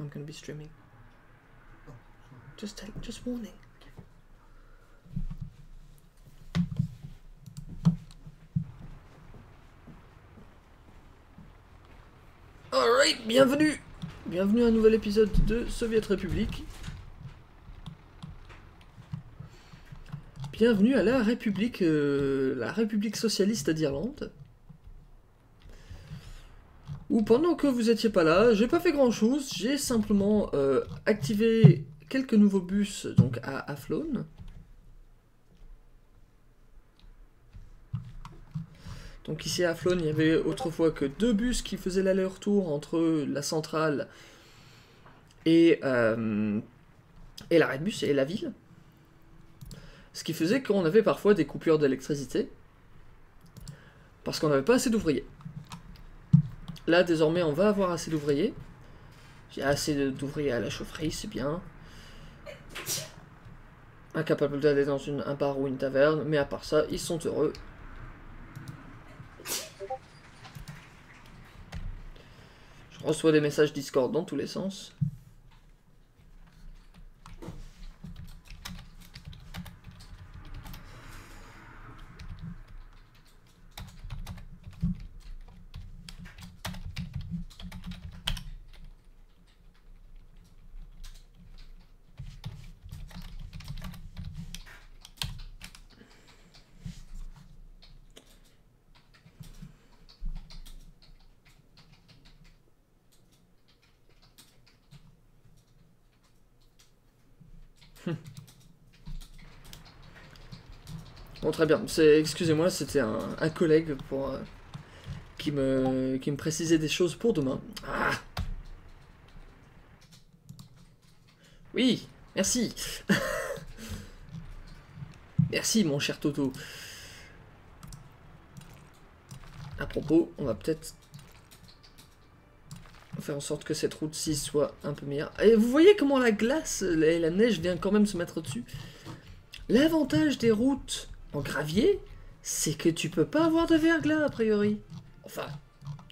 I'm gonna be streaming. Just tell, just warning. Bienvenue Bienvenue à un nouvel épisode de Soviet République. Bienvenue à la République, euh, la République socialiste d'Irlande. Pendant que vous étiez pas là, j'ai pas fait grand chose, j'ai simplement euh, activé quelques nouveaux bus donc à Athlone. Donc ici à Athlone, il y avait autrefois que deux bus qui faisaient l'aller-retour entre la centrale et, euh, et l'arrêt de bus et la ville. Ce qui faisait qu'on avait parfois des coupures d'électricité parce qu'on n'avait pas assez d'ouvriers. Là, désormais, on va avoir assez d'ouvriers. J'ai assez d'ouvriers à la chaufferie, c'est bien. Incapable d'aller dans un bar ou une taverne, mais à part ça, ils sont heureux. Je reçois des messages Discord dans tous les sens. Très bien. Excusez-moi, c'était un, un collègue pour euh, qui me qui me précisait des choses pour demain. Ah. Oui, merci. merci, mon cher Toto. À propos, on va peut-être faire en sorte que cette route-ci soit un peu meilleure. Et vous voyez comment la glace et la neige vient quand même se mettre dessus L'avantage des routes en gravier, c'est que tu peux pas avoir de verglas a priori. Enfin,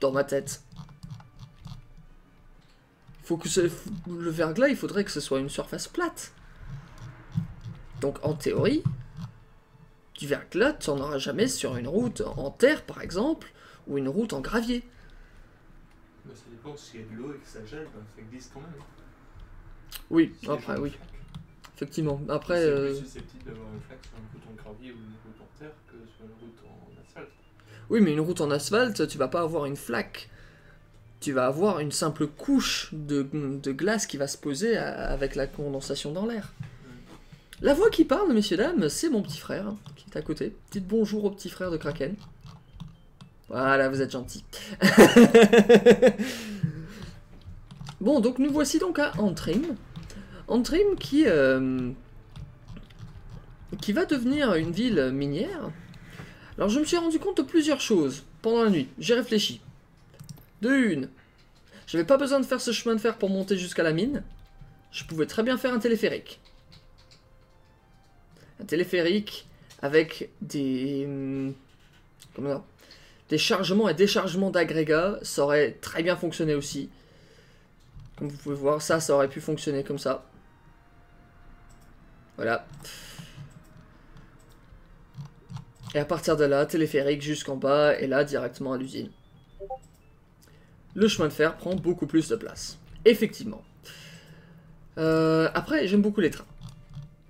dans ma tête. Faut que ce, le verglas, il faudrait que ce soit une surface plate. Donc en théorie, du verglas, tu n'en auras jamais sur une route en terre par exemple, ou une route en gravier. Bah, ça dépend s'il y a de l'eau et que ça gèle, bah, ça glisse quand même. Oui, Si après oui. Effectivement. Après, C'est plus susceptible d'avoir une flaque sur une route en gravier ou une route en terre que sur une route en asphalte. oui, mais une route en asphalte, tu vas pas avoir une flaque. Tu vas avoir une simple couche de, de glace qui va se poser à- avec la condensation dans l'air. La voix qui parle, messieurs, dames, c'est mon petit frère hein, qui est à côté. Dites bonjour au petit frère de Kraken. Voilà, vous êtes gentil. bon, donc nous voici donc à Antrim. Antrim qui, euh, qui va devenir une ville minière. Alors je me suis rendu compte de plusieurs choses pendant la nuit. J'ai réfléchi. De une, j'avais pas besoin de faire ce chemin de fer pour monter jusqu'à la mine. Je pouvais très bien faire un téléphérique. Un téléphérique avec des. hum, Comment dire Des chargements et déchargements d'agrégats, ça aurait très bien fonctionné aussi. Comme vous pouvez voir, ça, ça aurait pu fonctionner comme ça. Voilà. Et à partir de là, téléphérique jusqu'en bas, et là, directement à l'usine. Le chemin de fer prend beaucoup plus de place. Effectivement. Euh, après, j'aime beaucoup les trains.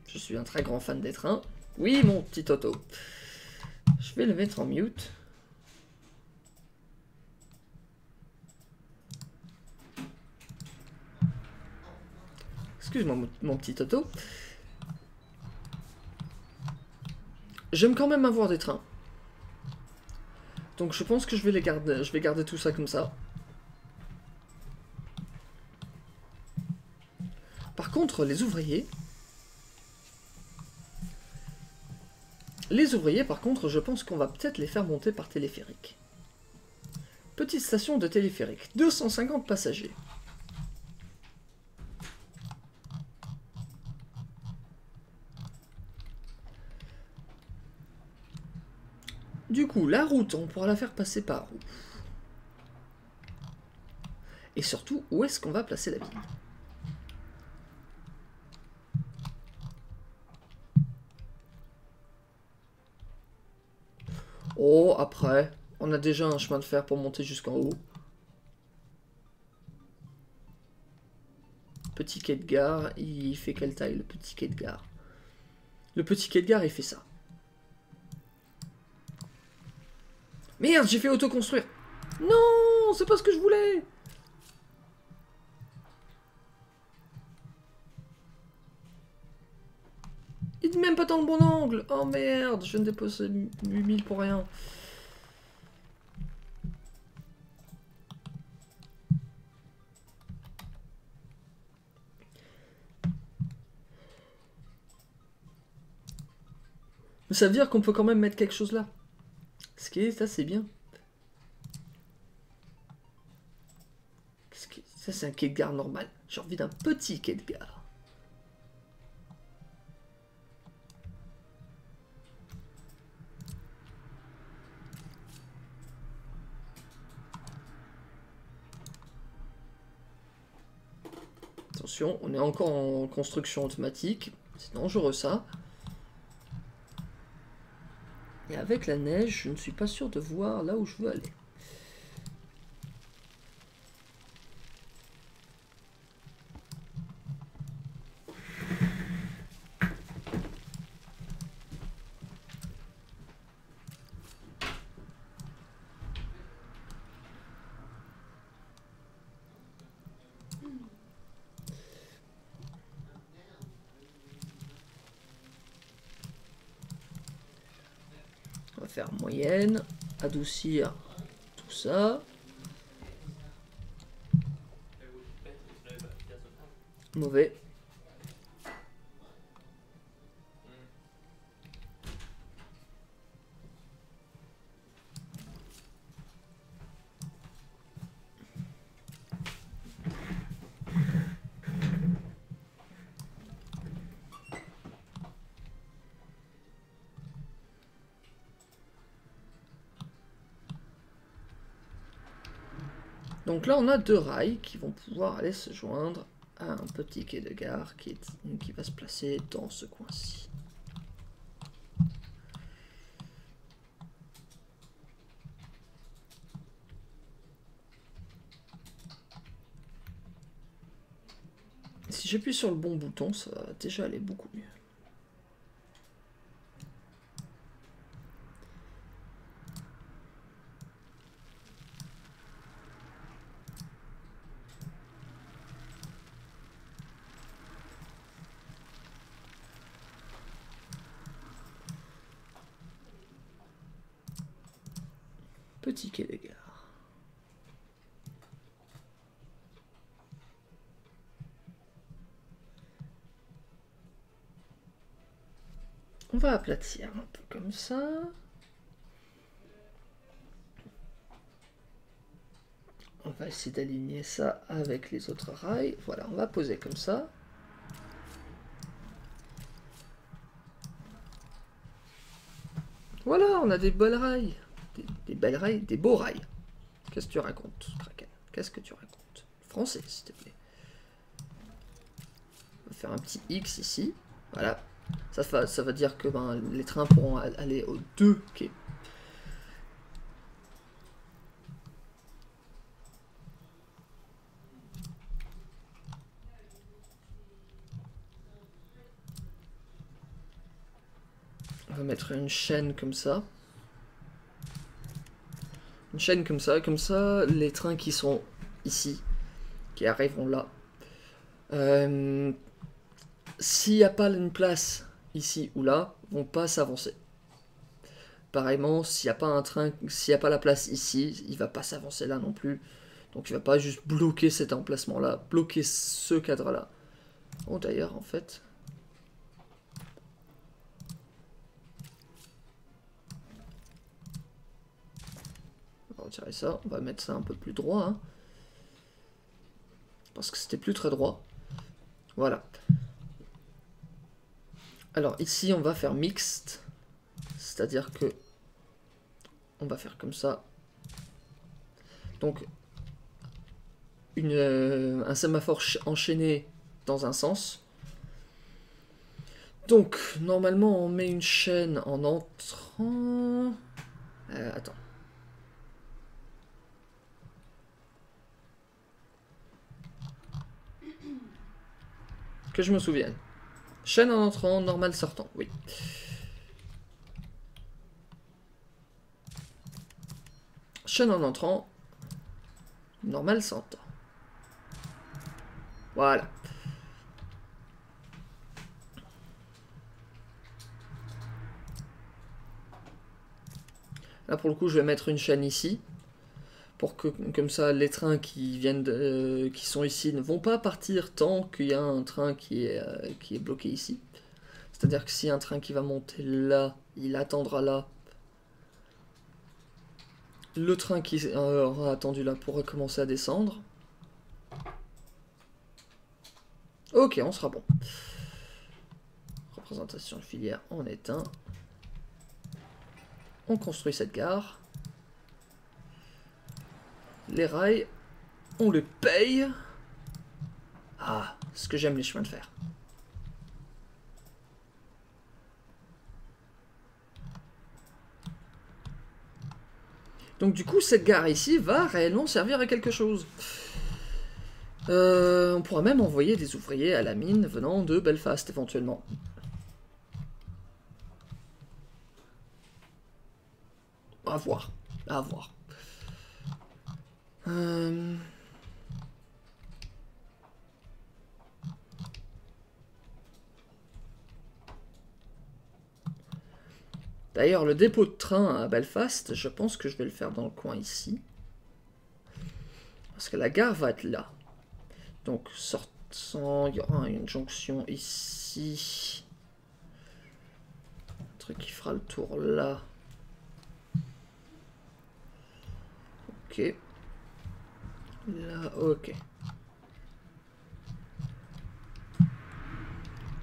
Je suis un très grand fan des trains. Oui, mon petit Toto. Je vais le mettre en mute. Excuse-moi, mon, mon petit Toto. J'aime quand même avoir des trains. Donc je pense que je vais les garder, je vais garder tout ça comme ça. Par contre, les ouvriers. Les ouvriers, par contre, je pense qu'on va peut-être les faire monter par téléphérique. Petite station de téléphérique, 250 passagers. Du coup, la route, on pourra la faire passer par où? Et surtout, où est-ce qu'on va placer la ville? Oh, après, on a déjà un chemin de fer pour monter jusqu'en haut. Petit quai de gare, il fait quelle taille le petit quai de gare Le petit quai de gare, il fait ça. Merde, j'ai fait autoconstruire. Non, c'est pas ce que je voulais. Il n'est même pas dans le bon angle. Oh merde, je viens de déposer 8000 pour rien. Ça veut dire qu'on peut quand même mettre quelque chose là. Ce qui est assez bien. Ça, c'est un quai de gare normal. J'ai envie d'un petit quai de gare. Attention, on est encore en construction automatique. C'est dangereux ça. Et avec la neige, je ne suis pas sûr de voir là où je veux aller. Adoucir tout ça. Mauvais. Là, on a deux rails qui vont pouvoir aller se joindre à un petit quai de gare qui, va se placer dans ce coin-ci. Si j'appuie sur le bon bouton, ça va déjà aller beaucoup mieux. Un peu comme ça. On va essayer d'aligner ça avec les autres rails. Voilà, on va poser comme ça. Voilà, on a des belles rails. Des, belles rails, des beaux rails. Qu'est-ce que tu racontes, Kraken? Qu'est-ce que tu racontes? Français, s'il te plaît. On va faire un petit X ici. Voilà. Ça, va, ça dire que ben, les trains pourront aller aux deux quais. On va mettre une chaîne comme ça. Une chaîne comme ça, comme ça, les trains qui sont ici, qui arriveront là, euh, s'il n'y a pas une place ici ou là, vont pas s'avancer. Pareillement, s'il n'y a pas un train, s'il n'y a pas la place ici, il va pas s'avancer là non plus. Donc il va pas juste bloquer cet emplacement là, bloquer ce cadre là. Bon d'ailleurs en fait. On va retirer ça, on va mettre ça un peu plus droit. Hein. parce que c'était plus très droit. Voilà. Alors ici, on va faire mixte. C'est-à-dire que on va faire comme ça. Donc, euh, un sémaphore enchaîné dans un sens. Donc, normalement, on met une chaîne en entrant. Euh, attends. Que je me souvienne. Chaîne en entrant, normal sortant, oui. Chaîne en entrant, normal sortant. Voilà. Là, pour le coup, je vais mettre une chaîne ici. Pour que, comme ça, les trains qui viennent euh, qui sont ici ne vont pas partir tant qu'il y a un train qui est, euh, qui est bloqué ici. C'est-à-dire que si un train qui va monter là, il attendra là. Le train qui aura attendu là pourra commencer à descendre. Ok, on sera bon. Représentation de filière en un. On construit cette gare. Les rails, on les paye. Ah, ce que j'aime les chemins de fer. Donc du coup, cette gare ici va réellement servir à quelque chose. Euh, on pourra même envoyer des ouvriers à la mine venant de Belfast éventuellement. À voir. À voir. Euh, D'ailleurs, le dépôt de train à Belfast, je pense que je vais le faire dans le coin ici. Parce que la gare va être là. Donc, sortant, il y aura une jonction ici. Un truc qui fera le tour là. Ok. Là, ok.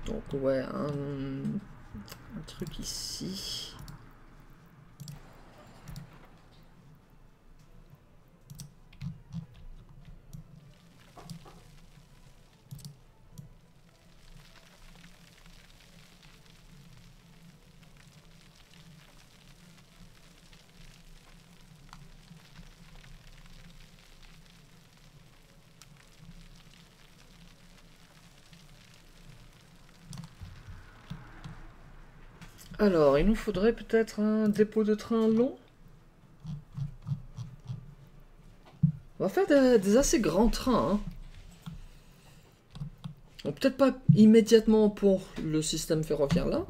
Donc, ouais, un, un truc ici. Alors, il nous faudrait peut-être un dépôt de train long. On va faire des, assez grands trains. hein. Peut-être pas immédiatement pour le système ferroviaire là.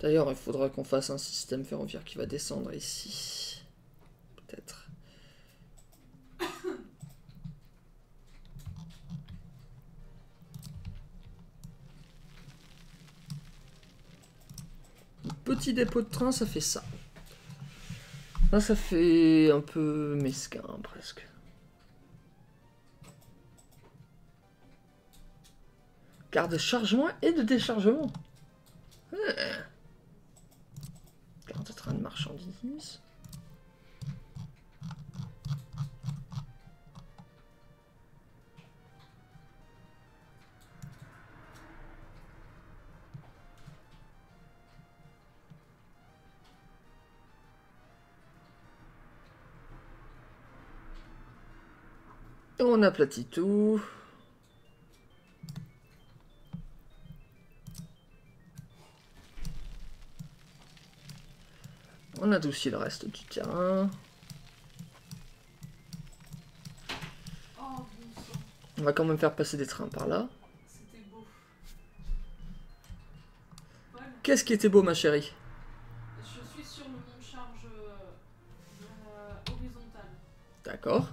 D'ailleurs, il faudra qu'on fasse un système ferroviaire qui va descendre ici. Peut-être. Petit dépôt de train, ça fait ça. Ça fait un peu mesquin, presque. Gare de chargement et de déchargement. Gare de train de marchandises. On aplatit tout. On adoucit le reste du terrain. On va quand même faire passer des trains par là. c'était beau. Paul, Qu'est-ce qui était beau, ma chérie? Je suis sur de charge euh, euh, horizontal D'accord.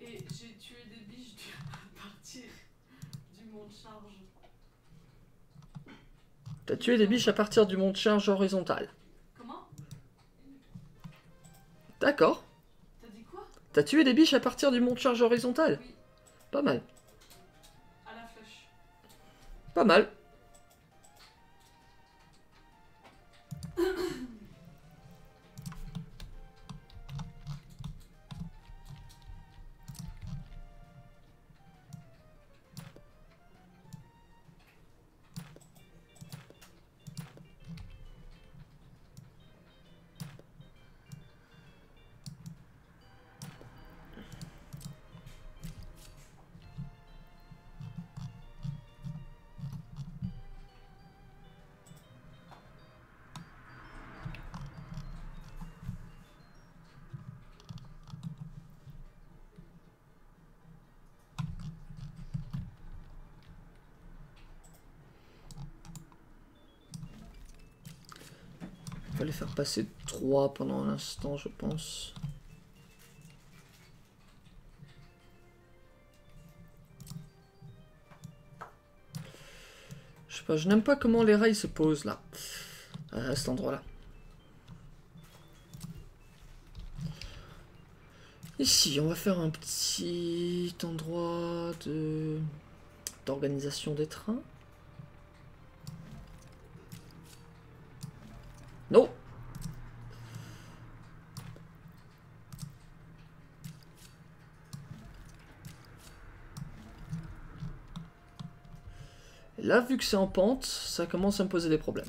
et j'ai tué des biches du- à partir du mont de charge. T'as tué des biches à partir du mont de charge horizontal. Comment? D'accord. T'as dit quoi? T'as tué des biches à partir du mont de charge horizontal? Oui, Pas mal. à la flèche. Pas mal. Faire passer 3 pendant l'instant, je pense. Je sais pas, je n'aime pas comment les rails se posent là, à cet endroit-là. Ici, on va faire un petit endroit de d'organisation des trains. Non Là, vu que c'est en pente, ça commence à me poser des problèmes.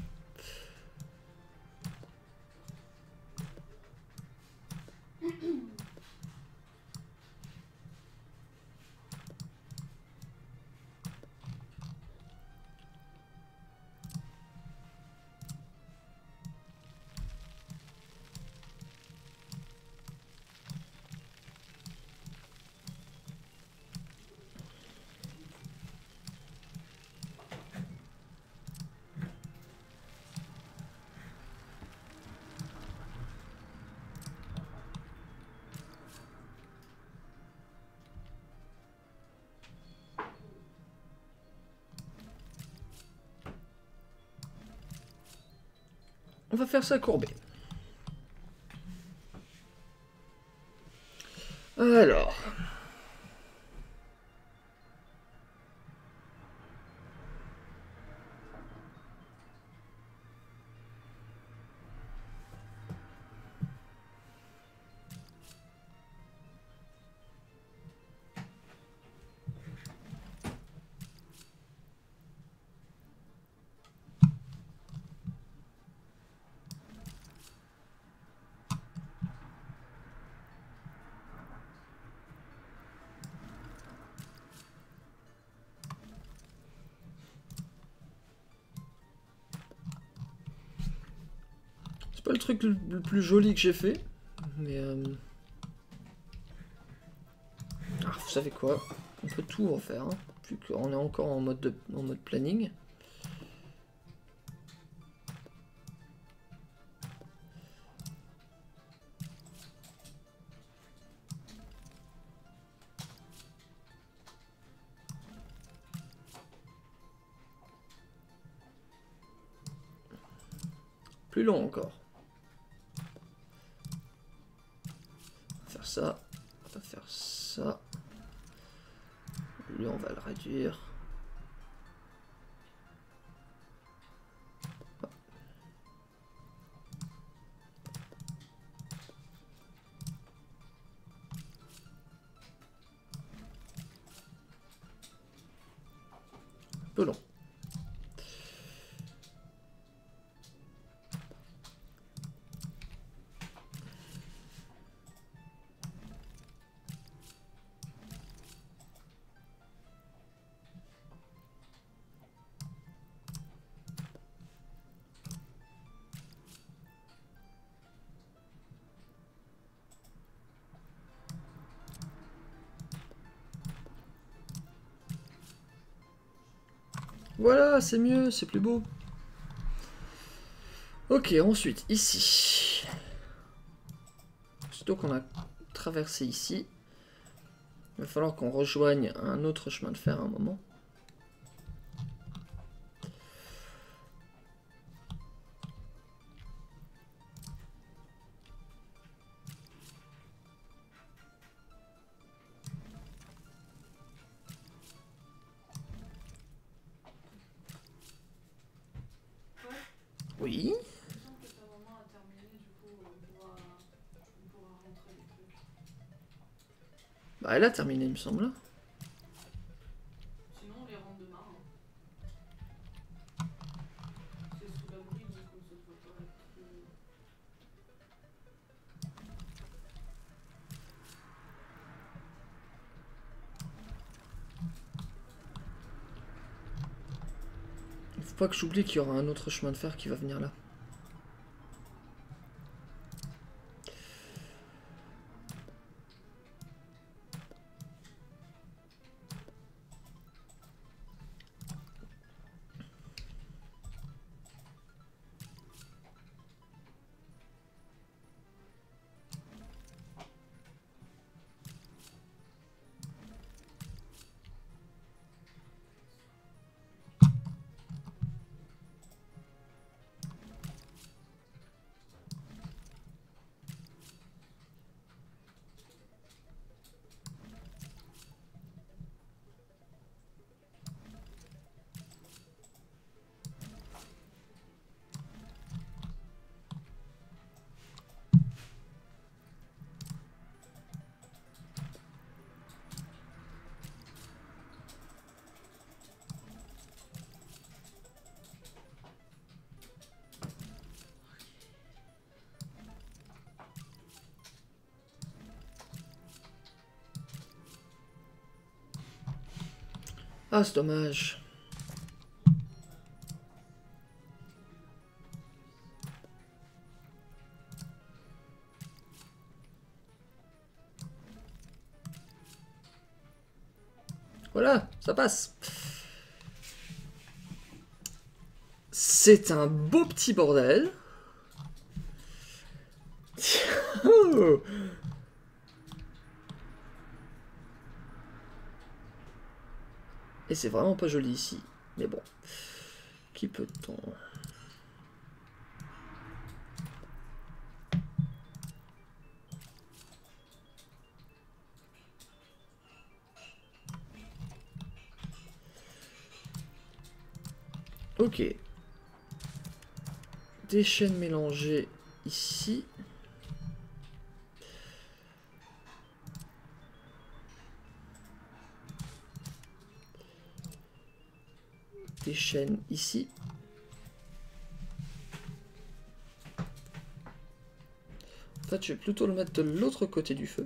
Faire ça courbé. Truc le, plus joli que j'ai fait. Mais... euh, Ah, vous savez quoi? On peut tout refaire. Hein, vu qu'on est encore en mode, de- en mode planning. Voilà, c'est mieux, c'est plus beau. Ok, ensuite, ici. Surtout qu'on a traversé ici. Il va falloir qu'on rejoigne un autre chemin de fer à un moment. Elle a terminé, il me semble. Sinon, on les rentre demain. hein. C'est sous l'abri, du coup, ça se voit pas. être, euh, Faut pas que j'oublie qu'il y aura un autre chemin de fer qui va venir là. Ah, c'est dommage. Voilà, ça passe. C'est un beau petit bordel. Oh. Et c'est vraiment pas joli ici. Mais bon. Qui peut-on? Ok. Des chaînes mélangées ici. Ici. En fait, je vais plutôt le mettre de l'autre côté du feu.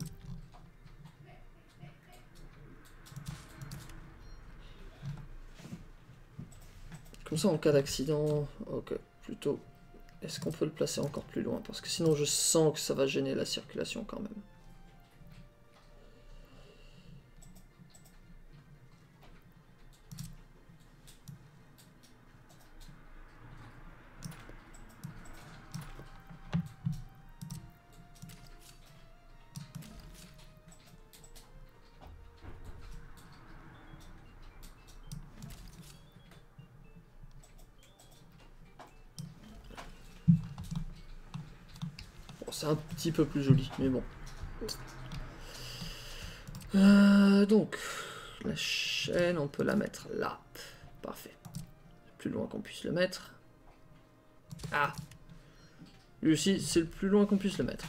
Comme ça, en cas d'accident, ok, plutôt. Est-ce qu'on peut le placer encore plus loin? Parce que sinon, je sens que ça va gêner la circulation quand même. Peu plus joli, mais bon. Euh, donc, la chaîne, on peut la mettre là. Parfait. Plus loin qu'on puisse le mettre. Ah Lui aussi, c'est le plus loin qu'on puisse le mettre.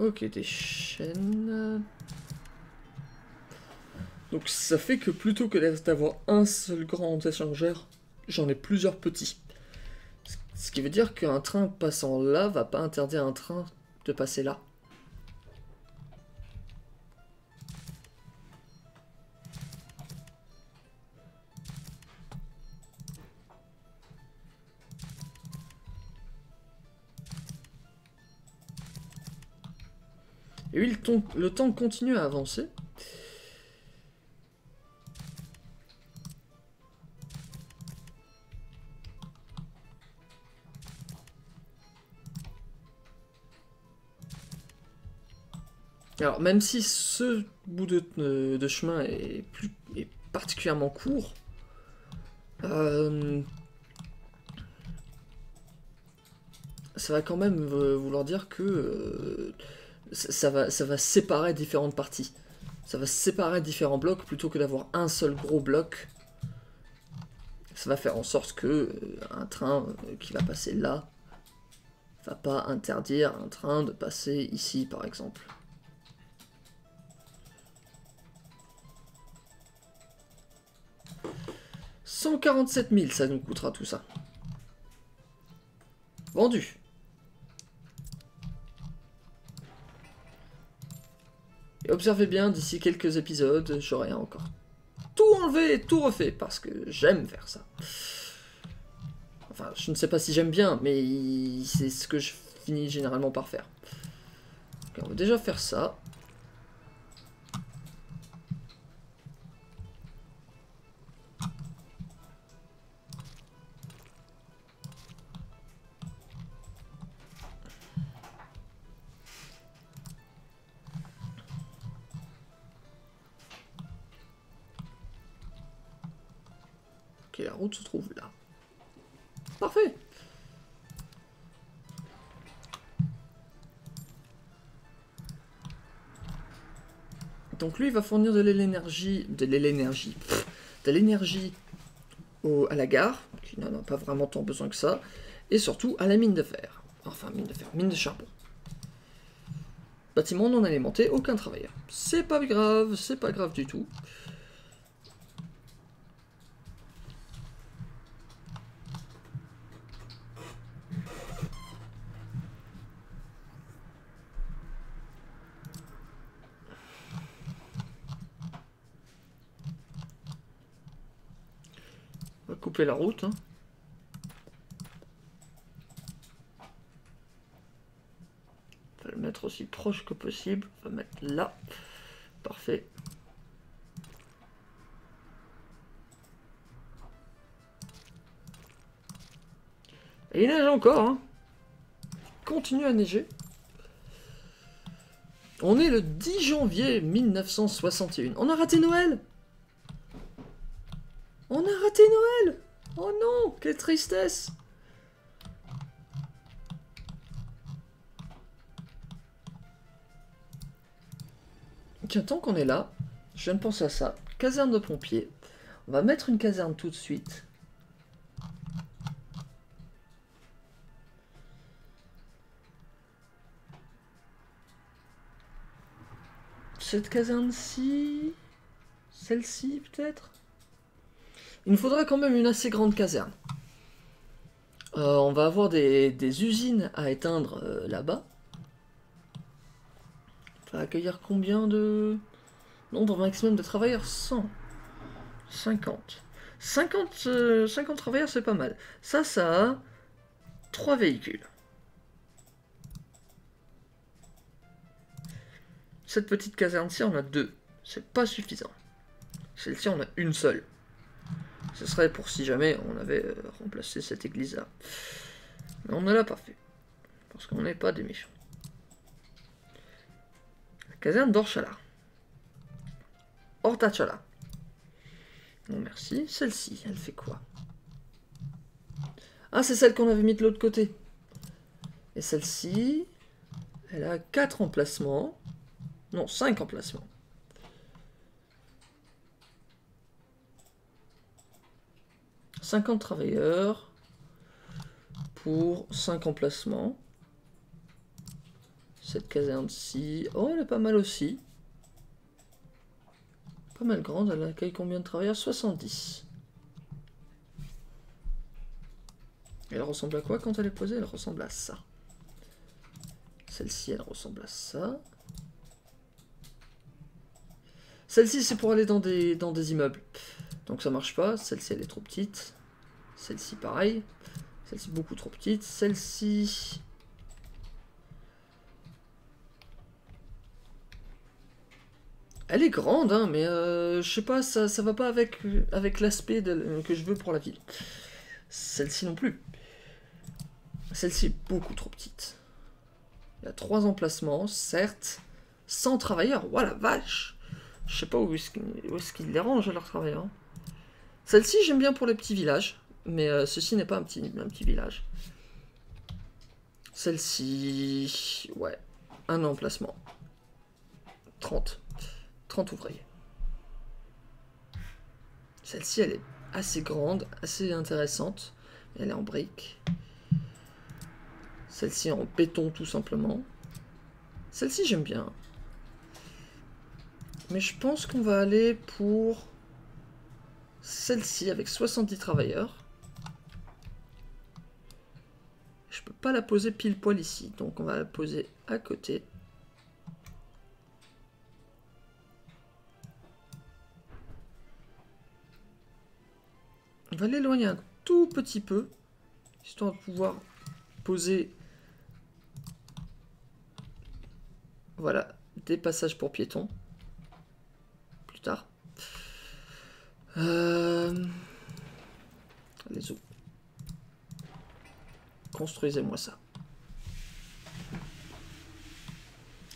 Ok, des chaînes. Donc ça fait que plutôt que d'avoir un seul grand échangeur, j'en ai plusieurs petits. Ce qui veut dire qu'un train passant là va pas interdire un train de passer là. Le temps continue à avancer. Alors, même si ce bout de, euh, chemin est, particulièrement court, euh, ça va quand même euh, vouloir dire que ça va séparer différentes parties. Ça va séparer différents blocs plutôt que d'avoir un seul gros bloc. Ça va faire en sorte que euh, un train euh, qui va passer là va pas interdire un train de passer ici par exemple. « 147 000, ça nous coûtera tout ça. Vendu. Observez bien, d'ici quelques épisodes, j'aurai encore tout enlevé et tout refait, parce que j'aime faire ça. Enfin, je ne sais pas si j'aime bien, mais c'est ce que je finis généralement par faire. On va déjà faire ça. Ok, la route se trouve là? Parfait. Donc lui, il va fournir de l'énergie, de l'énergie, de l'énergie à la gare, qui n'en a pas vraiment tant besoin que ça, et surtout à la mine de fer. Enfin, mine de fer, mine de charbon. Bâtiment non alimenté, aucun travailleur. C'est pas grave, c'est pas grave du tout. La route. hein. On va le mettre aussi proche que possible. On va mettre là. Parfait. Et il neige encore. Hein. Il Continue à neiger. On est le 10 janvier 1961. On a raté Noël On a raté Noël Oh non, quelle tristesse Tiens, tant qu'on est là, je viens de penser à ça. Caserne de pompiers. On va mettre une caserne tout de suite. Cette caserne-ci Celle-ci, peut-être? Il nous faudra quand même une assez grande caserne. Euh, on va avoir des, usines à éteindre euh, là-bas. Ça va accueillir combien de... Nombre maximum de travailleurs? 100. 50. 50, euh, 50 travailleurs, c'est pas mal. Ça, ça a 3 véhicules. Cette petite caserne-ci, on a deux. C'est pas suffisant. Celle-ci, on a une seule. Ce serait pour si jamais on avait euh, remplacé cette église-là. Mais on ne l'a pas fait. Parce qu'on n'est pas des méchants. La caserne d'Orchala. Ortachala. Non, merci. Celle-ci, elle fait quoi? Ah, c'est celle qu'on avait mis de l'autre côté. Et celle-ci, elle a 4 emplacements. Non, 5 emplacements. « 50 travailleurs pour 5 emplacements. Cette caserne-ci, oh elle est pas mal aussi. Pas mal grande, elle accueille combien de travailleurs? 70. Elle ressemble à quoi quand elle est posée? Elle ressemble à ça. Celle-ci, elle ressemble à ça. Celle-ci, c'est pour aller dans des, dans des immeubles. Donc ça marche pas. Celle-ci, elle est trop petite. Celle-ci, pareil. Celle-ci, beaucoup trop petite. Celle-ci... Elle est grande, hein, mais euh, je sais pas, ça, ça va pas avec, l'aspect de- que je veux pour la ville. Celle-ci non plus. Celle-ci est beaucoup trop petite. Il y a trois emplacements, certes. 100 travailleurs, voilà vache Je sais pas où est-ce qu'ils où est-ce qu'ils les rangent, leurs travailleurs. Celle-ci, j'aime bien pour les petits villages, mais euh, ceci n'est pas un petit, un petit village. Celle-ci... Ouais, un emplacement. 30. 30 ouvriers. Celle-ci, elle est assez grande, assez intéressante. Elle est en briques. Celle-ci en béton, tout simplement. Celle-ci, j'aime bien. Mais je pense qu'on va aller pour celle-ci avec 70 travailleurs. Je peux pas la poser pile poil ici, donc on va la poser à côté. On va l'éloigner un tout petit peu, histoire de pouvoir poser voilà, des passages pour piétons. Plus tard. Euh... Les. Construisez-moi ça.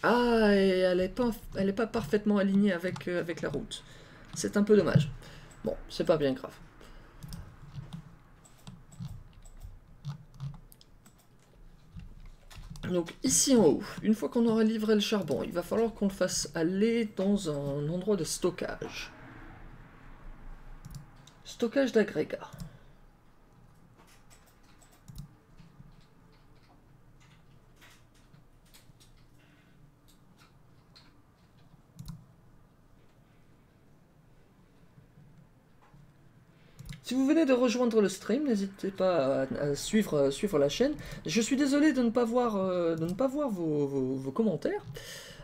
Ah, et elle est pas, elle pas parfaitement alignée avec, euh, avec la route. C'est un peu dommage. Bon, c'est pas bien grave. Donc ici en haut, une fois qu'on aura livré le charbon, il va falloir qu'on le fasse aller dans un endroit de stockage. Stockage d'agrégats. Si vous venez de rejoindre le stream, n'hésitez pas à, suivre, la chaîne. Je suis désolé de ne pas voir, euh, vos commentaires.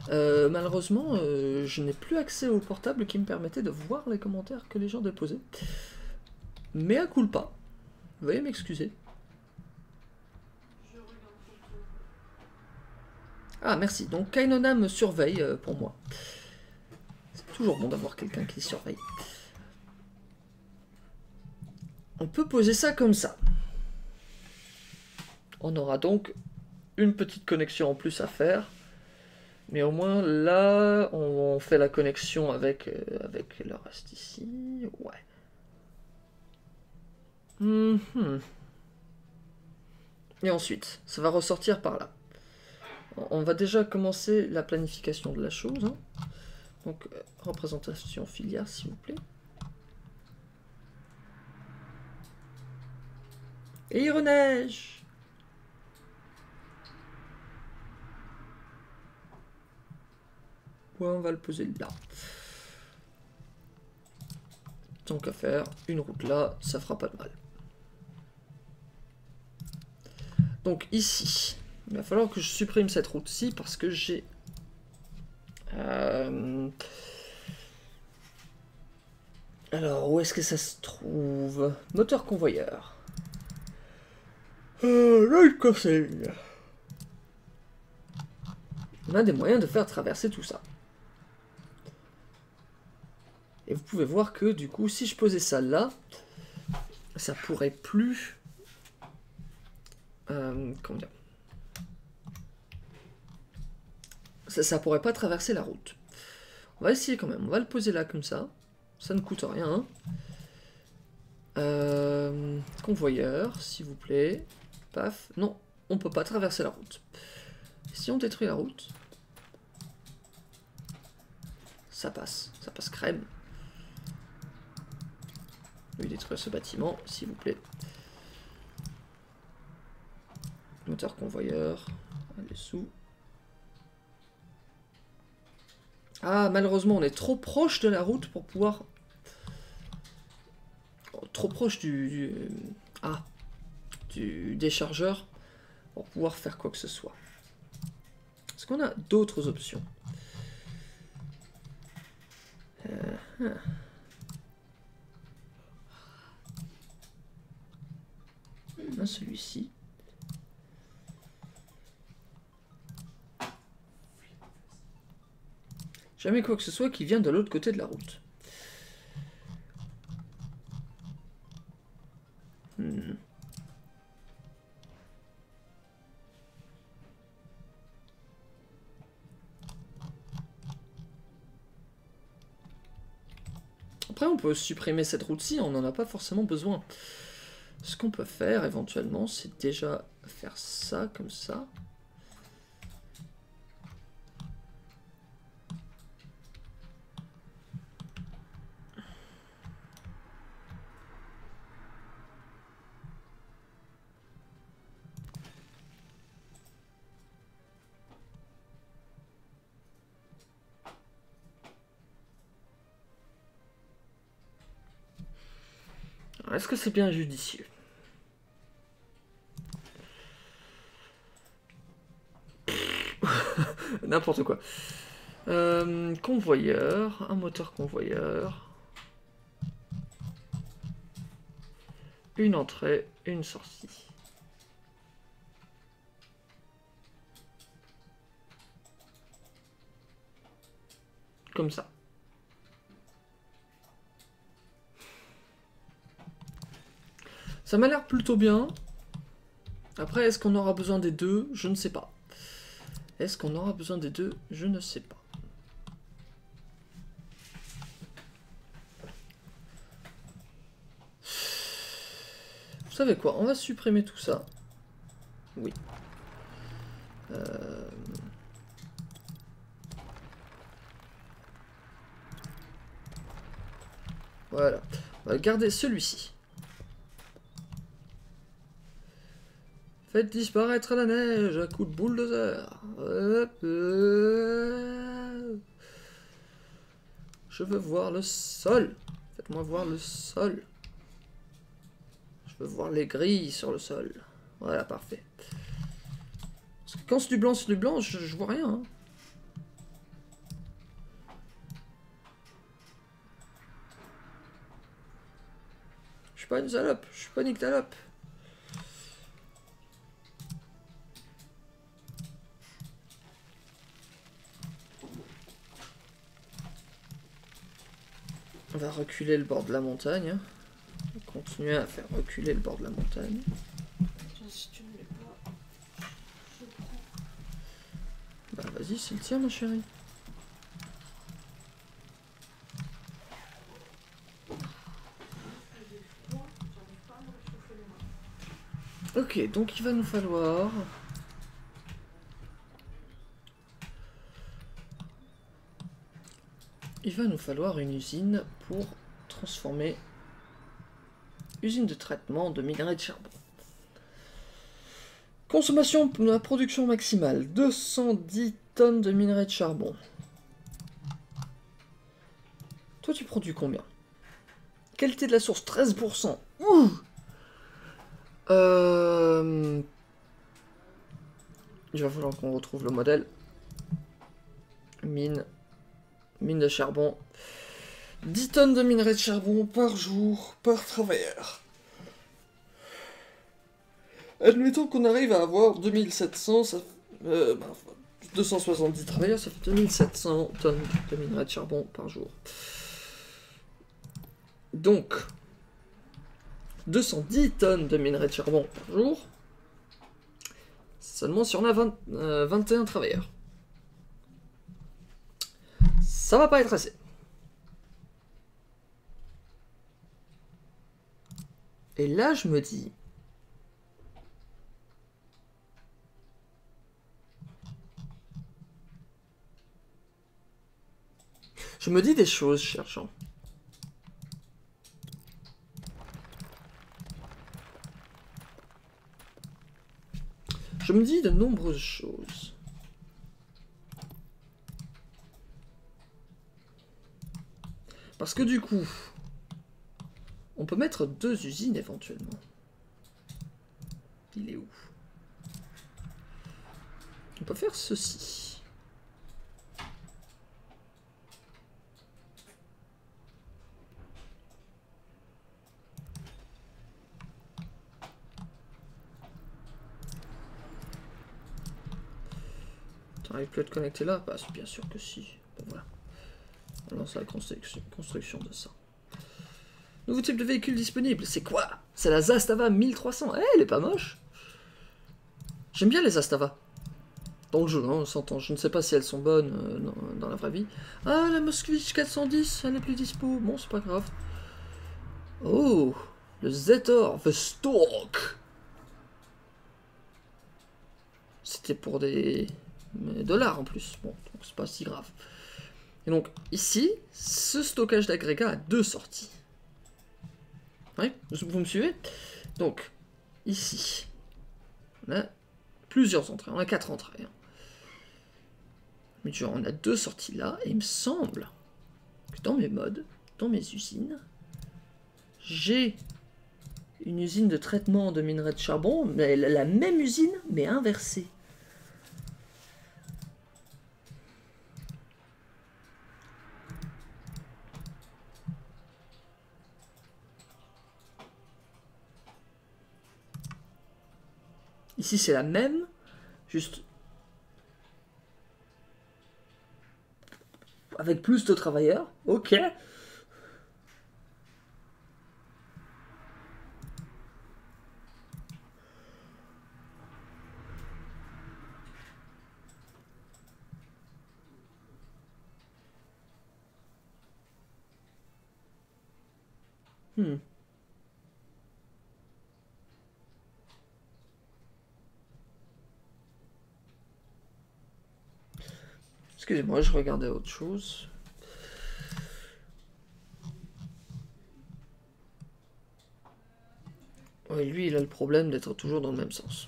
Euh, malheureusement, euh, je n'ai plus accès au portable qui me permettait de voir les commentaires que les gens déposaient. Mais à culpa. Veuillez m'excuser. Ah, merci. Donc Kainona me surveille euh, pour moi. C'est toujours bon d'avoir quelqu'un qui surveille. On peut poser ça comme ça. On aura donc une petite connexion en plus à faire. Mais au moins là, on fait la connexion avec, euh, avec le reste ici. Ouais. Mhm. Et ensuite, ça va ressortir par là. On va déjà commencer la planification de la chose. hein. Donc, euh, représentation filière, s'il vous plaît. Et il On va le poser là. Tant qu'à faire, une route là, ça fera pas de mal. Donc ici, il va falloir que je supprime cette route-ci parce que j'ai... Euh, Alors, où est-ce que ça se trouve? Moteur convoyeur. Euh. On a des moyens de faire traverser tout ça. Et vous pouvez voir que du coup, si je posais ça là, ça pourrait plus... Euh, comment dire ça, ça pourrait pas traverser la route. On va essayer quand même. On va le poser là comme ça. Ça ne coûte rien. Euh, convoyeur, s'il vous plaît. Paf. Non, on peut pas traverser la route. Si on détruit la route, ça passe. Ça passe crème. Détruire ce bâtiment, s'il vous plaît. Moteur convoyeur. Sous. Ah, malheureusement, on est trop proche de la route pour pouvoir... Oh, trop proche du... Ah, du déchargeur pour pouvoir faire quoi que ce soit. Est-ce qu'on a d'autres options? Euh, hein. Celui-ci. Jamais quoi que ce soit qui vient de l'autre côté de la route. Hmm. Après, on peut supprimer cette route-ci, on n'en a pas forcément besoin. Ce qu'on peut faire éventuellement, c'est déjà faire ça comme ça. Est-ce que c'est bien judicieux? N'importe quoi. Euh, convoyeur, un moteur convoyeur. Une entrée, une sortie. Comme ça. Ça m'a l'air plutôt bien. Après, est-ce qu'on aura besoin des deux? Je ne sais pas. Est-ce qu'on aura besoin des deux? Je ne sais pas. Vous savez quoi? On va supprimer tout ça. Oui. Euh, Voilà. On va garder celui-ci. Faites disparaître la neige à coup de bulldozer. Je veux voir le sol. Faites-moi voir le sol. Je veux voir les grilles sur le sol. Voilà, parfait. Parce que quand c'est du blanc sur du blanc, je, vois rien. hein. Je suis pas une salope, je suis pas une nyctalope. Va reculer le bord de la montagne. On va continuer à faire reculer le bord de la montagne. Tiens, si tu ne l'es pas, je prends. Bah vas-y, c'est le tien ma chérie. Ok, donc il va nous falloir... Il va nous falloir une usine pour transformer... Usine de traitement de minerais de charbon. Consommation de la production maximale, 210 tonnes de minerais de charbon. Toi tu produis combien? Qualité de la source, 13%. Ouh euh... Il va falloir qu'on retrouve le modèle. Mine. Mine de charbon. 10 tonnes de minerais de charbon par jour, par travailleur. Admettons qu'on arrive à avoir 2700, ça, euh, bah, 270 travailleurs, ça fait 2700 tonnes de minerais de charbon par jour. Donc, 210 tonnes de minerais de charbon par jour. Seulement si on a 20, euh, 21 travailleurs. Ça va pas être assez. Et là, je me dis. Je me dis des choses, cher Jean. Je me dis de nombreuses choses. Parce que du coup, on peut mettre deux usines éventuellement. Il est où? On peut faire ceci. T'arrives plus à te connecter là? Bah, bien sûr que si. Bon, voilà. On lance la construction, de ça. Nouveau type de véhicule disponible, c'est quoi? C'est la Zastava 1300. Eh, elle est pas moche. J'aime bien les Zastava. Dans le jeu, hein, on s'entend. Je ne sais pas si elles sont bonnes euh, dans, la vraie vie. Ah, la Moskvich 410, elle est plus dispo. Bon, c'est pas grave. Oh, le Zetor, The Stork. C'était pour des dollars en plus. Bon, c'est pas si grave. Et donc, ici, ce stockage d'agrégats a deux sorties. Ouais, vous me suivez? Donc, ici, on a plusieurs entrées. On a quatre entrées. hein. Mais genre, on a deux sorties là, et il me semble que dans mes modes, dans mes usines, j'ai une usine de traitement de minerais de charbon, mais la même usine, mais inversée. Ici, c'est la même, juste avec plus de travailleurs. Ok. Hmm. Excusez-moi, je regardais autre chose. Ouais, lui, il a le problème d'être toujours dans le même sens.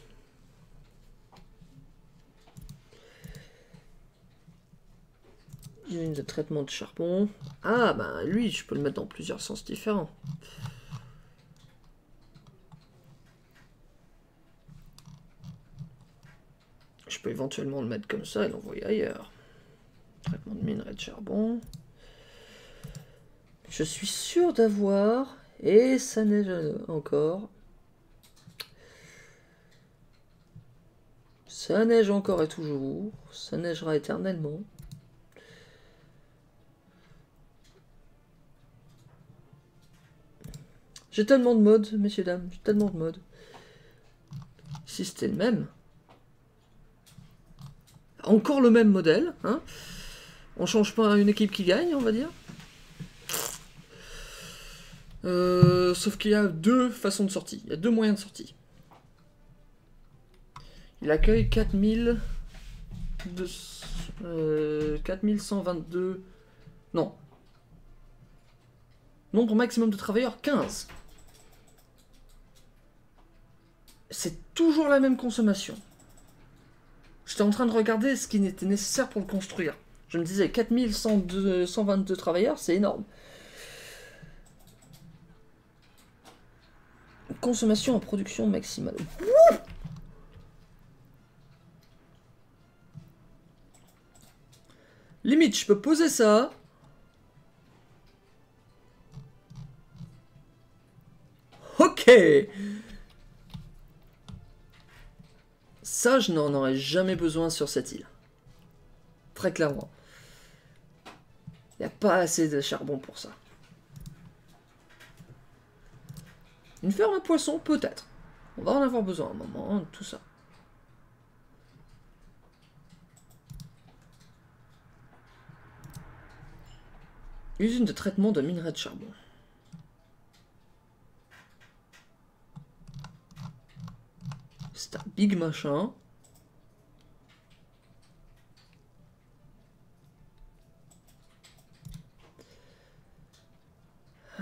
Usine de traitement de charbon. Ah, bah lui, je peux le mettre dans plusieurs sens différents. Je peux éventuellement le mettre comme ça et l'envoyer ailleurs. Traitement de minerai de charbon. Je suis sûr d'avoir, et ça neige encore. Ça neige encore et toujours. Ça neigera éternellement. J'ai tellement de modes, messieurs, dames. J'ai tellement de modes. Si c'était le même. Encore le même modèle. Hein on change pas une équipe qui gagne, on va dire. Euh, sauf qu'il y a deux façons de sortie. Il y a deux moyens de sortie. Il accueille 4000... Euh, 4122... Non. Nombre maximum de travailleurs, 15. C'est toujours la même consommation. J'étais en train de regarder ce qui n'était nécessaire pour le construire. Je me disais 4122 travailleurs, c'est énorme. Consommation en production maximale. Limite, je peux poser ça. Ok. Ça, je n'en aurais jamais besoin sur cette île. Très clairement. A pas assez de charbon pour ça. Une ferme à poisson, peut-être. On va en avoir besoin un moment, hein, tout ça. Usine de traitement de minerais de charbon. C'est un big machin.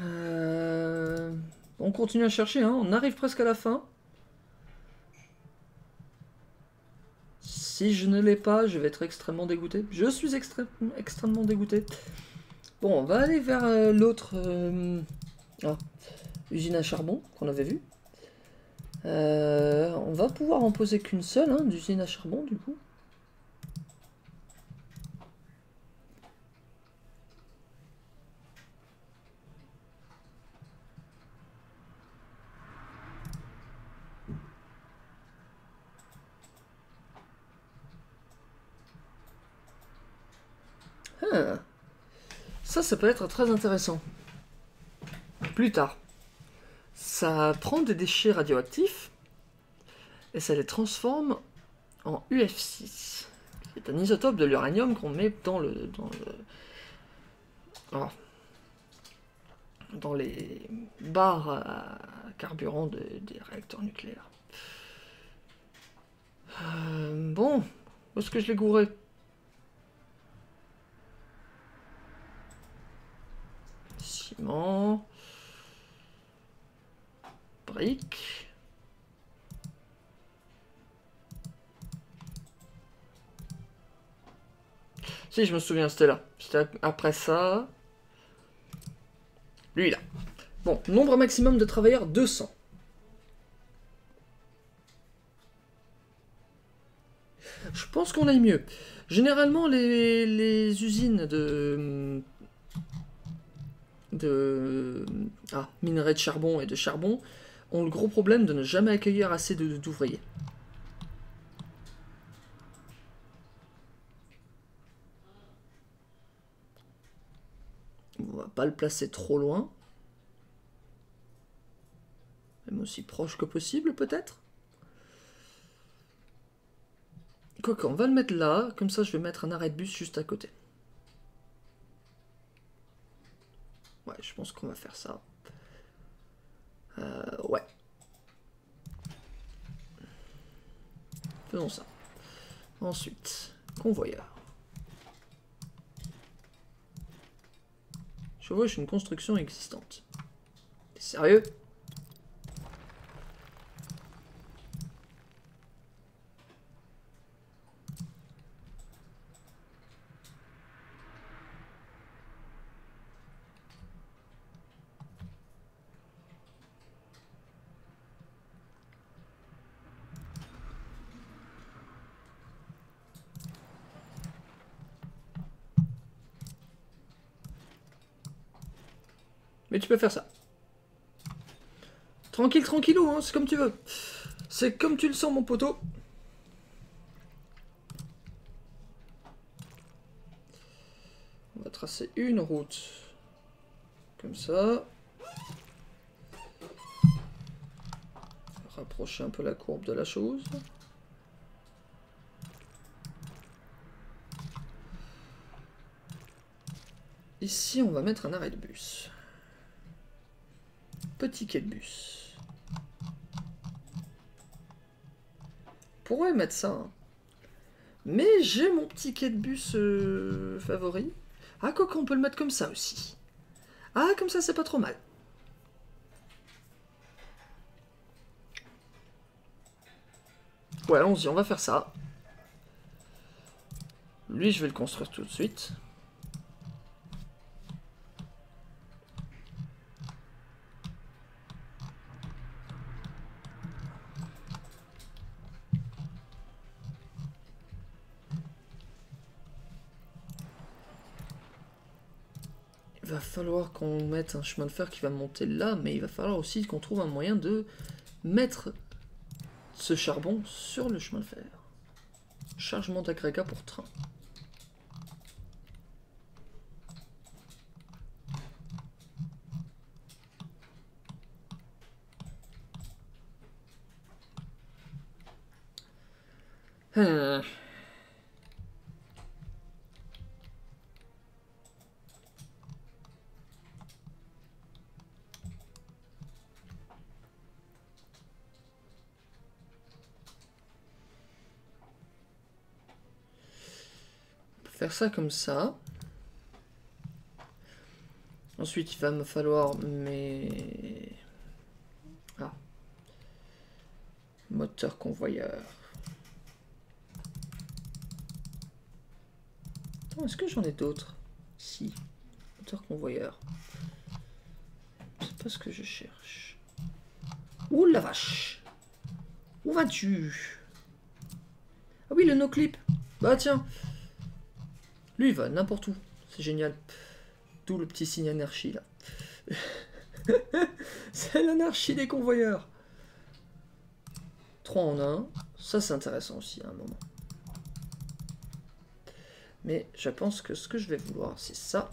Euh, On continue à chercher, hein. on arrive presque à la fin. Si je ne l'ai pas, je vais être extrêmement dégoûté. Je suis extrêmement dégoûté. Bon, on va aller vers euh, l'autre euh, ah, usine à charbon qu'on avait vu. Euh, on va pouvoir en poser qu'une seule hein, d'usine à charbon du coup. Ah. Ça, peut être très intéressant. Plus tard. Ça prend des déchets radioactifs et ça les transforme en UF6. C'est un isotope de l'uranium qu'on met dans le. dans le. ah, dans les barres à carburant de- des réacteurs nucléaires. Euh, bon, où est-ce que je l'ai gouré? Ciment. Brique. Si, je me souviens, c'était là. C'était après ça. Lui, là. Bon, nombre maximum de travailleurs, 200. Je pense qu'on aille mieux. Généralement, les usines de... de... Ah, minerais de charbon et de charbon ont le gros problème de ne jamais accueillir assez d'ouvriers. On va pas le placer trop loin. Même aussi proche que possible, peut-être. Quoique, on va le mettre là. Comme ça, je vais mettre un arrêt de bus juste à côté. Ouais, je pense qu'on va faire ça. Euh, ouais. Faisons ça. Ensuite, convoyeur. Chevauche une construction existante. T'es sérieux? Mais tu peux faire ça. Tranquille, tranquillou, hein, c'est comme tu veux. C'est comme tu le sens, mon poteau. On va tracer une route. Comme ça. Rapprocher un peu la courbe de la chose. Ici, on va mettre un arrêt de bus. Petit quai de bus. Pourrait mettre ça. Mais j'ai mon petit quai de bus euh, favori. Ah, quoi qu'on peut le mettre comme ça aussi. Ah, comme ça, c'est pas trop mal. Ouais, allons-y, on va faire ça. Lui, je vais le construire tout de suite. Il va qu'on mette un chemin de fer qui va monter là, mais il va falloir aussi qu'on trouve un moyen de mettre ce charbon sur le chemin de fer. Chargement d'agrégat pour train. Hmm. Ça comme ça. Ensuite, il va me falloir mes... Ah. Moteur convoyeur. Est-ce que j'en ai d'autres? Si. Moteur convoyeur. C'est pas ce que je cherche. Ouh la vache Où vas-tu? Ah oui, le no-clip Bah tiens lui, il va n'importe où. C'est génial. D'où le petit signe anarchie, là. c'est l'anarchie des convoyeurs. 3 en 1. Ça, c'est intéressant aussi, à un moment. Mais je pense que ce que je vais vouloir, c'est ça.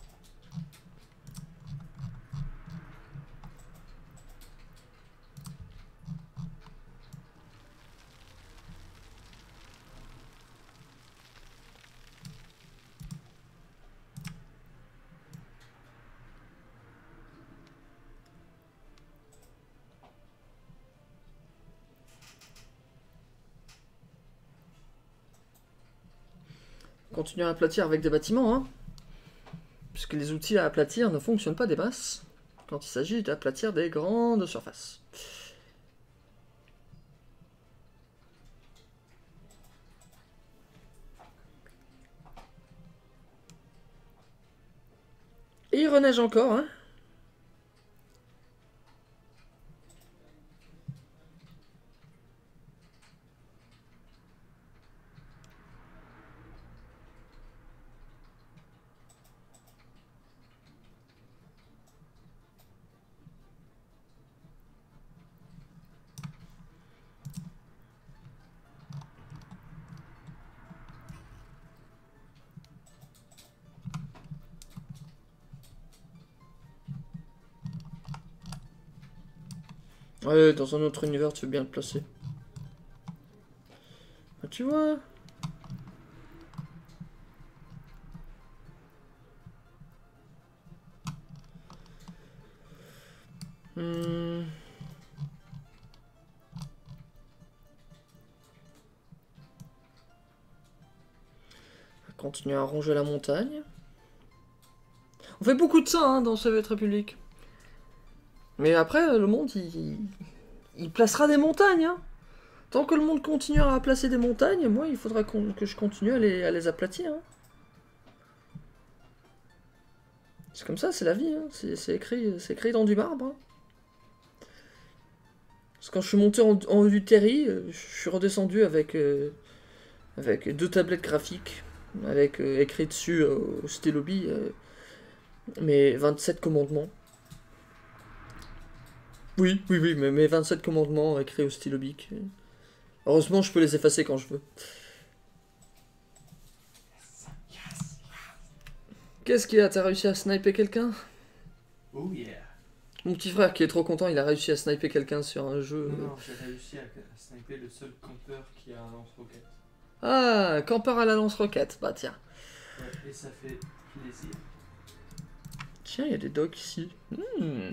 Continuer à aplatir avec des bâtiments, hein. Puisque les outils à aplatir ne fonctionnent pas des masses quand il s'agit d'aplatir des grandes surfaces. Il reneige encore, hein. Ouais, dans un autre univers, tu veux bien le placer. Ah, tu vois Hmm. À ronger la montagne. On fait beaucoup de ça hein, dans Soviet République. Mais après, le monde, il, placera des montagnes. hein. Tant que le monde continuera à placer des montagnes, moi, il faudra que je continue à les, aplatir. hein. C'est comme ça, c'est la vie. hein. C'est écrit, écrit dans du marbre. hein. Parce que quand je suis monté en, en euh, je suis redescendu avec, euh, avec deux tablettes graphiques, avec euh, écrit dessus au bille, euh, mes 27 commandements. Oui, oui, oui, mais mes 27 commandements écrits au stylo bic. Heureusement, je peux les effacer quand je veux. Qu'est-ce qu'il y a T'as réussi à sniper quelqu'un? Oh yeah. Mon petit frère qui est trop content, il a réussi à sniper quelqu'un sur un jeu. Non, non, j'ai réussi à, à sniper le seul campeur qui a un lance-roquette. Ah, campeur à la lance-roquette. Bah tiens. Ouais, et ça fait plaisir. Tiens, il y a des docks ici. Hmm.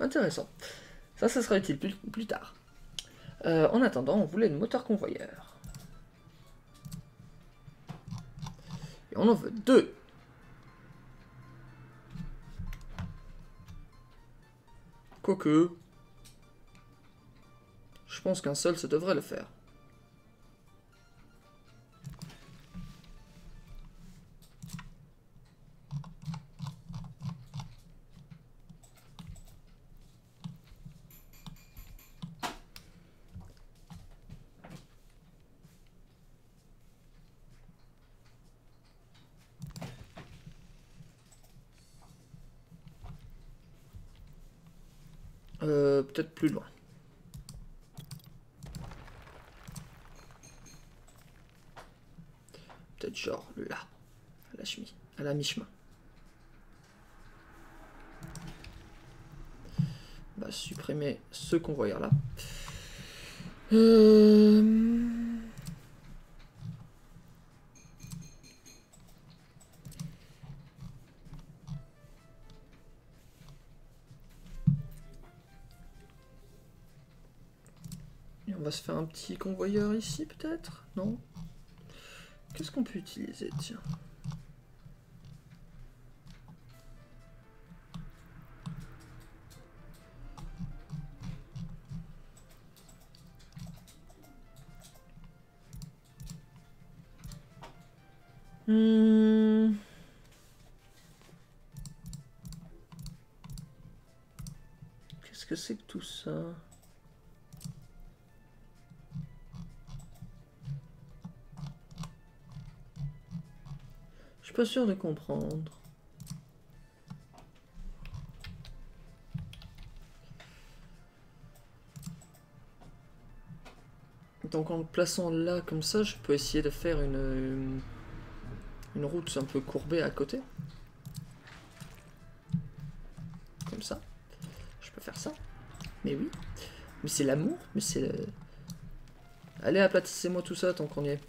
Intéressant. Ça, ça sera utile plus, tard. Euh, en attendant, on voulait le moteur convoyeur. Et on en veut deux. Quoique... Je pense qu'un seul, ça devrait le faire. Peut-être plus loin. Peut-être genre là, à la chemise, à la mi-chemin. On va supprimer ce convoyeur là. Euh... va se faire un petit convoyeur ici peut-être? Non? Qu'est-ce qu'on peut utiliser Tiens? Hmm. Pas sûr de comprendre. Donc en le plaçant là comme ça, je peux essayer de faire une, une, une route un peu courbée à côté. Comme ça. Je peux faire ça. Mais oui. Mais c'est l'amour. Mais c'est le... Allez, aplatissez-moi tout ça tant qu'on y est.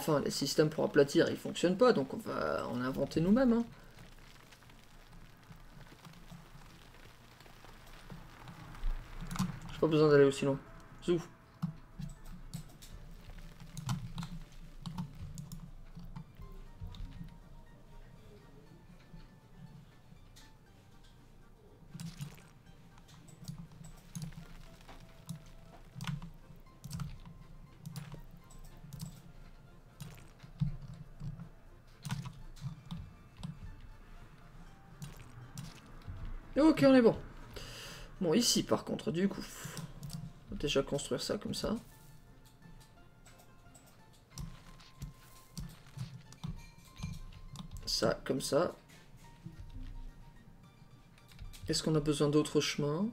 enfin, les systèmes pour aplatir, ils fonctionnent pas, donc on va en inventer nous-mêmes. Hein. J'ai pas besoin d'aller aussi loin. Zouf. On est bon. Bon, ici, par contre, du coup, on va déjà construire ça comme ça. Ça, comme ça. Est-ce qu'on a besoin d'autres chemins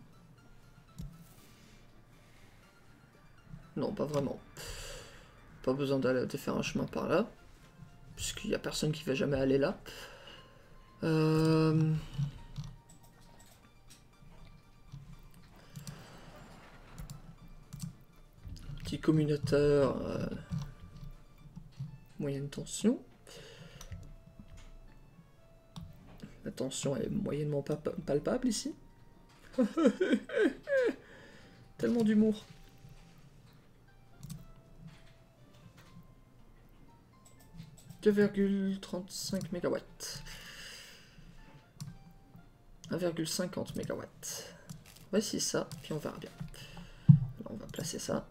Non, pas vraiment. Pas besoin d'aller faire un chemin par là. Puisqu'il n'y a personne qui va jamais aller là. Euh... communautaire euh, moyenne tension. La tension est moyennement pa- palpable ici. Tellement d'humour. Deux virgule trente-cinq mégawatts. 1,50 mégawatts. Voici ça, puis on verra bien. On va placer ça.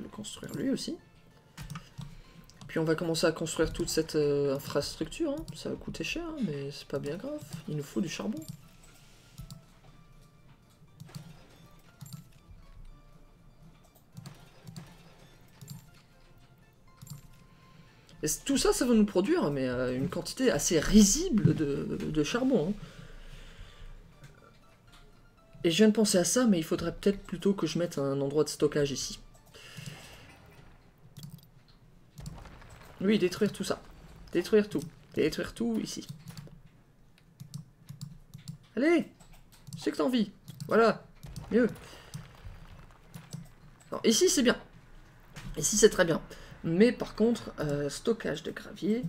Le construire lui aussi. puis on va commencer à construire toute cette euh, infrastructure. hein. Ça va coûter cher, hein, mais c'est pas bien grave. Il nous faut du charbon. Et tout ça, ça va nous produire euh, une quantité assez risible de, de charbon. hein. Et je viens de penser à ça, mais il faudrait peut-être plutôt que je mette un endroit de stockage ici. Oui, détruire tout ça. Détruire tout. Détruire tout ici. Allez sais que t'as envie. Voilà. Mieux. Ici, c'est bien. Ici, c'est très bien. Mais par contre, euh, stockage de gravier.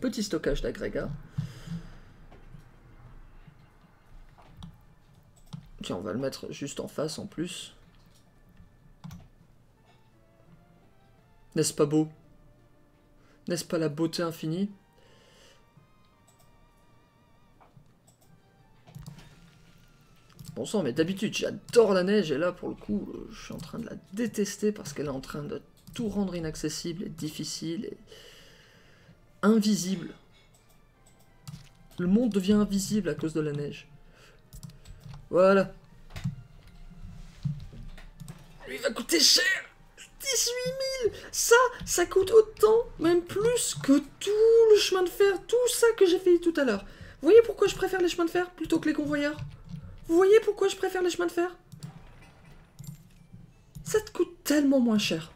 Petit stockage d'agrégat. Tiens, on va le mettre juste en face en plus. N'est-ce pas beau? N'est-ce pas la beauté infinie? Bon sang, mais d'habitude j'adore la neige et là pour le coup euh, je suis en train de la détester parce qu'elle est en train de tout rendre inaccessible et difficile et invisible. Le monde devient invisible à cause de la neige. Voilà. Lui va coûter cher 18 000 Ça, ça coûte autant, même plus que tout le chemin de fer, tout ça que j'ai fait tout à l'heure. Vous voyez pourquoi je préfère les chemins de fer plutôt que les convoyeurs? Vous voyez pourquoi je préfère les chemins de fer? Ça te coûte tellement moins cher.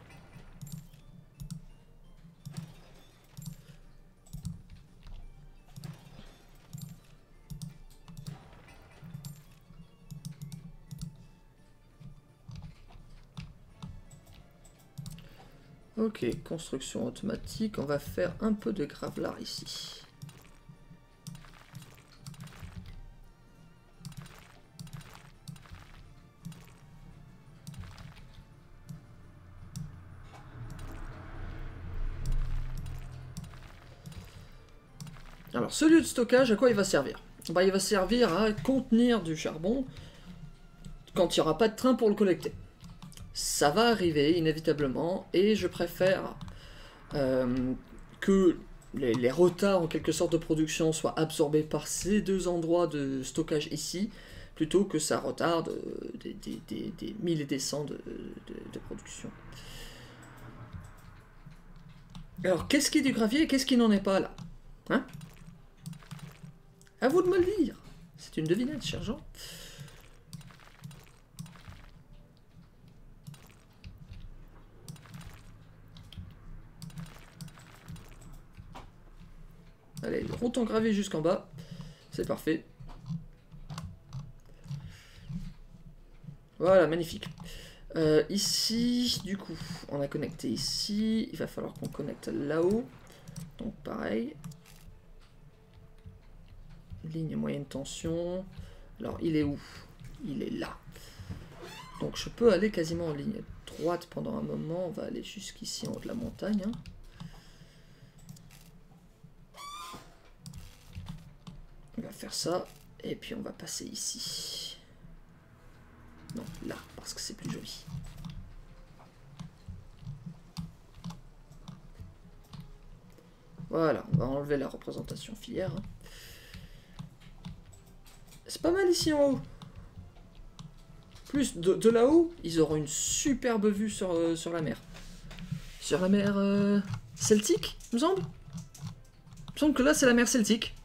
Ok, construction automatique. On va faire un peu de gravelard ici. Alors, ce lieu de stockage, à quoi il va servir? Bah, Il va servir à contenir du charbon quand il n'y aura pas de train pour le collecter ça va arriver inévitablement et je préfère euh, que les, retards en quelque sorte de production soient absorbés par ces deux endroits de stockage ici plutôt que ça retarde euh, des, des, des, des mille et des cents de, de- de production. Alors qu'est-ce qui est du gravier et qu'est-ce qui n'en est pas là? Hein? À vous de me le dire. C'est une devinette, cher Jean. Allez, route gravier jusqu'en bas. C'est parfait. Voilà, magnifique. Euh, ici, du coup, on a connecté ici. Il va falloir qu'on connecte là-haut. Donc pareil. Ligne moyenne tension. Alors, il est où? Il est là. Donc je peux aller quasiment en ligne droite pendant un moment. On va aller jusqu'ici en haut de la montagne. hein. On va faire ça, et puis on va passer ici. Non, là, parce que c'est plus joli. Voilà, on va enlever la représentation filière. C'est pas mal ici en haut. Plus de, là-haut, ils auront une superbe vue sur, euh, la mer. Sur la mer euh, celtique, il me semble Il me semble que là, c'est la mer celtique.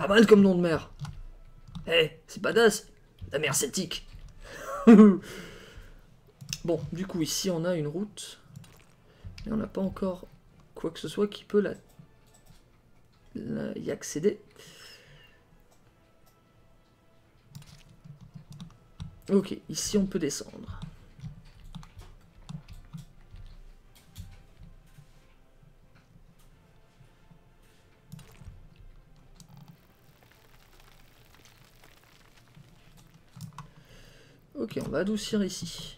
Pas mal comme nom de mer. Eh, c'est badass. La mer celtique. bon, du coup, ici, on a une route. Mais on n'a pas encore quoi que ce soit qui peut la- y accéder. Ok, ici, on peut descendre. Ok, on va adoucir ici.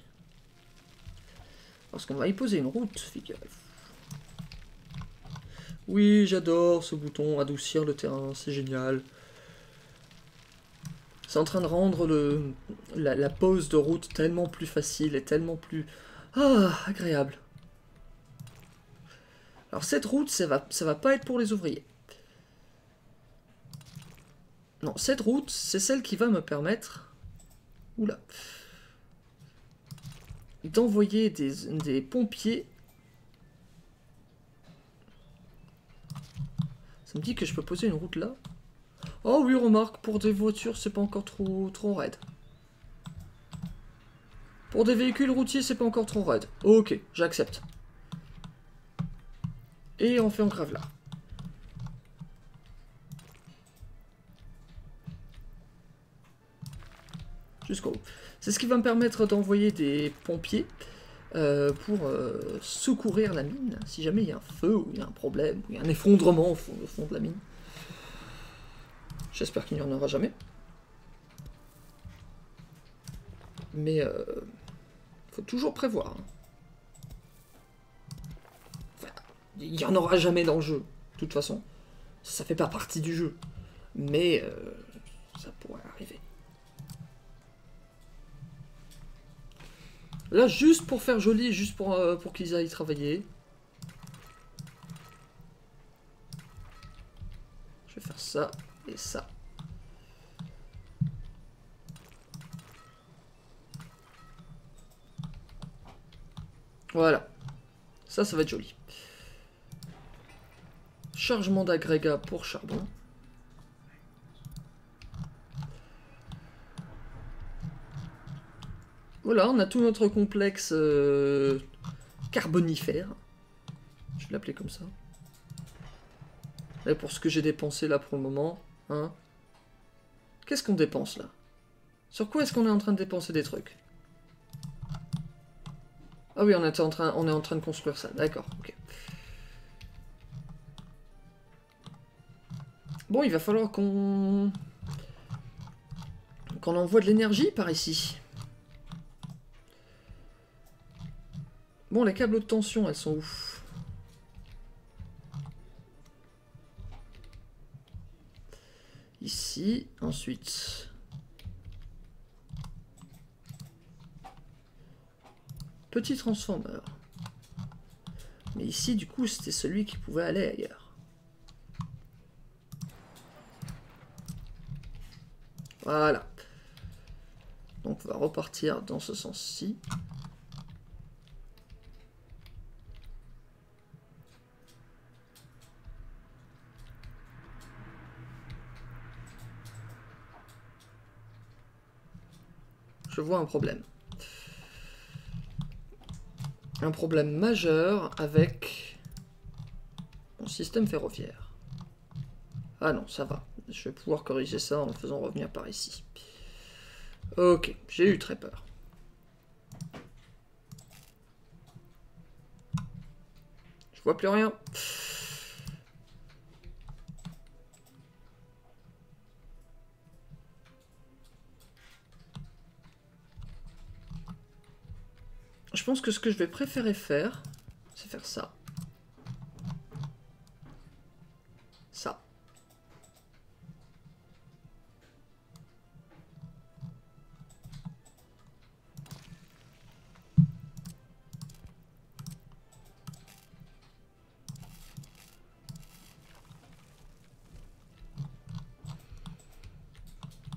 Parce qu'on va y poser une route, figurez-vous. Oui, j'adore ce bouton, adoucir le terrain, c'est génial. C'est en train de rendre la pose de route tellement plus facile et tellement plus ah, agréable. Alors cette route, ça va, ça va pas être pour les ouvriers. Non, cette route, c'est celle qui va me permettre... Oula. D'envoyer des, pompiers. Ça me dit que je peux poser une route là. Oh oui, remarque, pour des voitures, c'est pas encore trop, trop raide. Pour des véhicules routiers, c'est pas encore trop raide. Ok, j'accepte. Et on fait en grave là. C'est ce qui va me permettre d'envoyer des pompiers euh, pour euh, secourir la mine si jamais il y a un feu ou il y a un problème ou il y a un effondrement au fond, de la mine. J'espère qu'il n'y en aura jamais. Mais euh, faut toujours prévoir. hein. Il n'y en aura jamais dans le jeu, de toute façon. Ça fait pas partie du jeu. Mais ça pourrait arriver. Là, juste pour faire joli, juste pour, euh, pour qu'ils aillent travailler. Je vais faire ça et ça. Voilà. Ça, ça va être joli. Chargement d'agrégat pour charbon. Voilà, on a tout notre complexe euh, carbonifère. Je vais l'appeler comme ça. Et pour ce que j'ai dépensé là pour le moment, hein. Qu'est-ce qu'on dépense là? Sur quoi est-ce qu'on est en train de dépenser des trucs? Ah oui, on est en train, on est en train de construire ça, d'accord, ok. Bon, il va falloir qu'on... qu'on envoie de l'énergie par ici. Bon, les câbles de tension, elles sont où Ici, ensuite. Petit transformeur. Mais ici, du coup, c'était celui qui pouvait aller ailleurs. Voilà. Donc on va repartir dans ce sens-ci. Je vois un problème. Un problème majeur avec mon système ferroviaire. Ah non, ça va. Je vais pouvoir corriger ça en le faisant revenir par ici. Ok, j'ai eu très peur. Je vois plus rien. Je pense que ce que je vais préférer faire, c'est faire ça. Ça.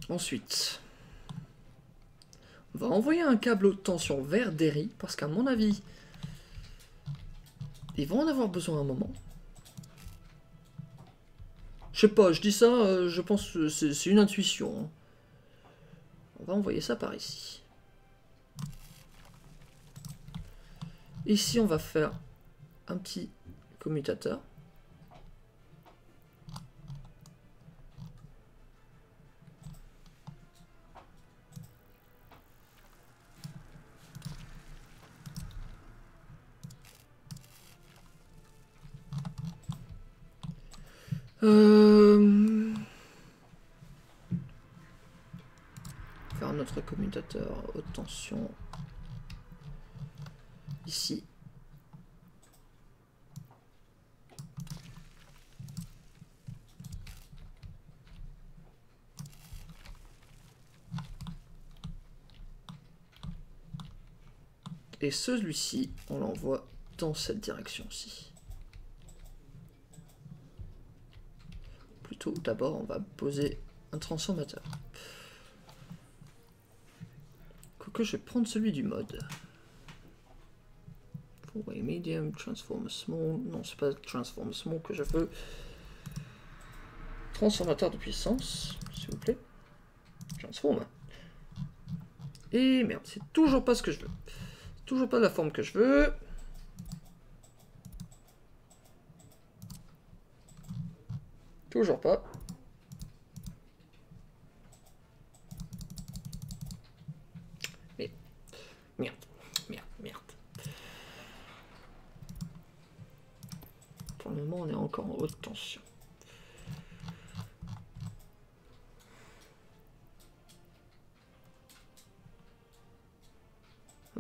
Ensuite, va envoyer un câble haute tension vers Derry, parce qu'à mon avis, ils vont en avoir besoin un moment. Je sais pas, je dis ça, euh, je pense que c'est c'est une intuition. hein. On va envoyer ça par ici. Ici, on va faire un petit commutateur. Euh, faire notre commutateur haute tension ici. Et celui-ci, on l'envoie dans cette direction-ci. Plutôt, d'abord, on va poser un transformateur. Quoique, je vais prendre celui du mode. Four-way medium, transform small. Non, c'est pas transform small que je veux. Transformateur de puissance, s'il vous plaît. Transform. Et merde, c'est toujours pas ce que je veux. Toujours pas la forme que je veux. Toujours pas. Mais, merde, merde, merde. Pour le moment, on est encore en haute tension.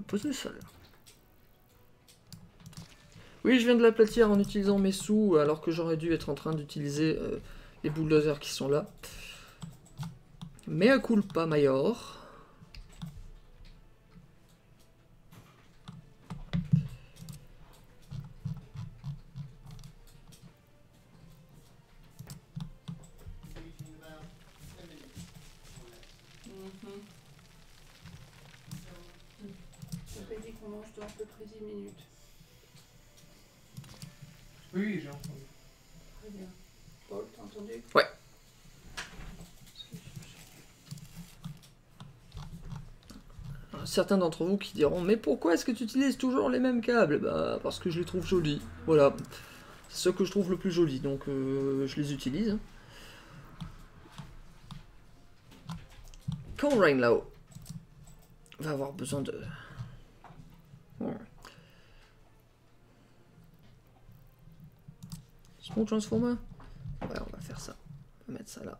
Poser ça là. Oui, je viens de l'aplatir en utilisant mes sous, alors que j'aurais dû être en train d'utiliser euh, les bulldozers qui sont là. Mais à culpa mayor. Mhm. J'avais dit qu'on mange dans à peu près 10 minutes. Oui, j'ai entendu. Très bien. Paul, t'as entendu? Ouais. Certains d'entre vous qui diront Mais pourquoi est-ce que tu utilises toujours les mêmes câbles? Bah, parce que je les trouve jolis. Voilà. C'est ce que je trouve le plus joli, donc euh, je les utilise. Quand Rain là-haut va avoir besoin de. Ouais. Small Transformer Ouais, on va faire ça. On va mettre ça là.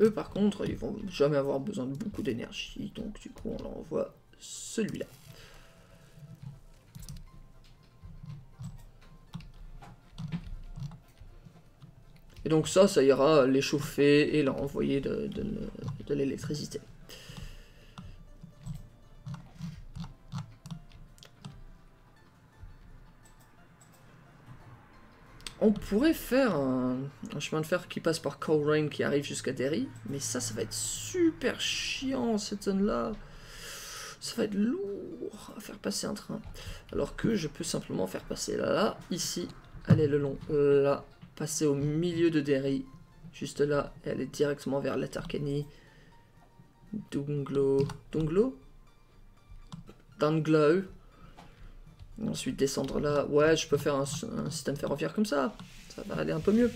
Eux, par contre, ils vont jamais avoir besoin de beaucoup d'énergie, donc du coup, on leur envoie celui-là. Et donc ça, ça ira les chauffer et leur envoyer de, l'électricité. On pourrait faire un, chemin de fer qui passe par Coleraine qui arrive jusqu'à Derry, mais ça, ça va être super chiant cette zone-là. Ça va être lourd à faire passer un train. Alors que je peux simplement faire passer là, là, ici, aller le long, là, passer au milieu de Derry, juste là, et aller directement vers Letterkenny, Dunglo, Dunglo? Dunglo? Ensuite descendre là. Ouais, je peux faire un, un système ferroviaire comme ça. Ça va aller un peu mieux.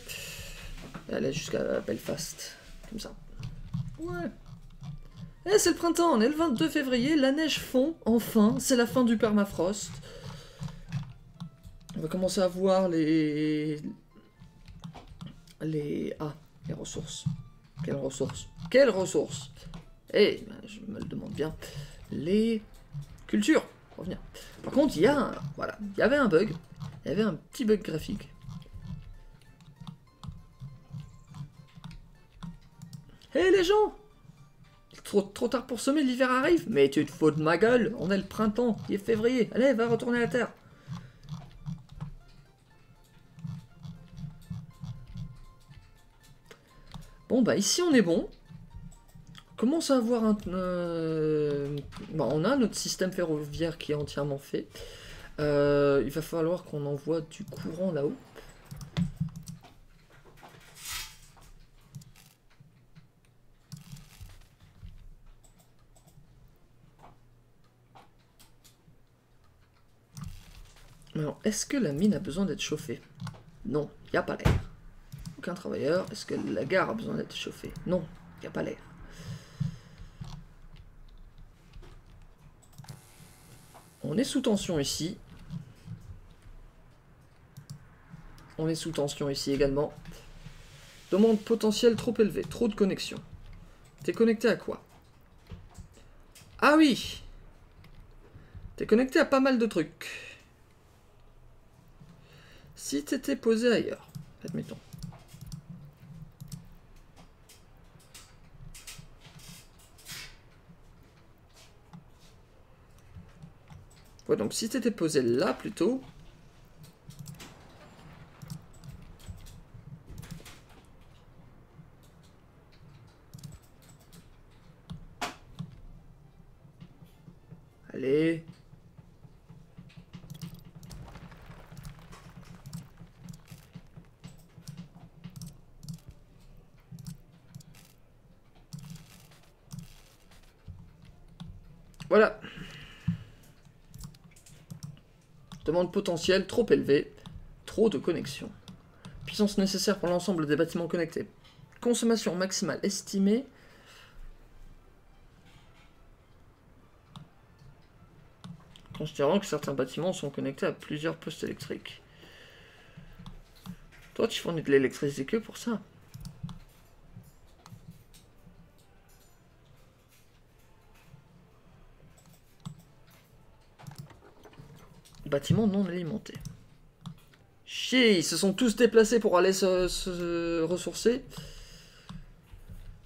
Et aller jusqu'à Belfast. Comme ça. Ouais. Eh, c'est le printemps, on est le 22 février, la neige fond, enfin, c'est la fin du permafrost. On va commencer à voir les... Les... Ah, les ressources. Quelles ressources? Quelles ressources? Eh, ben, je me le demande bien. Les... Cultures Par contre, il y a un... Voilà, il y avait un bug. Il y avait un petit bug graphique. Hé les gens Trop, trop tard pour semer, l'hiver arrive Mais tu te fous de ma gueule On est le printemps, il est février. Allez, va retourner à la terre. Bon, bah ici on est bon. Commence à avoir un... euh, on a notre système ferroviaire qui est entièrement fait. Euh, il va falloir qu'on envoie du courant là-haut. Alors, est-ce que la mine a besoin d'être chauffée? Non, il n'y a pas l'air. Aucun travailleur. Est-ce que la gare a besoin d'être chauffée? Non, il n'y a pas l'air. On est sous tension ici. On est sous tension ici également. Demande potentielle trop élevée, trop de connexion. T'es connecté à quoi? Ah oui T'es connecté à pas mal de trucs. Si t'étais posé ailleurs, admettons. Ouais, donc si t'étais posé là plutôt. Allez. Voilà. Demande potentielle trop élevée. Trop de connexion. Puissance nécessaire pour l'ensemble des bâtiments connectés. Consommation maximale estimée. Considérant que certains bâtiments sont connectés à plusieurs postes électriques. Toi, tu fournis de l'électricité que pour ça. Bâtiment non alimenté. Chier, ils se sont tous déplacés pour aller se, ressourcer.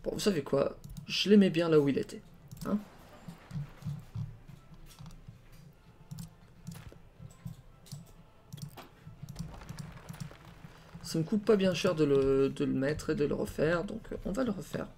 Bon, vous savez quoi Je l'aimais bien là où il était. Hein Ça me coûte pas bien cher de le, de le mettre et de le refaire, donc euh, on va le refaire.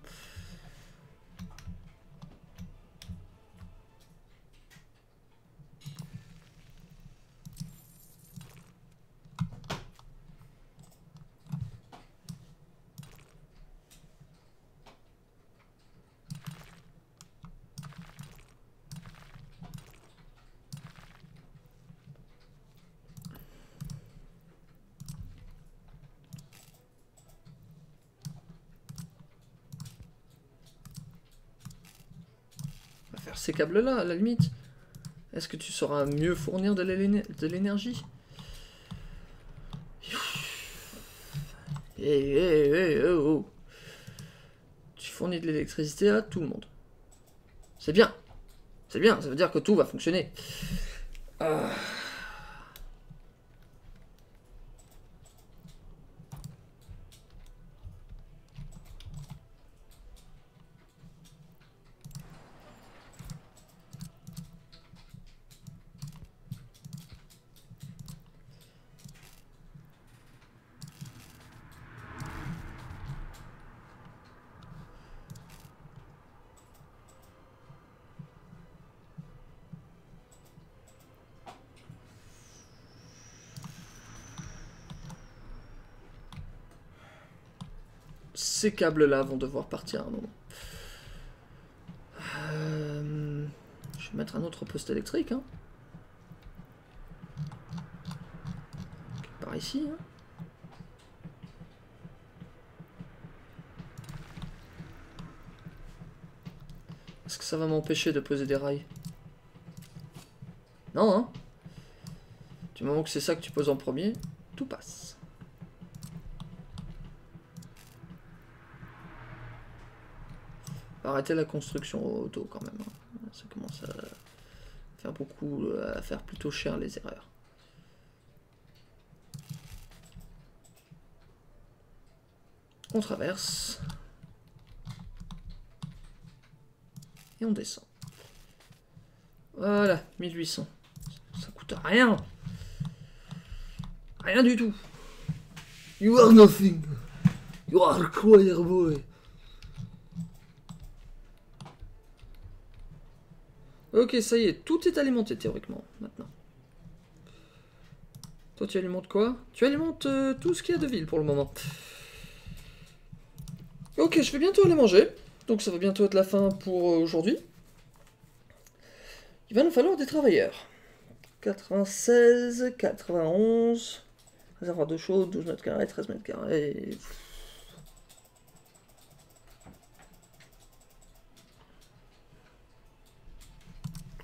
Ces câbles-là, à la limite. Est-ce que tu sauras mieux fournir de l'énergie? Eh, eh, eh, oh, oh. Tu fournis de l'électricité à tout le monde. C'est bien. C'est bien, ça veut dire que tout va fonctionner. Ah. Ces câbles-là vont devoir partir à un moment. Euh, Je vais mettre un autre poste électrique. Hein. Par ici. hein. Est-ce que ça va m'empêcher de poser des rails? Non, hein Du moment que c'est ça que tu poses en premier, tout passe. La construction auto quand même. hein. Ça commence à faire beaucoup, euh, à faire plutôt cher les erreurs. On traverse. Et on descend. Voilà, 1800. Ça coûte rien. Rien du tout. You are nothing. You are choir Ok, ça y est, tout est alimenté théoriquement maintenant. Toi, tu alimentes quoi? Tu alimentes euh, tout ce qu'il y a de ville pour le moment. Ok, je vais bientôt aller manger. Donc ça va bientôt être la fin pour euh, aujourd'hui. Il va nous falloir des travailleurs. 96, 91, réservoir de chaud, 12 mètres carrés, 13 mètres carrés.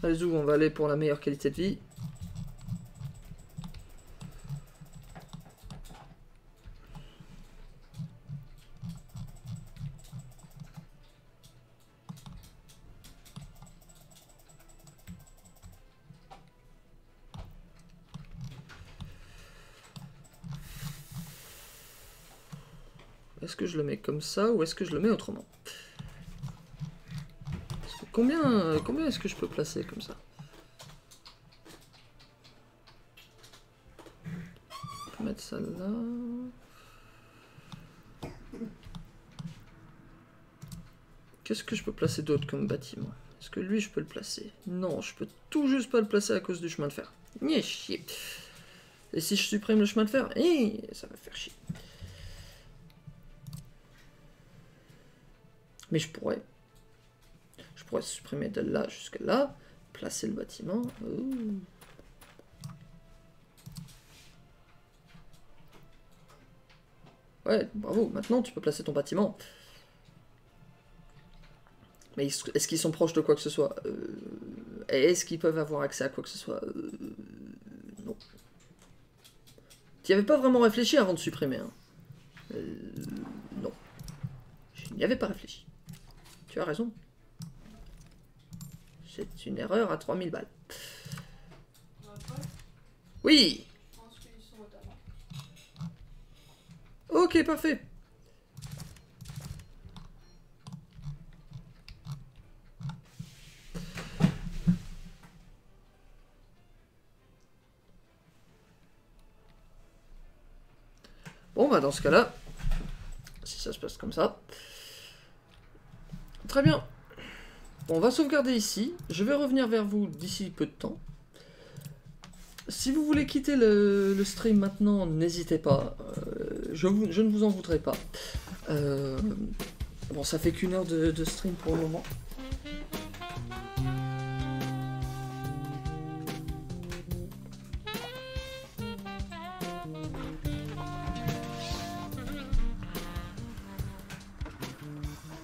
Allez, où on va aller pour la meilleure qualité de vie. Est-ce que je le mets comme ça ou est-ce que je le mets autrement? Combien, combien est-ce que je peux placer comme ça On peut mettre ça là. Qu'est-ce que je peux placer d'autre comme bâtiment? Est-ce que lui je peux le placer? Non, je peux tout juste pas le placer à cause du chemin de fer. Ni chier. Et si je supprime le chemin de fer, eh, ça va faire chier. Mais je pourrais. Supprimer de là jusque là, placer le bâtiment. Ouh. Ouais, bravo, maintenant tu peux placer ton bâtiment. Mais est-ce qu'ils sont proches de quoi que ce soit? Euh, Est-ce qu'ils peuvent avoir accès à quoi que ce soit? Euh, Non. Tu n'y avais pas vraiment réfléchi avant de supprimer. Hein? Euh, non. Je n'y avais pas réfléchi. Tu as raison. C'est une erreur à 3000 balles. Oui. Ok, parfait. Bon, bah dans ce cas-là, si ça se passe comme ça. Très bien. On va sauvegarder ici. Je vais revenir vers vous d'ici peu de temps. Si vous voulez quitter le, stream maintenant, n'hésitez pas. Euh, je, ne vous en voudrais pas. Euh, bon, ça fait qu'une heure de, de stream pour le moment.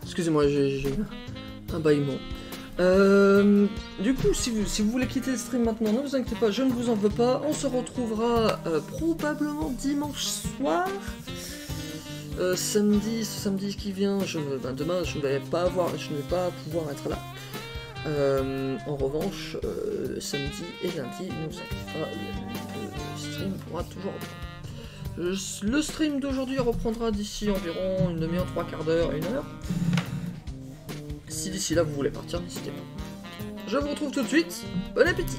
Excusez-moi, j'ai un bâillement. Euh, du coup, si vous, voulez quitter le stream maintenant, ne vous inquiétez pas, je ne vous en veux pas. On se retrouvera euh, probablement dimanche soir. Euh, samedi, ce samedi qui vient, ben, demain, je ne vais pas avoir, je ne vais pas pouvoir être là. En revanche, samedi et lundi, ne vous inquiétez le, stream pourra toujours Le stream d'aujourd'hui reprendra d'ici environ une demi-heure, trois quarts d'heure, une heure. Si d'ici là vous voulez partir, n'hésitez pas. Je vous retrouve tout de suite. Bon appétit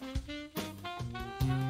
Música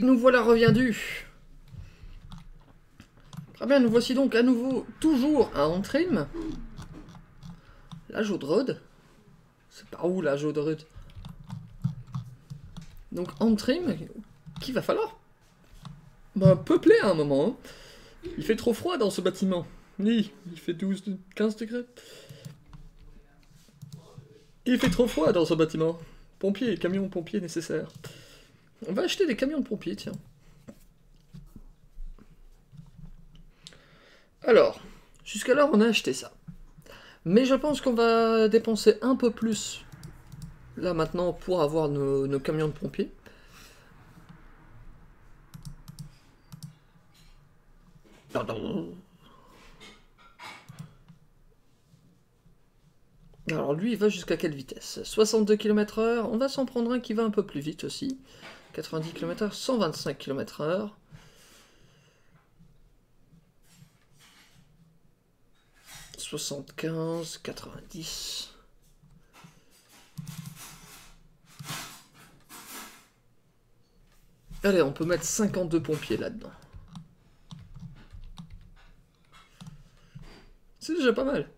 Nous voilà reviendus. Très bien, nous voici donc à nouveau toujours à Antrim. La Jaudrode. C'est par où la Jaudrode Donc Antrim, qu'il va falloir? Bah, peupler à un moment. hein. Il fait trop froid dans ce bâtiment. Oui, il fait 12, 15 degrés. Il fait trop froid dans ce bâtiment. Pompiers, camions pompiers nécessaires. On va acheter des camions de pompiers, tiens. Alors, jusqu'alors on a acheté ça. Mais je pense qu'on va dépenser un peu plus là maintenant pour avoir nos, camions de pompiers. Pardon. Alors lui, il va jusqu'à quelle vitesse? 62 km/h. On va s'en prendre un qui va un peu plus vite aussi. 90 km/h, 125 km/h. « 75, 90... Allez, on peut mettre 52 pompiers là-dedans. C'est déjà pas mal.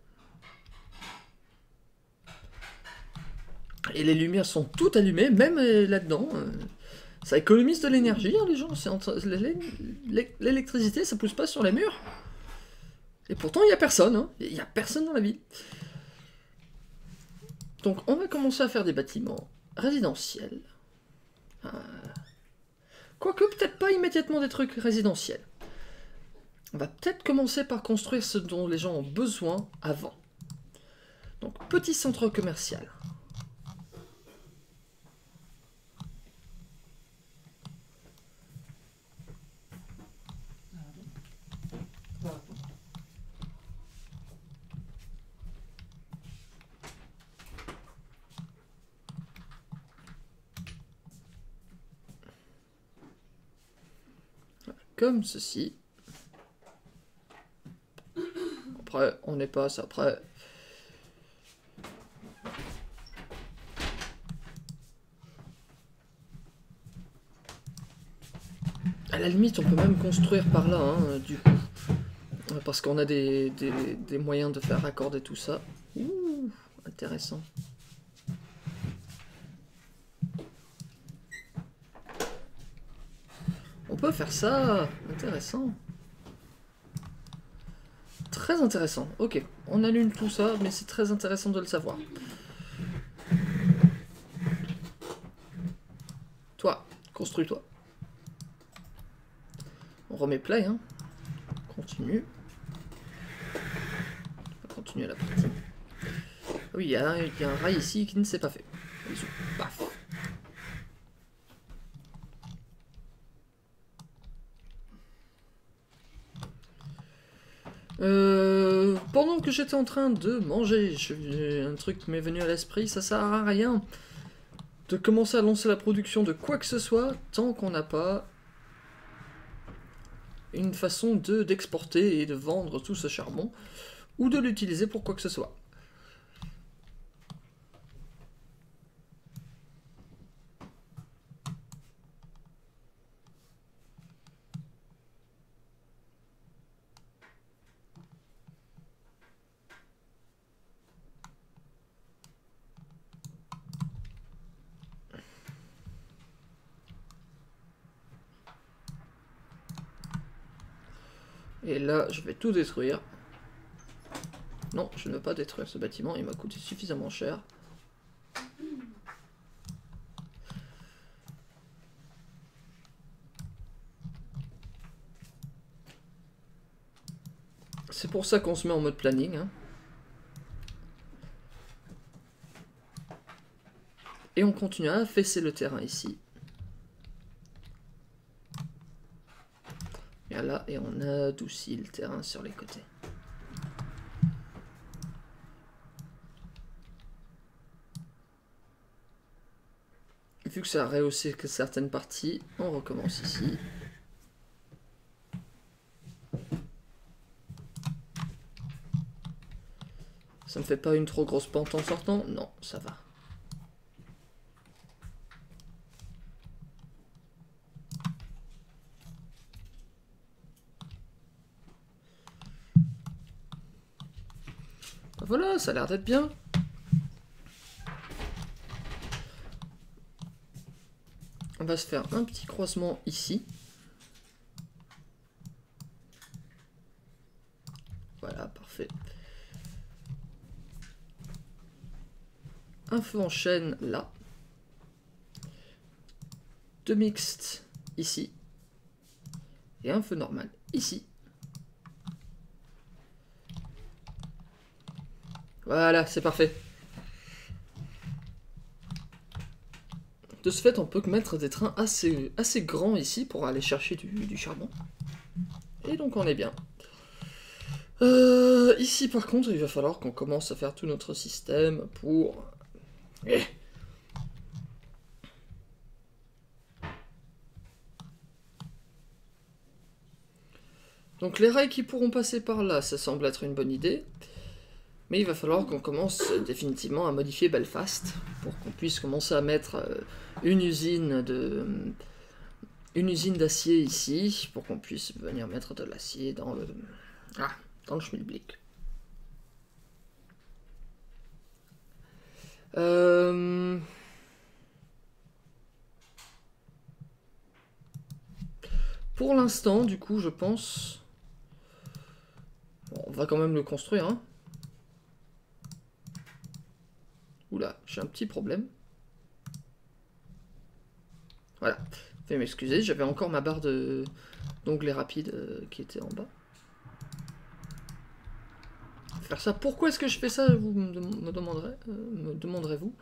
Et les lumières sont toutes allumées, même euh, là-dedans. Ça économise de l'énergie, hein, les gens. L'électricité, ça pousse pas sur les murs. Et pourtant, il n'y a personne. hein. Il n'y a personne dans la ville. Donc, on va commencer à faire des bâtiments résidentiels. Euh, Quoique, peut-être pas immédiatement des trucs résidentiels. On va peut-être commencer par construire ce dont les gens ont besoin avant. Donc, petit centre commercial. Comme ceci. Après, on n'est pas après. À la limite, on peut même construire par là, hein, du coup. Euh, Parce qu'on a des, moyens de faire raccorder tout ça. Ouh, intéressant. Faire ça. Intéressant. Très intéressant. Ok, on annule tout ça, mais c'est très intéressant de le savoir. Toi, construis-toi. On remet play, hein. Continue. On va continuer la partie. Oui, il y, a un- rail ici qui ne s'est pas fait. Euh, pendant que j'étais en train de manger, je- un truc m'est venu à l'esprit, ça sert à rien de commencer à lancer la production de quoi que ce soit tant qu'on n'a pas une façon de d'exporter et de vendre tout ce charbon ou de l'utiliser pour quoi que ce soit. Et là, je vais tout détruire. Non, je ne veux pas détruire ce bâtiment, il m'a coûté suffisamment cher. C'est pour ça qu'on se met en mode planning. hein. Et on continue à affaisser le terrain ici. Et là, et on adoucit le terrain sur les côtés. Vu que ça a rehaussé certaines parties, on recommence ici. Ça me fait pas une trop grosse pente en sortant? Non, ça va. Ça a l'air d'être bien. On va se faire un petit croisement ici. Voilà, parfait. Un feu en chaîne là. Deux mixtes ici. Et un feu normal ici. Voilà, c'est parfait. De ce fait, on peut mettre des trains assez, grands ici pour aller chercher du, du charbon. Et donc on est bien. Euh, ici par contre, il va falloir qu'on commence à faire tout notre système pour... Eh. Donc les rails qui pourront passer par là, ça semble être une bonne idée. Mais il va falloir qu'on commence définitivement à modifier Belfast pour qu'on puisse commencer à mettre euh, une usine de une usine d'acier ici pour qu'on puisse venir mettre de l'acier dans le ah, dans le schmilblick. Euh, Pour l'instant, du coup, je pense... Bon, on va quand même le construire, hein. Oula, j'ai un petit problème. Voilà. Veuillez m'excuser, j'avais encore ma barre de d'onglet rapide euh, qui était en bas. Faire ça. Pourquoi est-ce que je fais ça Vous me, dem- me demanderez, euh, me demanderez-vous?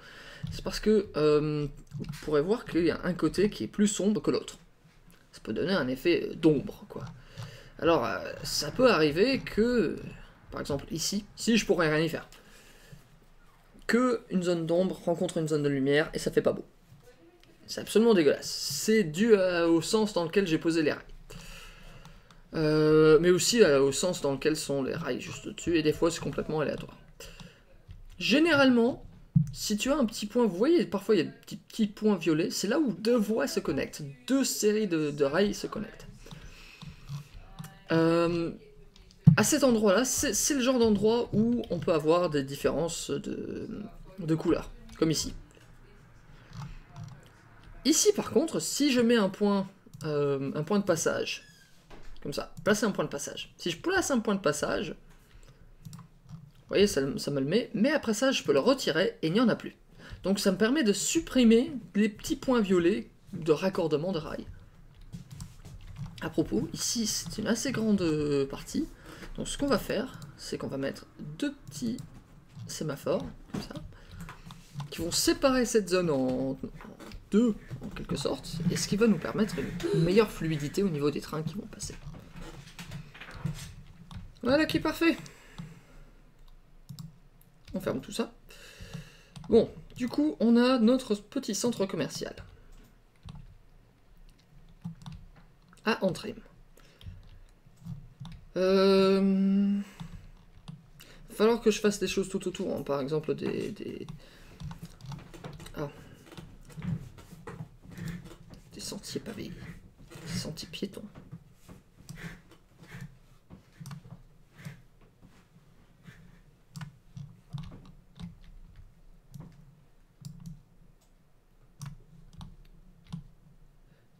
C'est parce que euh, vous pourrez voir qu'il y a un côté qui est plus sombre que l'autre. Ça peut donner un effet d'ombre, quoi. Alors, ça peut arriver que, par exemple ici, si je pourrais rien y faire, une zone d'ombre rencontre une zone de lumière et ça fait pas beau. C'est absolument dégueulasse. C'est dû à- au sens dans lequel j'ai posé les rails. Euh, mais aussi euh, au sens dans lequel sont les rails juste au-dessus, et des fois c'est complètement aléatoire. Généralement, si tu as un petit point, vous voyez, parfois il y a des petits, petits points violets, c'est là où deux voies se connectent, deux séries de, rails se connectent. Euh, à cet endroit-là, c'est le genre d'endroit où on peut avoir des différences de, couleurs, comme ici. Ici, par contre, si je mets un point, euh, un point de passage, comme ça, placer un point de passage. Si je place un point de passage, vous voyez, ça, ça me le met, mais après ça, je peux le retirer et il n'y en a plus. Donc ça me permet de supprimer les petits points violets de raccordement de rails. À propos, ici, c'est une assez grande partie. Donc ce qu'on va faire, c'est qu'on va mettre deux petits sémaphores, comme ça, qui vont séparer cette zone en, deux, en quelque sorte, et ce qui va nous permettre une meilleure fluidité au niveau des trains qui vont passer. Voilà qui est parfait. On ferme tout ça. Bon, du coup, on a notre petit centre commercial. À Antrim. Euh... Va falloir que je fasse des choses tout autour, hein, par exemple des... Ah. Des sentiers pavés. Des sentiers piétons.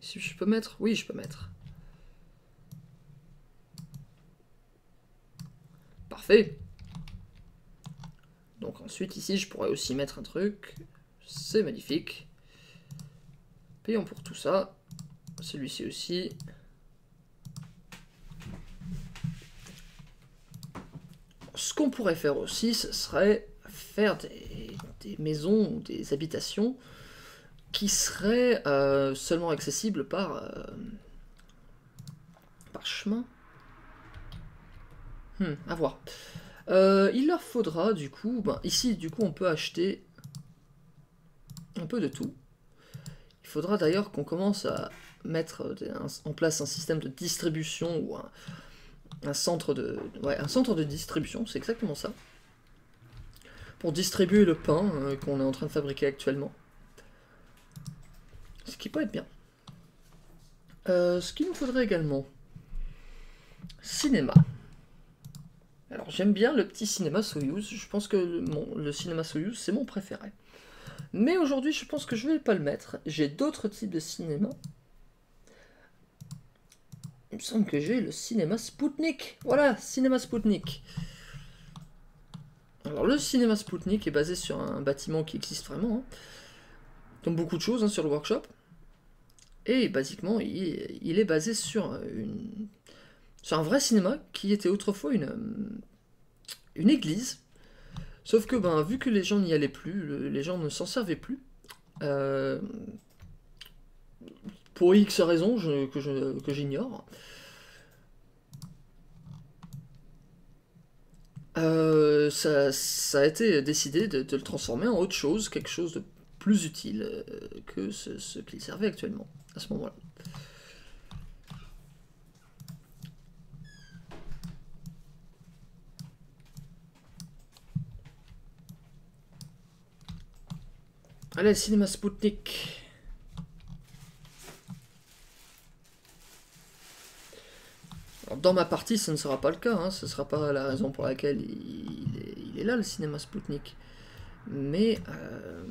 Si je peux mettre Oui, je peux mettre. Donc ensuite, ici, je pourrais aussi mettre un truc. C'est magnifique. Payons pour tout ça. Celui-ci aussi. Ce qu'on pourrait faire aussi, ce serait faire des, maisons ou des habitations qui seraient euh, seulement accessibles par, euh, par chemin. Hmm, à voir. Euh, il leur faudra du coup, ben, ici du coup on peut acheter un peu de tout. Il faudra d'ailleurs qu'on commence à mettre en place un système de distribution ou un, centre de, un centre de distribution, c'est exactement ça. Pour distribuer le pain euh, qu'on est en train de fabriquer actuellement. Ce qui peut être bien. Euh, ce qu'il nous faudrait également. Cinéma. Alors, j'aime bien le petit cinéma Soyuz, je pense que le, cinéma Soyuz c'est mon préféré. Mais aujourd'hui je pense que je vais pas le mettre, j'ai d'autres types de cinéma. Il me semble que j'ai le cinéma Spoutnik. Voilà, cinéma Spoutnik. Alors le cinéma Spoutnik est basé sur un bâtiment qui existe vraiment, hein, comme beaucoup de choses hein, sur le workshop. Et basiquement, il est basé sur une, sur un vrai cinéma qui était autrefois une, euh, une église. Sauf que, ben, vu que les gens n'y allaient plus, le- les gens ne s'en servaient plus, euh, pour X raisons que j'ignore, euh, ça, a été décidé de, le transformer en autre chose, quelque chose de plus utile que ce qu'il servait actuellement, à ce moment-là. Allez, cinéma Spoutnik. Dans ma partie, ce ne sera pas le cas, hein, ce ne sera pas la raison pour laquelle il est, il est là, le cinéma Spoutnik. Mais euh,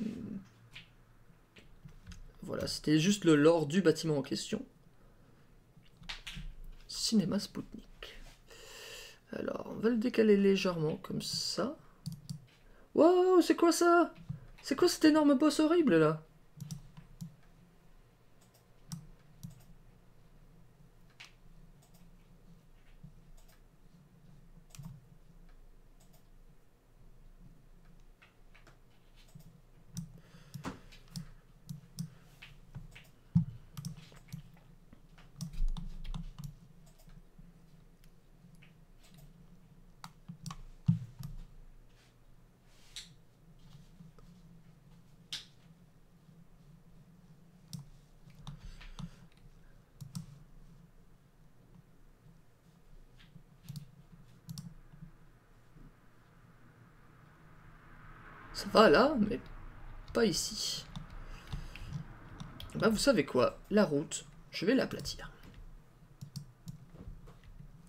voilà, c'était juste le lore du bâtiment en question. Cinéma Spoutnik. Alors, on va le décaler légèrement comme ça. Wow, c'est quoi ça? C'est quoi cet énorme boss horrible là? Va là, mais pas ici. Bah vous savez quoi, la route, je vais l'aplatir.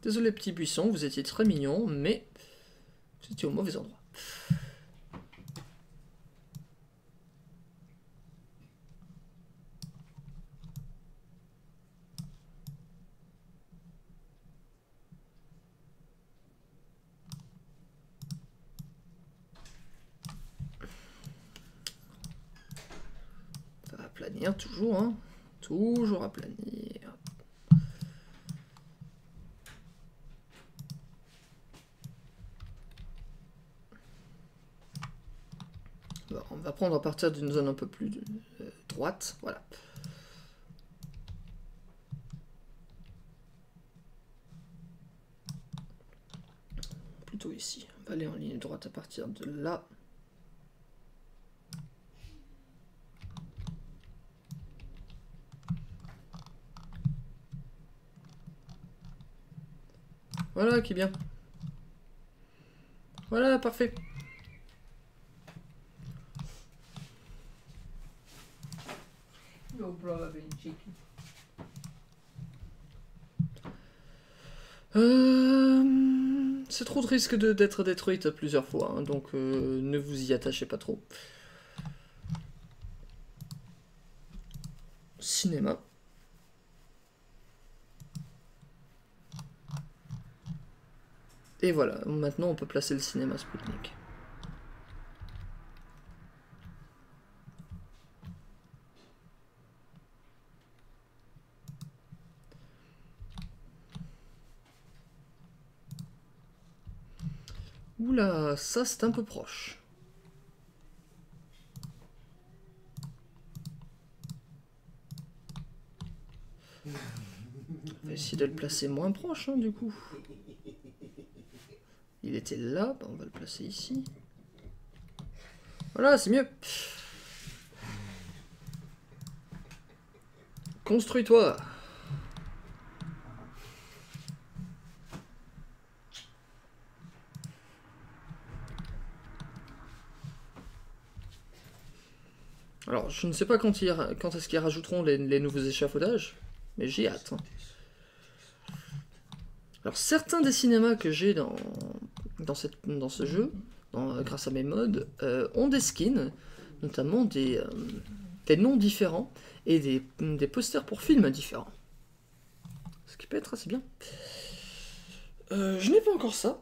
Désolé petit buisson, vous étiez très mignon, mais vous étiez au mauvais endroit. Ça va toujours, hein. Toujours aplanir. On va prendre à partir d'une zone un peu plus euh, droite, voilà. Plutôt ici. On va aller en ligne droite à partir de là. Voilà qui est bien. Voilà, parfait. Euh, c'est trop de risque d'être détruite plusieurs fois, hein, donc euh, ne vous y attachez pas trop. Cinéma. Et voilà, maintenant on peut placer le cinéma Spoutnik. Oula, ça c'est un peu proche. On va essayer de le placer moins proche, hein, du coup. Il était là, bah, on va le placer ici. Voilà, c'est mieux. Construis-toi. Alors, je ne sais pas quand, quand est-ce qu'ils rajouteront les, les nouveaux échafaudages, mais j'ai hâte. Alors, certains des cinémas que j'ai dans, dans, ce jeu, dans- grâce à mes mods, euh, ont des skins, notamment des, euh, noms différents et des, posters pour films différents. Ce qui peut être assez bien. Euh, je n'ai pas encore ça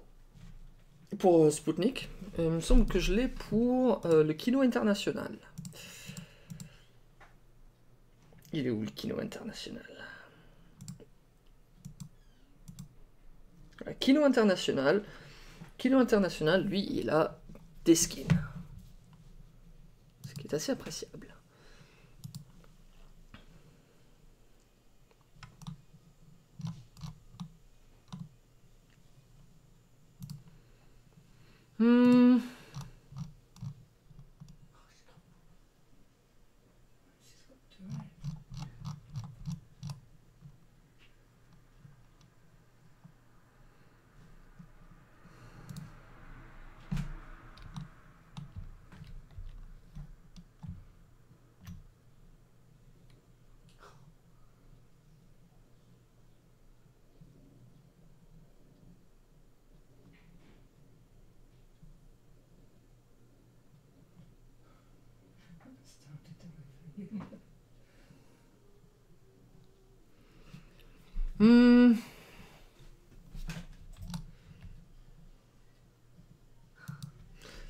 pour euh, Spoutnik. Euh, il me semble que je l'ai pour euh, le Kino International. Il est où le Kino International? Voilà, Kino International. Kino International, lui, il a des skins. Ce qui est assez appréciable. Hmm.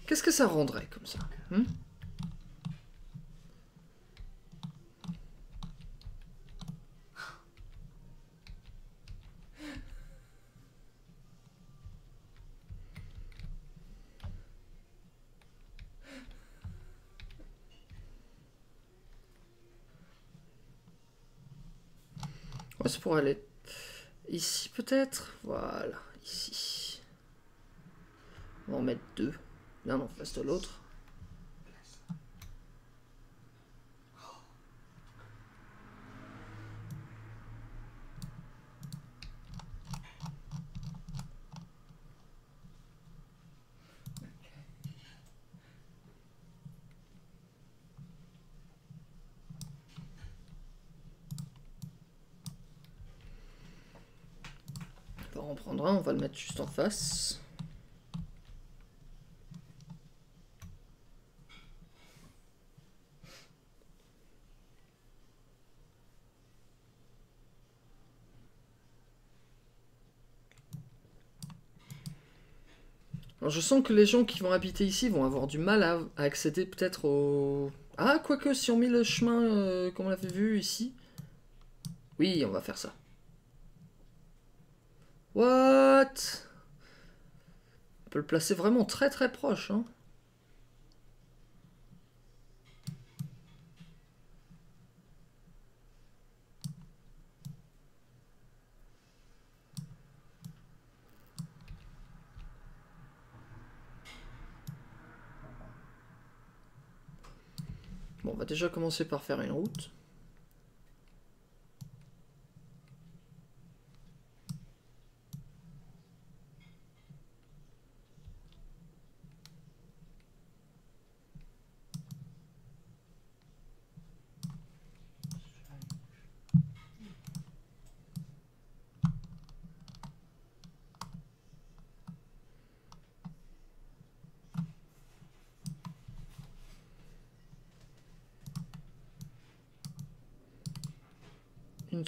Qu'est-ce ça rendrait comme ça hmm Ouais, ça pourrait aller ici peut-être? Voilà, ici. On va en mettre deux, en face de l'autre. On va on va le mettre juste en face. Je sens que les gens qui vont habiter ici vont avoir du mal à, accéder peut-être au... Ah, quoique, si on met le chemin euh, comme on l'avait vu ici... Oui, on va faire ça. What? On peut le placer vraiment très très proche. Hein. Déjà commencer par faire une route.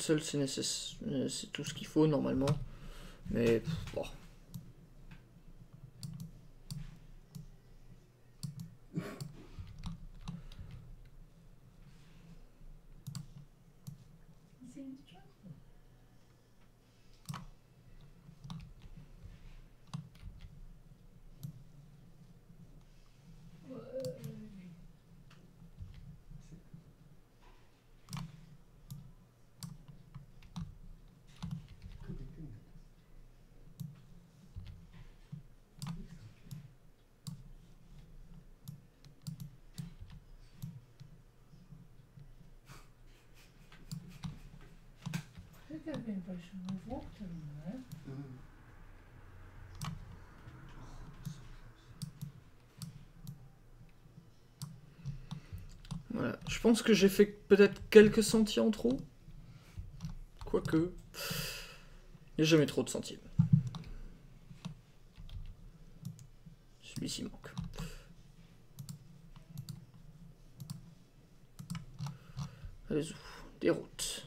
Seule, euh, c'est tout ce qu'il faut normalement. Mais bon. Voilà. Je pense que j'ai fait peut-être quelques sentiers en trop. Quoique. Il n'y a jamais trop de sentiers. Allez-y, des routes.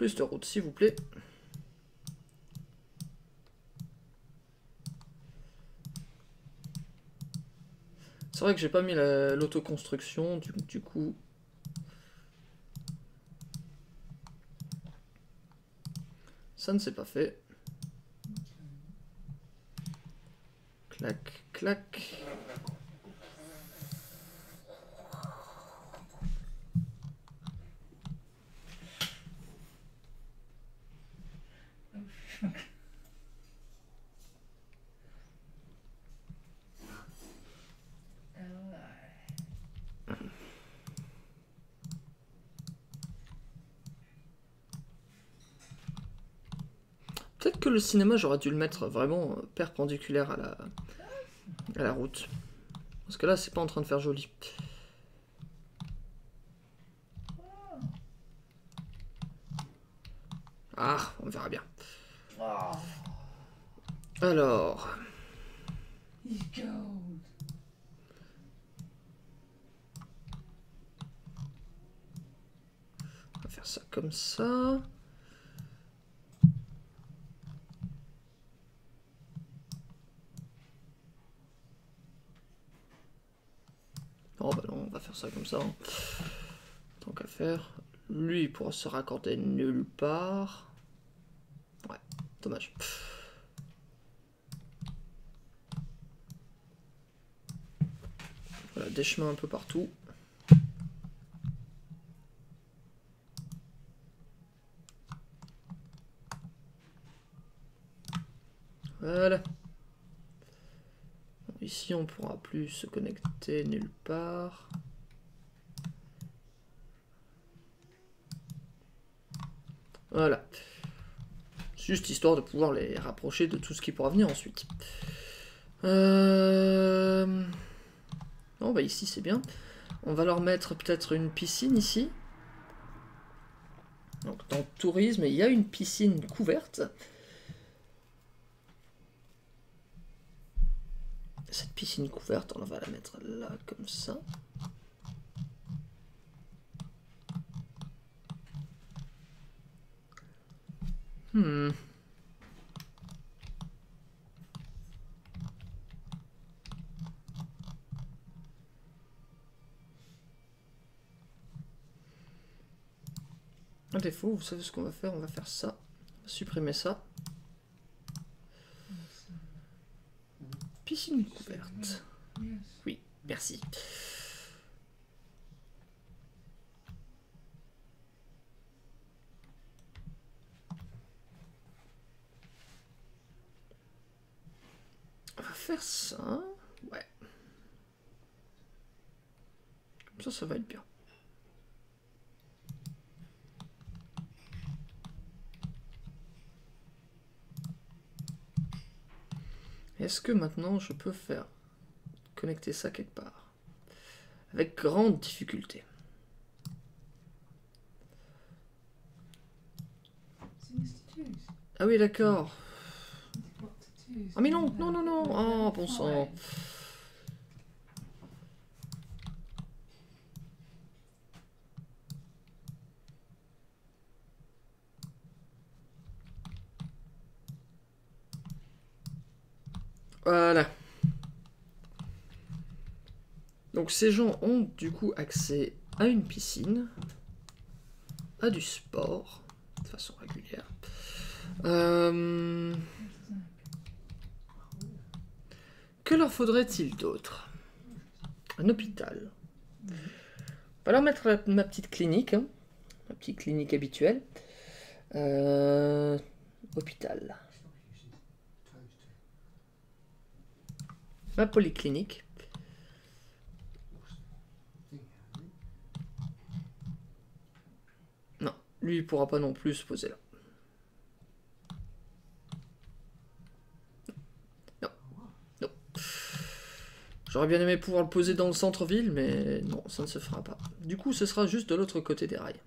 Plus de routes, s'il vous plaît. C'est vrai que j'ai pas mis la- l'autoconstruction, du, du coup. Ça ne s'est pas fait. Clac, clac. Peut-être que cinéma, j'aurais dû le mettre vraiment perpendiculaire à la, à la route. Parce que là, c'est pas en train de faire joli. Ah, on verra bien. Alors, on va faire ça comme ça. Oh bah non, on va faire comme ça. Tant qu'à faire. Lui, il pourra se raccorder nulle part. Ouais, dommage. Voilà, des chemins un peu partout. Voilà. Ici, on pourra plus se connecter nulle part. Voilà. Juste histoire de pouvoir les rapprocher de tout ce qui pourra venir ensuite. Euh... Non, bah ici c'est bien. On va leur mettre peut-être une piscine ici. Donc dans tourisme, il y a une piscine couverte. Cette piscine couverte, on va la mettre là comme ça. Hmm. À défaut, vous savez ce qu'on va faire On va faire ça. On va supprimer ça. Piscine couverte. Oui, merci. Faire ça. Ouais. Comme ça, ça va être bien. Est-ce que maintenant je peux faire connecter ça quelque part Avec grande difficulté? Ah oui, d'accord. Ah mais non, non, non, non. Oh, bon sang. Voilà. Donc ces gens ont du coup accès à une piscine, à du sport, de façon régulière. Euh, Que leur faudrait-il d'autre? Un hôpital. Va leur mettre ma petite clinique, hein, ma petite clinique habituelle. Euh, hôpital. Ma polyclinique. Non, lui il pourra pas non plus se poser là. J'aurais bien aimé pouvoir le poser dans le centre-ville, mais non, ça ne se fera pas. Du coup, ce sera juste de l'autre côté des rails.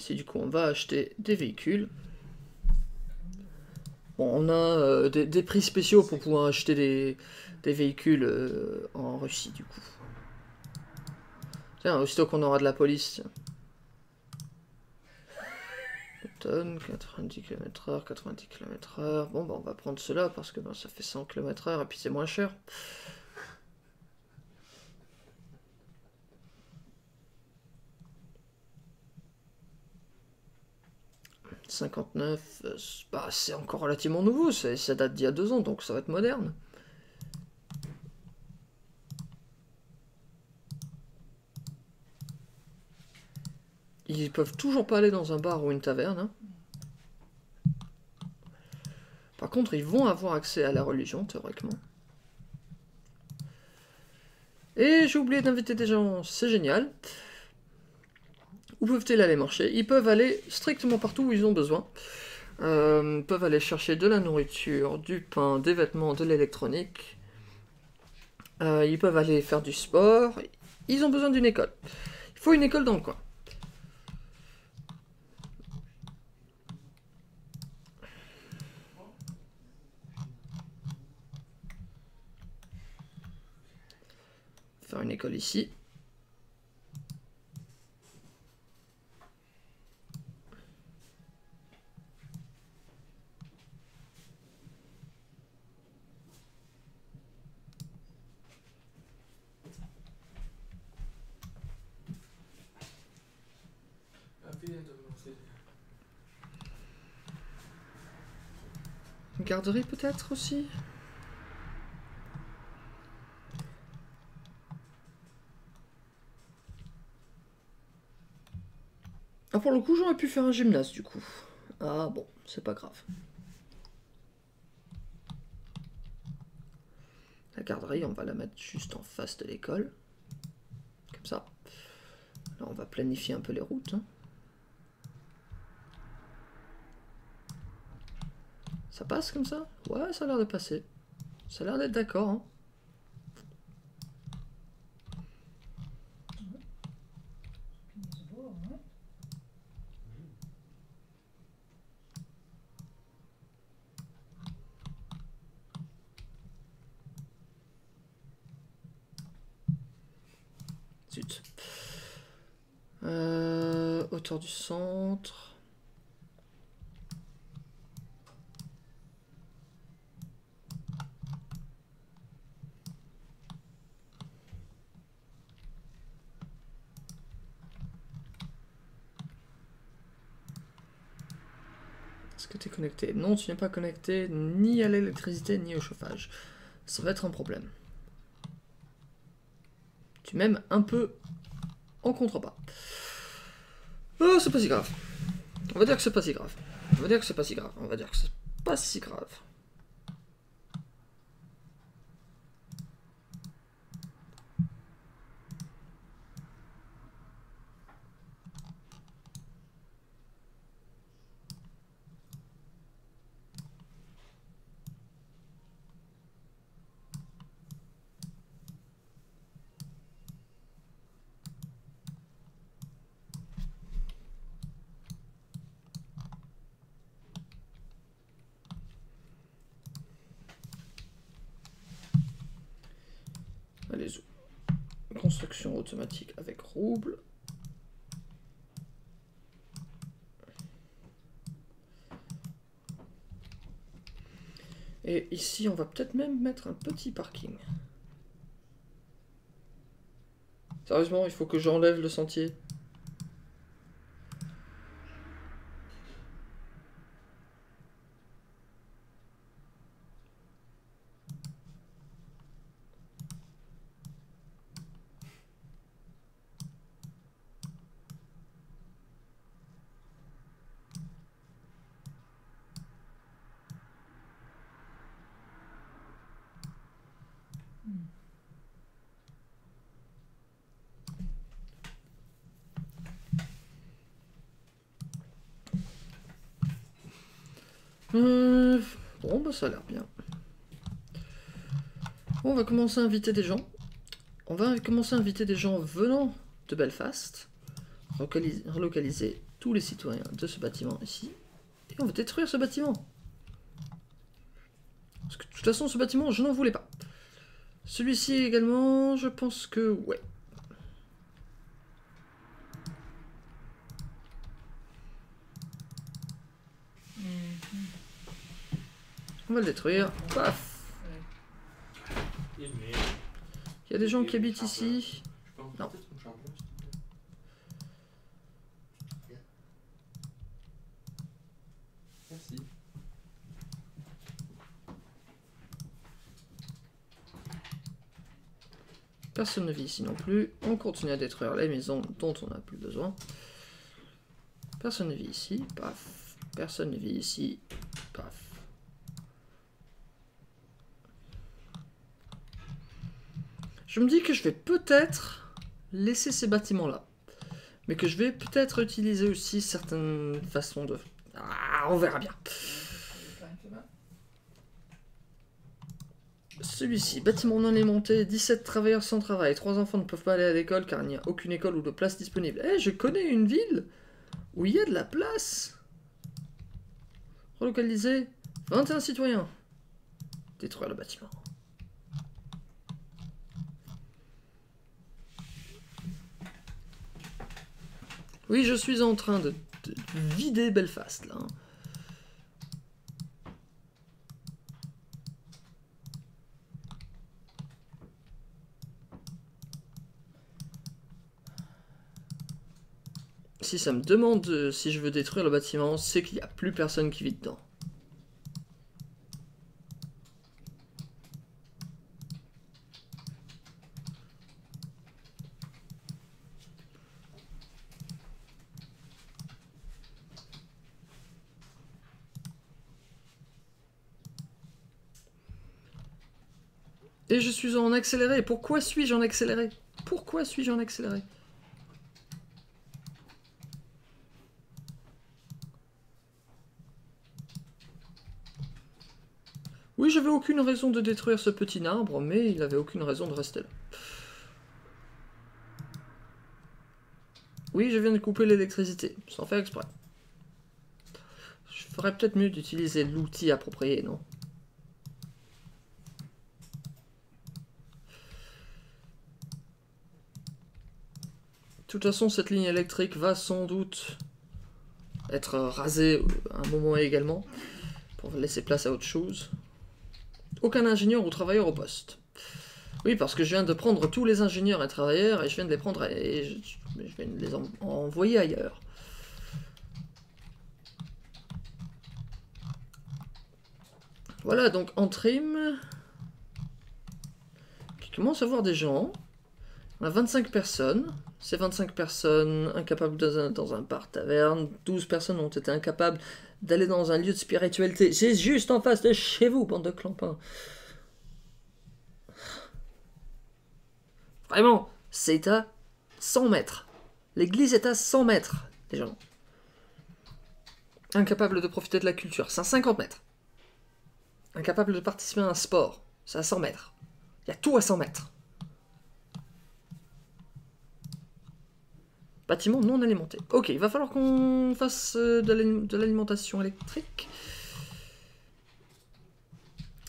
Ici, du coup, on va acheter des véhicules. Bon, on a euh, des, prix spéciaux pour pouvoir acheter des, des véhicules euh, en Russie, du coup. Tiens, aussitôt qu'on aura de la police. tiens. Tonnes, 90 km/h, 90 km/h. Bon, bah, on va prendre cela parce que ben, ça fait 100 km/h et puis c'est moins cher. 59, euh, c'est- encore relativement nouveau, ça date d'il y a deux ans, donc ça va être moderne. Ils peuvent toujours pas aller dans un bar ou une taverne. hein. Par contre, ils vont avoir accès à la religion, théoriquement. Et j'ai oublié d'inviter des gens, c'est génial. Où peuvent-ils aller marcher? Ils peuvent aller strictement partout où ils ont besoin. Euh, peuvent aller chercher de la nourriture, du pain, des vêtements, de l'électronique. Euh, ils peuvent aller faire du sport. Ils ont besoin d'une école. Il faut une école dans le coin. Faire une école ici. Ah, puis, de lancer. Une garderie peut-être aussi Ah pour le coup j'aurais pu faire un gymnase du coup. Ah bon, c'est pas grave. La garderie on va la mettre juste en face de l'école. Comme ça. Là on va planifier un peu les routes. hein. Ça passe comme ça Ouais, ça a l'air de passer. Ça a l'air d'être d'accord. Hein. Zut. Euh, du centre. Non, tu n'es pas connecté ni à l'électricité ni au chauffage. Ça va être un problème. Tu m'aimes un peu en contrepas. Oh, c'est pas si grave. On va dire que c'est pas si grave. On va dire que c'est pas si grave. On va dire que c'est pas si grave. Allez, construction automatique avec rouble. Et ici, on va peut-être même mettre un petit parking. Sérieusement, il faut que j'enlève le sentier. Euh, bon, bah ça a l'air bien. On va commencer à inviter des gens. On va commencer à inviter des gens venant de Belfast, relocaliser, relocaliser tous les citoyens de ce bâtiment ici. Et on va détruire ce bâtiment. Parce que de toute façon, ce bâtiment, je n'en voulais pas. Celui-ci également, je pense que ouais. On va le détruire. Paf. Il y a des gens qui habitent ici. Non. Personne ne vit ici non plus. On continue à détruire les maisons dont on n'a plus besoin. Personne ne vit ici. Paf. Personne ne vit ici. Paf. Je me dis que je vais peut-être laisser ces bâtiments-là. Mais que je vais peut-être utiliser aussi certaines façons de... Ah, on verra bien. Celui-ci, bâtiment non alimenté, 17 travailleurs sans travail, 3 enfants ne peuvent pas aller à l'école car il n'y a aucune école ou de place disponible. Eh, je connais une ville où il y a de la place. Relocaliser, 21 citoyens. Détruire le bâtiment. Oui, je suis en train de, de vider Belfast là. hein. Si ça me demande euh, si je veux détruire le bâtiment, c'est qu'il n'y a plus personne qui vit dedans. Et je suis en accéléré. Pourquoi suis-je en accéléré? Pourquoi suis-je en accéléré? Oui, j'avais aucune raison de détruire ce petit arbre, mais il avait aucune raison de rester là. Oui, je viens de couper l'électricité, sans faire exprès. Je ferais peut-être mieux d'utiliser l'outil approprié, non? De toute façon, cette ligne électrique va sans doute être rasée à un moment également, pour laisser place à autre chose. Aucun ingénieur ou travailleur au poste. Oui, parce que je viens de prendre tous les ingénieurs et travailleurs et je viens de les prendre et je, viens de les en- envoyer ailleurs. Voilà, donc en trim, qui commence à voir des gens. On a 25 personnes. Ces 25 personnes incapables dans un, dans un bar taverne. 12 personnes ont été incapables d'aller dans un lieu de spiritualité. C'est juste en face de chez vous, bande de clampins. Vraiment, c'est à 100 mètres. L'église est à 100 mètres, les gens. Incapable de profiter de la culture, c'est à 50 mètres. Incapable de participer à un sport, c'est à 100 mètres. Il y a tout à 100 mètres. Bâtiment non alimenté. Ok, il va falloir qu'on fasse euh, de l'alim- de l'alimentation électrique.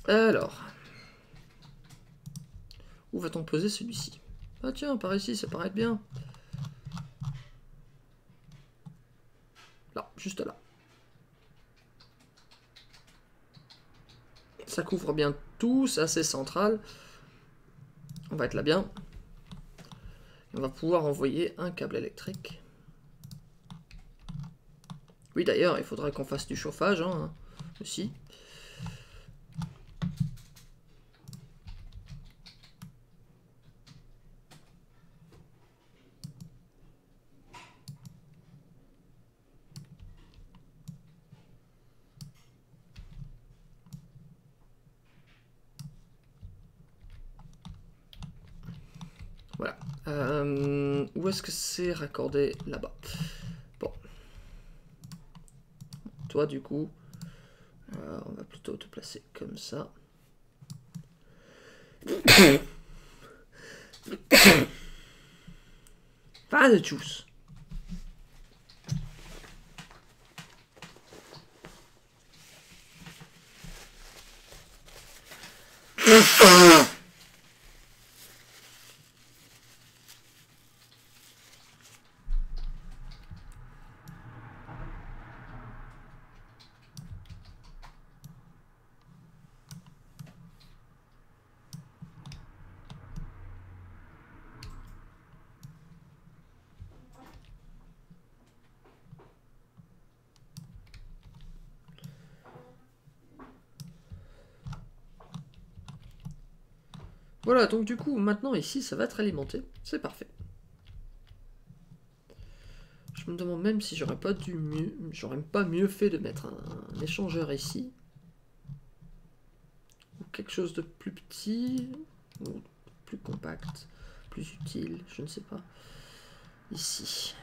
Alors. Où va-t-on poser celui-ci? Ah tiens, par ici, ça paraît bien. Là, juste là. Ça couvre bien tout, c'est assez central. On va être là bien. On va pouvoir envoyer un câble électrique. Oui, d'ailleurs, il faudrait qu'on fasse du chauffage hein, aussi. Où est-ce que c'est raccordé là-bas? Bon. Toi, du coup, euh, on va plutôt te placer comme ça. Pas de juice. Voilà, donc du coup, maintenant ici, ça va être alimenté. C'est parfait. Je me demande même si j'aurais pas dû mieux, j'aurais pas mieux fait de mettre un, un échangeur ici. Ou quelque chose de plus petit, ou plus compact, plus utile, je ne sais pas. Ici.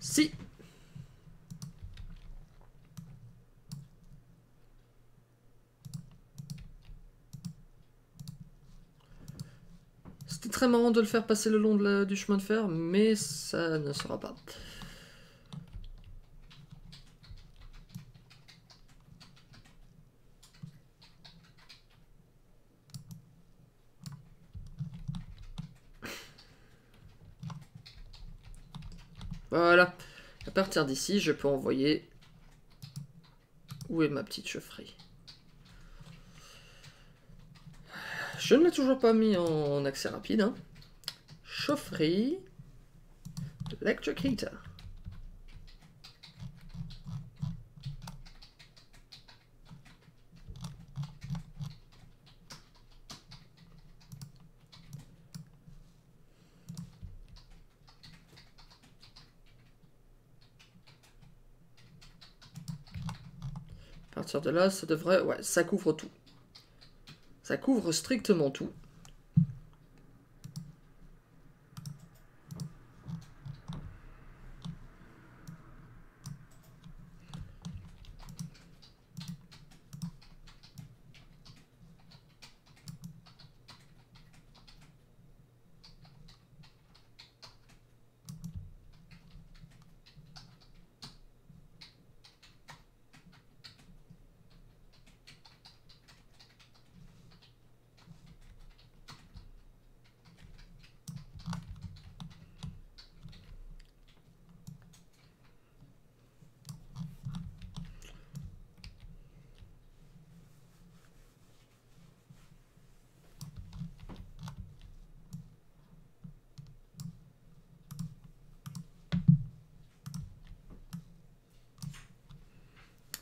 Si C'était très marrant de le faire passer le long du chemin de fer, mais ça ne sera pas. Voilà. À partir d'ici, je peux envoyer... Où est ma petite chaufferie Je ne l'ai toujours pas mis en accès rapide. Hein. Chaufferie. Electric heater. À partir de là, ça devrait... Ouais, ça couvre tout. Ça couvre strictement tout.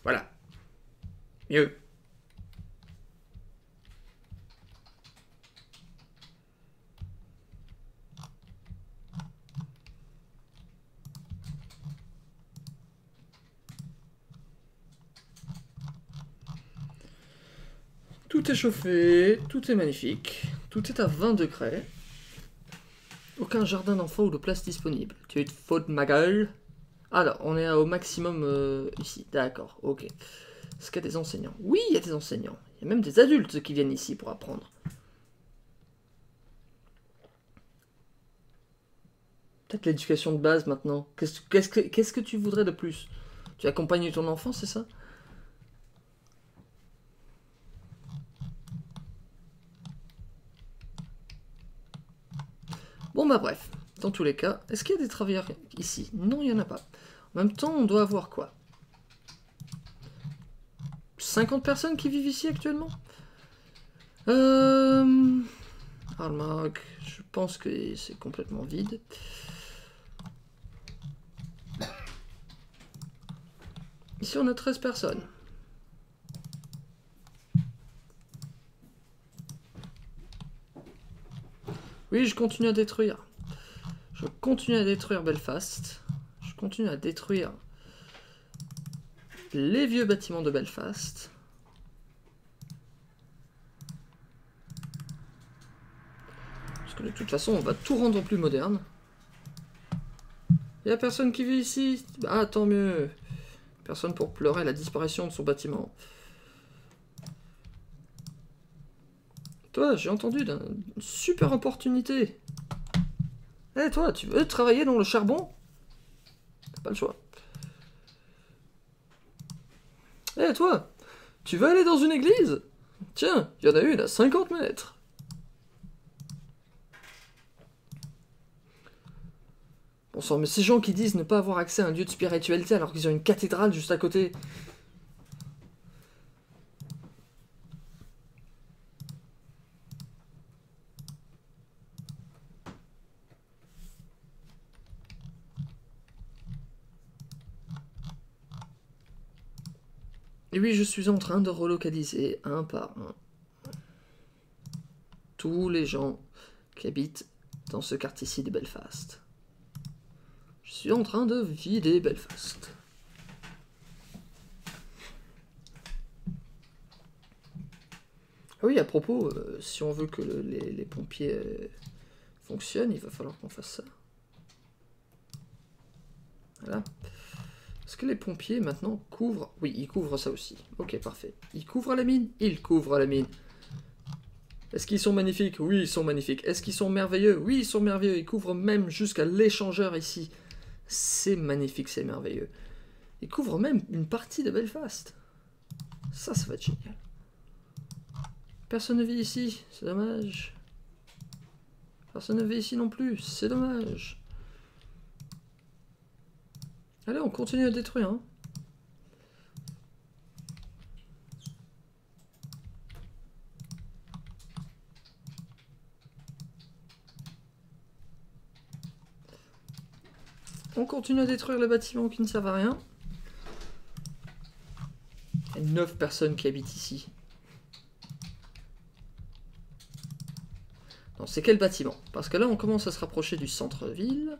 Voilà. Mieux. Tout est chauffé, tout est magnifique, tout est à 20 degrés. Aucun jardin d'enfants ou de place disponible. Tu fous de ma gueule alors, on est au maximum euh, ici. D'accord, ok. Est-ce qu'il y a des enseignants? Oui, il y a des enseignants. Il y a même des adultes qui viennent ici pour apprendre. Peut-être l'éducation de base maintenant. Qu'est-ce qu'est-ce que, qu'est-ce que tu voudrais de plus? Tu accompagnes ton enfant, c'est ça Bon bah bref, tous les cas, est-ce qu'il y a des travailleurs ici? Non, il n'y en a pas. En même temps, on doit avoir quoi? 50 personnes qui vivent ici actuellement? Euh... Je pense que c'est complètement vide. Ici, on a 13 personnes. Oui, je continue à détruire. Continue à détruire Belfast. Je continue à détruire les vieux bâtiments de Belfast. Parce que de toute façon, on va tout rendre plus moderne. Il a personne qui vit ici Ah, tant mieux. Personne pour pleurer la disparition de son bâtiment. Toi, j'ai entendu d'une super opportunité. Eh toi, tu veux travailler dans le charbon? T'as pas le choix. Eh toi, tu vas aller dans une église? Tiens, il y en a une à 50 mètres. Bon sang, mais ces gens qui disent ne pas avoir accès à un lieu de spiritualité alors qu'ils ont une cathédrale juste à côté. Oui, je suis en train de relocaliser un par un tous les gens qui habitent dans ce quartier-ci de Belfast. Je suis en train de vider Belfast. Oui, à propos, euh, si on veut que le- les, les pompiers euh, fonctionnent, il va falloir qu'on fasse ça. Voilà. Est-ce que les pompiers maintenant couvrent? Oui, ils couvrent ça aussi. Ok, parfait. Ils couvrent la mine? Ils couvrent la mine. Est-ce qu'ils sont magnifiques? Oui, ils sont magnifiques. Est-ce qu'ils sont merveilleux? Oui, ils sont merveilleux. Ils couvrent même jusqu'à l'échangeur ici. C'est magnifique, c'est merveilleux. Ils couvrent même une partie de Belfast. Ça, ça va être génial. Personne ne vit ici, c'est dommage. Personne ne vit ici non plus, c'est dommage. Allez, on continue à détruire. Hein. On continue à détruire les bâtiments qui ne servent à rien. Il y a 9 personnes qui habitent ici. Non, c'est quel bâtiment? Parce que là, on commence à se rapprocher du centre-ville.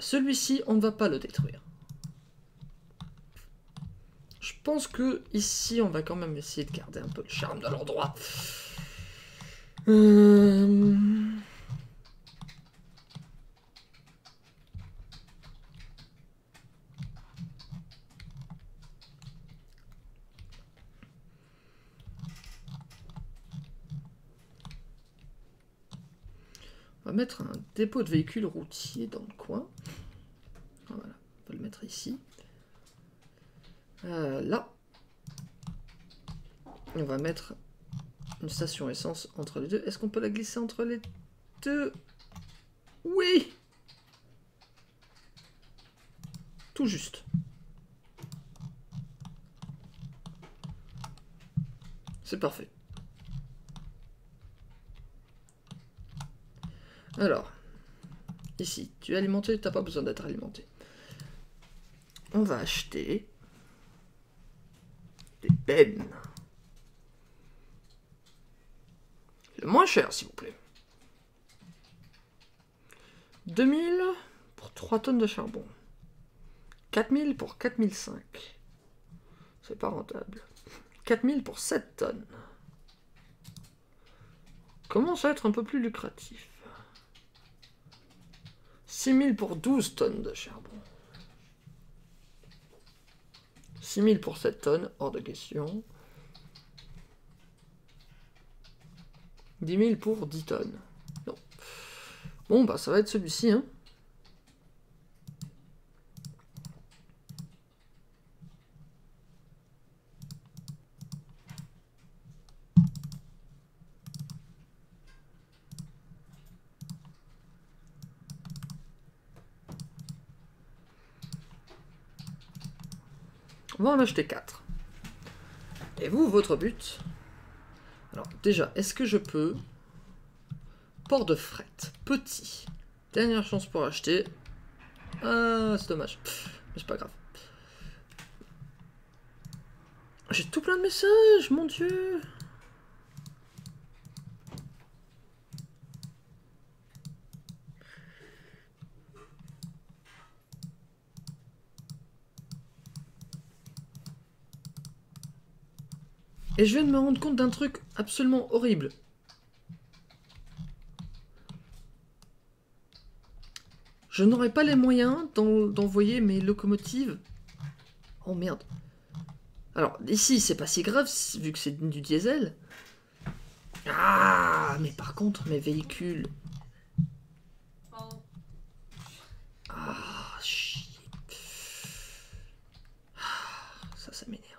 Celui-ci, on ne va pas le détruire. Je pense que ici, on va quand même essayer de garder un peu le charme de l'endroit. Euh, On va mettre un dépôt de véhicules routiers dans le coin. Voilà, on va le mettre ici. Euh, là. On va mettre une station essence entre les deux. Est-ce qu'on peut la glisser entre les deux? Oui Tout juste. C'est parfait. Alors, ici, tu es alimenté, t'as pas besoin d'être alimenté. On va acheter bennes. Le moins cher, s'il vous plaît. 2000 pour 3 tonnes de charbon. 4000 pour 4005. C'est pas rentable. 4000 pour 7 tonnes. Commence à être un peu plus lucratif. 6000 pour 12 tonnes de charbon. 6000 pour 7 tonnes, hors de question. 10 000 pour 10 tonnes. Non. Bon, bah ça va être celui-ci, hein. On va en acheter 4. Et vous, votre but? Alors, déjà, est-ce que je peux? Port de fret, petit. Dernière chance pour acheter. Ah, c'est dommage. Mais c'est pas grave. J'ai tout plein de messages, mon dieu Et je viens de me rendre compte d'un truc absolument horrible. Je n'aurai pas les moyens d'en- d'envoyer mes locomotives. Oh merde. Alors, ici, c'est pas si grave, vu que c'est du diesel. Ah, mais par contre, mes véhicules. Pardon. Ah, chier. Ah, Ça, ça m'énerve.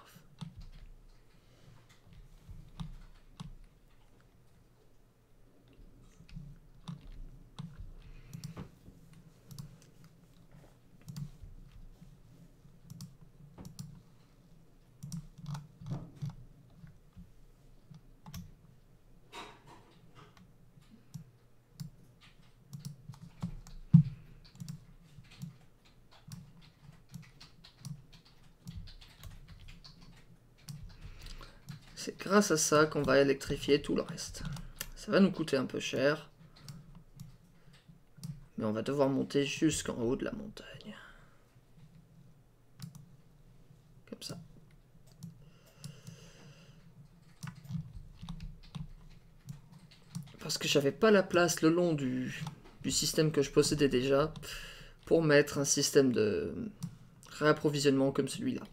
c'est grâce à ça qu'on va électrifier tout le reste. Ça va nous coûter un peu cher. Mais on va devoir monter jusqu'en haut de la montagne. Comme ça. Parce que j'avais pas la place le long du, du système que je possédais déjà pour mettre un système de réapprovisionnement comme celui-là.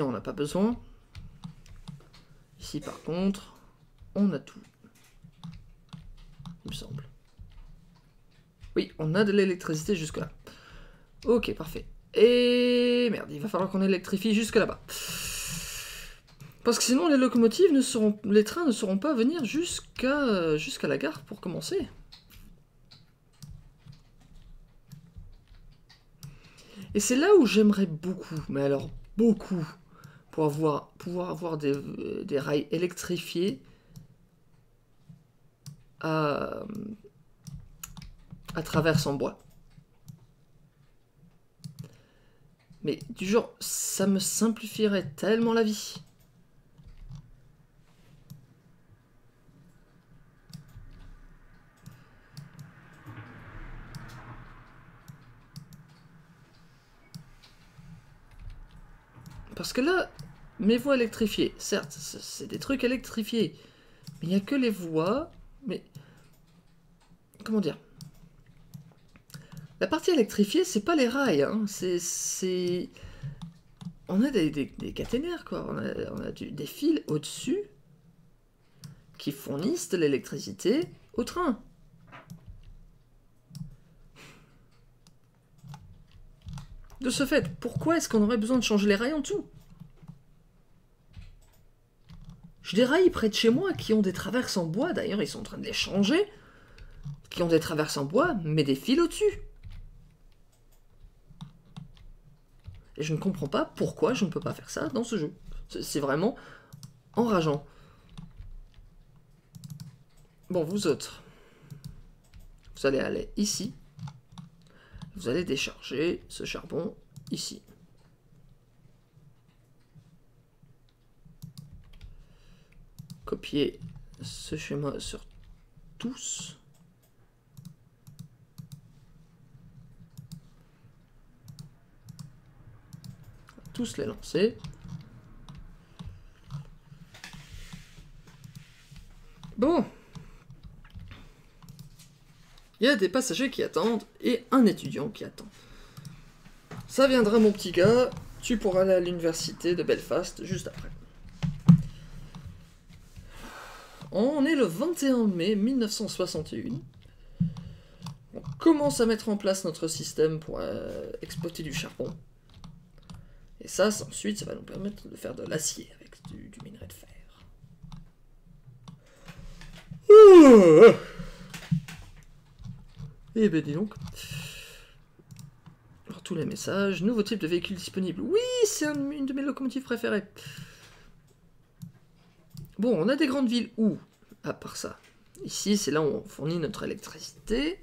On n'a pas besoin. Ici, par contre, on a tout. Il me semble. Oui, on a de l'électricité jusque là. Ok, parfait. Et merde, il va falloir qu'on électrifie jusque là-bas. Parce que sinon, les locomotives ne seront, les trains ne sauront pas venir jusqu'à jusqu'à la gare pour commencer. Et c'est là où j'aimerais beaucoup, mais alors beaucoup, pour avoir, pouvoir avoir des, euh, des rails électrifiés à, à travers en bois. Mais du genre, ça me simplifierait tellement la vie. Parce que là, mes voies électrifiées, certes, c'est des trucs électrifiés, mais il n'y a que les voies, mais... Comment dire? La partie électrifiée, c'est pas les rails, hein, c'est... On a des, caténaires, quoi, on a, des fils au-dessus qui fournissent de l'électricité au train. De ce fait, pourquoi est-ce qu'on aurait besoin de changer les rails en dessous? J'ai des près de chez moi qui ont des traverses en bois, d'ailleurs ils sont en train de les changer, qui ont des traverses en bois, mais des fils au-dessus. Et je ne comprends pas pourquoi je ne peux pas faire ça dans ce jeu. C'est- C'est vraiment enrageant. Bon, vous autres, vous allez aller ici. Vous allez décharger ce charbon ici. Copier ce schéma sur tous. Tous les lancer. Bon. Il y a des passagers qui attendent et un étudiant qui attend. Ça viendra mon petit gars, tu pourras aller à l'université de Belfast juste après. On est le 21 mai 1961. On commence à mettre en place notre système pour euh, exploiter du charbon. Et ça, ensuite, ça va nous permettre de faire de l'acier avec du, minerai de fer. Ouh. Eh ben dis donc. Alors, tous les messages, nouveau type de véhicule disponible. Oui, c'est un- une de mes locomotives préférées. Bon, on a des grandes villes où À part ça. Ici, c'est là où on fournit notre électricité.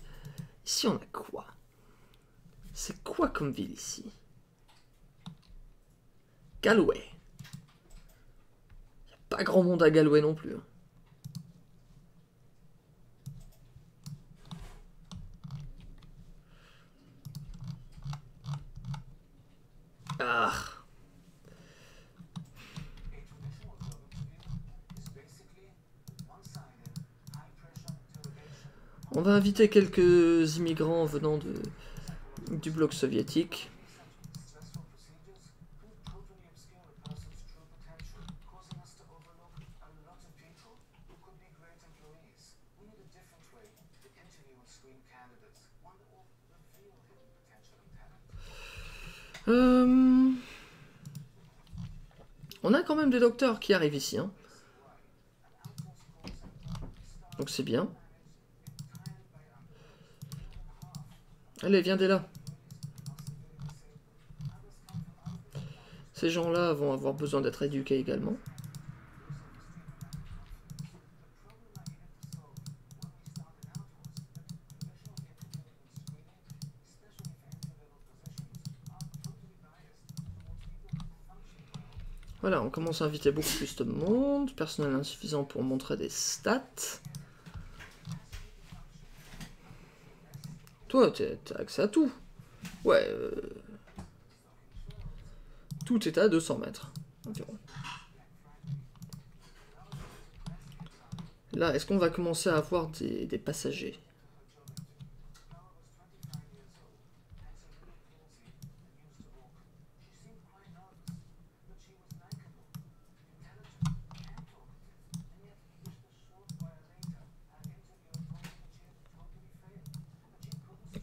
Ici, on a quoi? C'est quoi comme ville ici? Galway. Y a pas grand monde à Galway non plus. hein. On va inviter quelques immigrants venant du bloc soviétique. Euh, On a quand même des docteurs qui arrivent ici. hein. Donc c'est bien. Allez, viens dès là. Ces gens-là vont avoir besoin d'être éduqués également. Voilà, on commence à inviter beaucoup plus de monde. Personnel insuffisant pour montrer des stats. Toi, t'as accès à tout. Ouais. euh, Tout est à 200 mètres environ. Là, est-ce qu'on va commencer à avoir des passagers?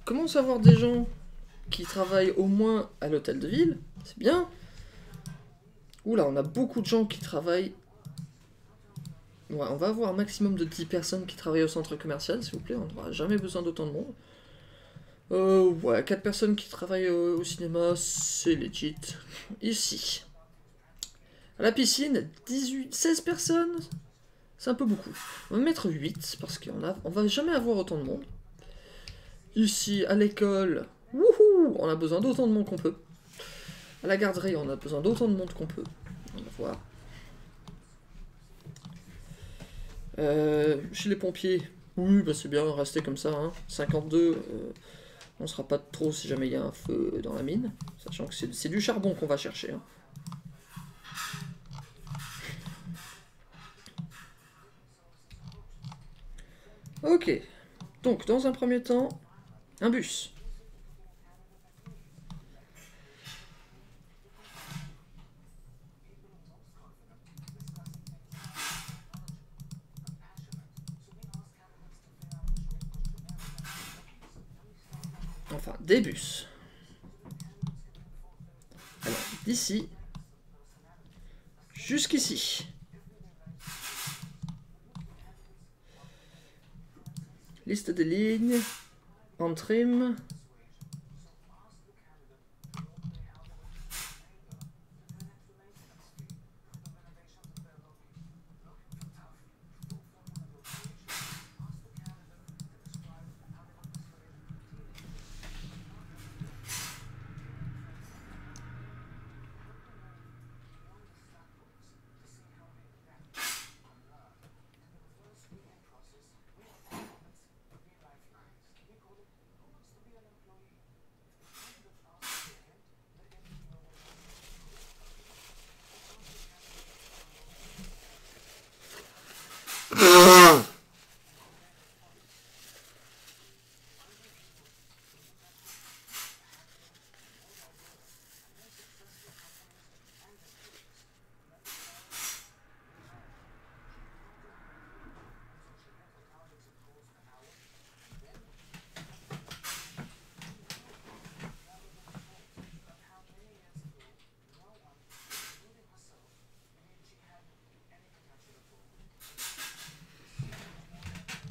On commence à avoir des gens qui travaillent au moins à l'hôtel de ville. C'est bien. Oula, on a beaucoup de gens qui travaillent. Ouais, on va avoir un maximum de 10 personnes qui travaillent au centre commercial, s'il vous plaît. On n'aura jamais besoin d'autant de monde. Euh, ouais, 4 personnes qui travaillent au cinéma, c'est legit. Ici. À la piscine, 18, 16 personnes. C'est un peu beaucoup. On va mettre 8 parce qu'on on va jamais avoir autant de monde. Ici, à l'école, wouhou, on a besoin d'autant de monde qu'on peut. À la garderie, on a besoin d'autant de monde qu'on peut. On va voir. Euh, chez les pompiers, oui, bah c'est bien, rester comme ça. Hein. 52, euh, on sera pas trop si jamais il y a un feu dans la mine. Sachant que c'est c'est du charbon qu'on va chercher. hein. Ok. Donc, dans un premier temps, un bus. Enfin, des bus. D'ici jusqu'ici. Liste des lignes. En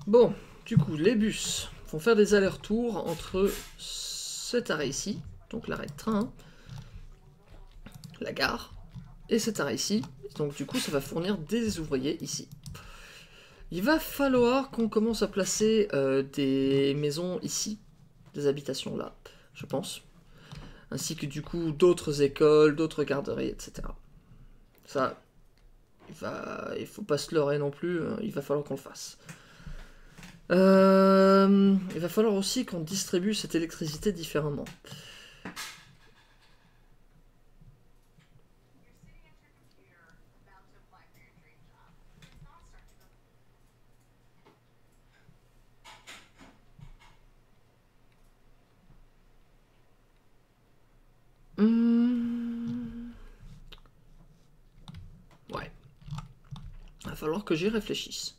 Bon, du coup, les bus vont faire des allers-retours entre cet arrêt ici, donc l'arrêt de train, la gare, et cet arrêt ici. Donc du coup, ça va fournir des ouvriers ici. Il va falloir qu'on commence à placer euh, des maisons ici, des habitations là, je pense. Ainsi que du coup d'autres écoles, d'autres garderies, etc. Ça, il va, il faut pas se leurrer non plus, hein, il va falloir qu'on le fasse. Euh, il va falloir aussi qu'on distribue cette électricité différemment. Hmm. Ouais. Il va falloir que j'y réfléchisse.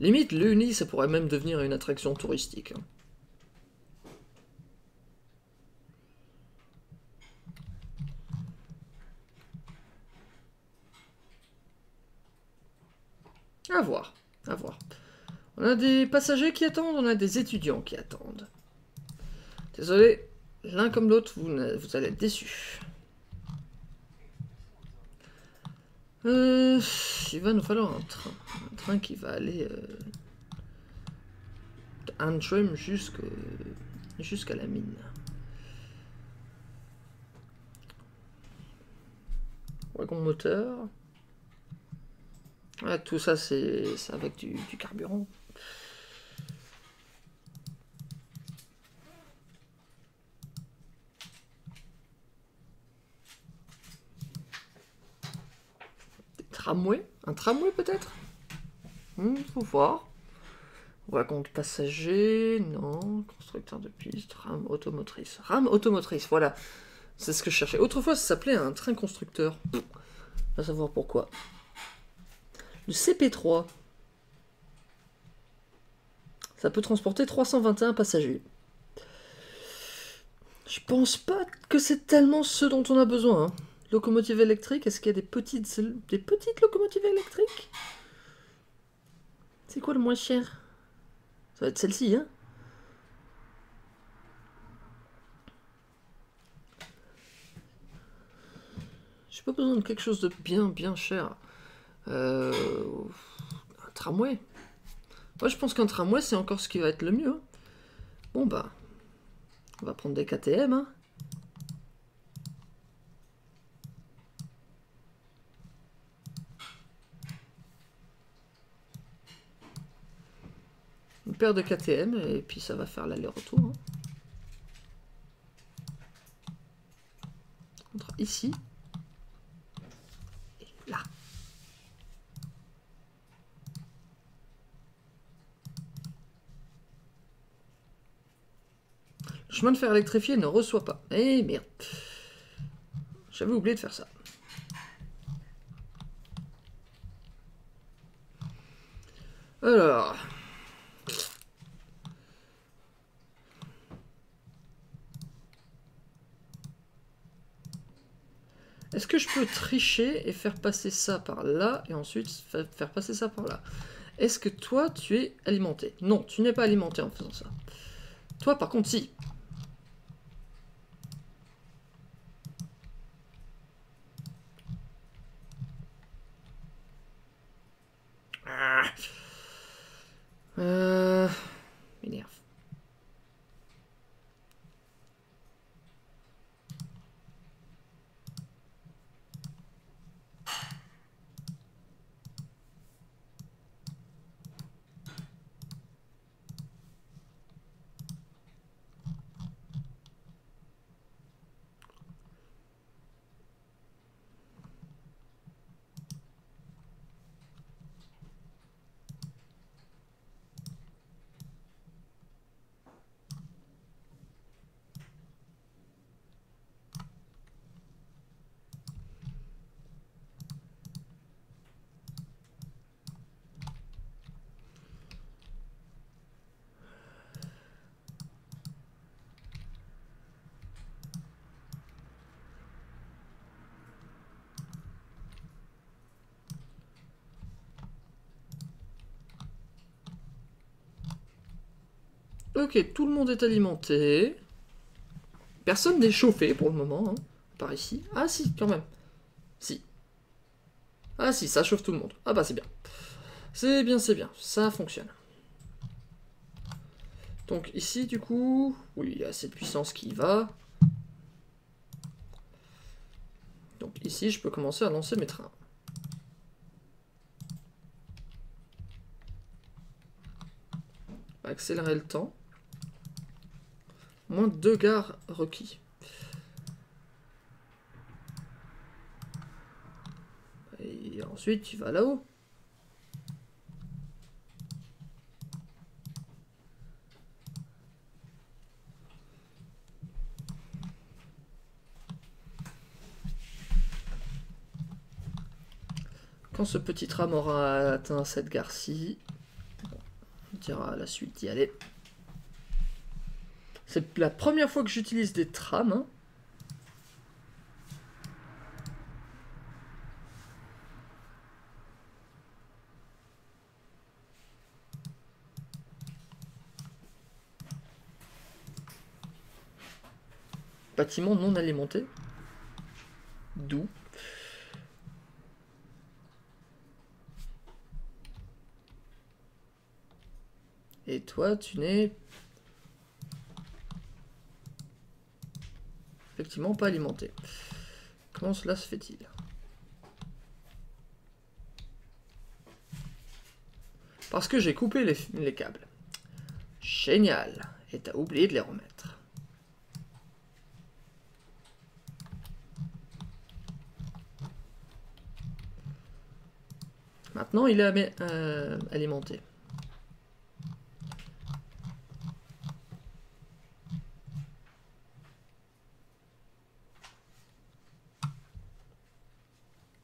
Limite, l'Uni, ça pourrait même devenir une attraction touristique. hein. À voir, à voir. On a des passagers qui attendent, on a des étudiants qui attendent. Désolé, l'un comme l'autre, vous, vous allez être déçus. Euh, il va nous falloir un train. Un train qui va aller euh, Antrim jusqu'à la mine. Wagon moteur. Ouais, tout ça, c'est avec du carburant. Des tramways Un tramway peut-être? Hmm, Faut voir. Wagon de passager, non. Constructeur de piste, rame automotrice. Rame automotrice, voilà. C'est ce que je cherchais. Autrefois, ça s'appelait un train constructeur. Pff, Va savoir pourquoi. Le CP3. Ça peut transporter 321 passagers. Je pense pas que c'est tellement ce dont on a besoin. hein. Locomotive électrique, est-ce qu'il y a des petites, des petites locomotives électriques? C'est quoi le moins cher? Ça va être celle-ci, hein? J'ai pas besoin de quelque chose de bien, bien cher. Euh, un tramway. Moi, je pense qu'un tramway, c'est encore ce qui va être le mieux. hein. Bon, bah. On va prendre des KTM, hein. De KTM, et puis ça va faire l'aller-retour. hein. Entre ici et là. Le chemin de fer électrifié ne reçoit pas. Eh merde. J'avais oublié de faire ça. Alors. Est-ce que je peux tricher et faire passer ça par là et ensuite fa- faire passer ça par là? Est-ce que toi tu es alimenté? Non, tu n'es pas alimenté en faisant ça. Toi par contre si. Ah. Euh... M'énerve. Ok, tout le monde est alimenté. Personne n'est chauffé pour le moment, hein, par ici. Ah si, quand même. Si. Ah si, ça chauffe tout le monde. Ah bah c'est bien. C'est bien, c'est bien. Ça fonctionne. Donc ici, du coup, oui, il y a cette puissance qui y va. Donc ici, je peux commencer à lancer mes trains. Accélérer le temps. Moins deux gares requis. Et ensuite, tu vas là-haut. Quand ce petit tram aura atteint cette gare-ci, on dira à la suite d'y aller. C'est la première fois que j'utilise des trams. hein. Bâtiment non alimenté. D'où? Et toi, tu n'es effectivement pas alimenté. Comment cela se fait-il? Parce que j'ai coupé les, les câbles. Génial. Et t'as oublié de les remettre. Maintenant, il est euh, alimenté.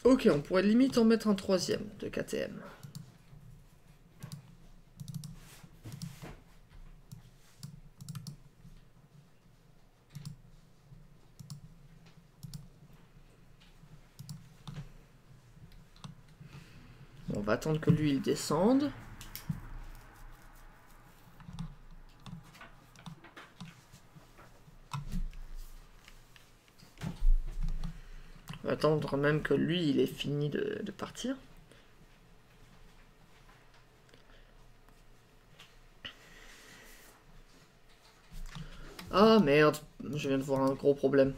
Ok, on pourrait limite en mettre un troisième de KTM. On va attendre que lui il descende. Attendre même que lui il ait fini de, partir. Ah merde, je viens de voir un gros problème.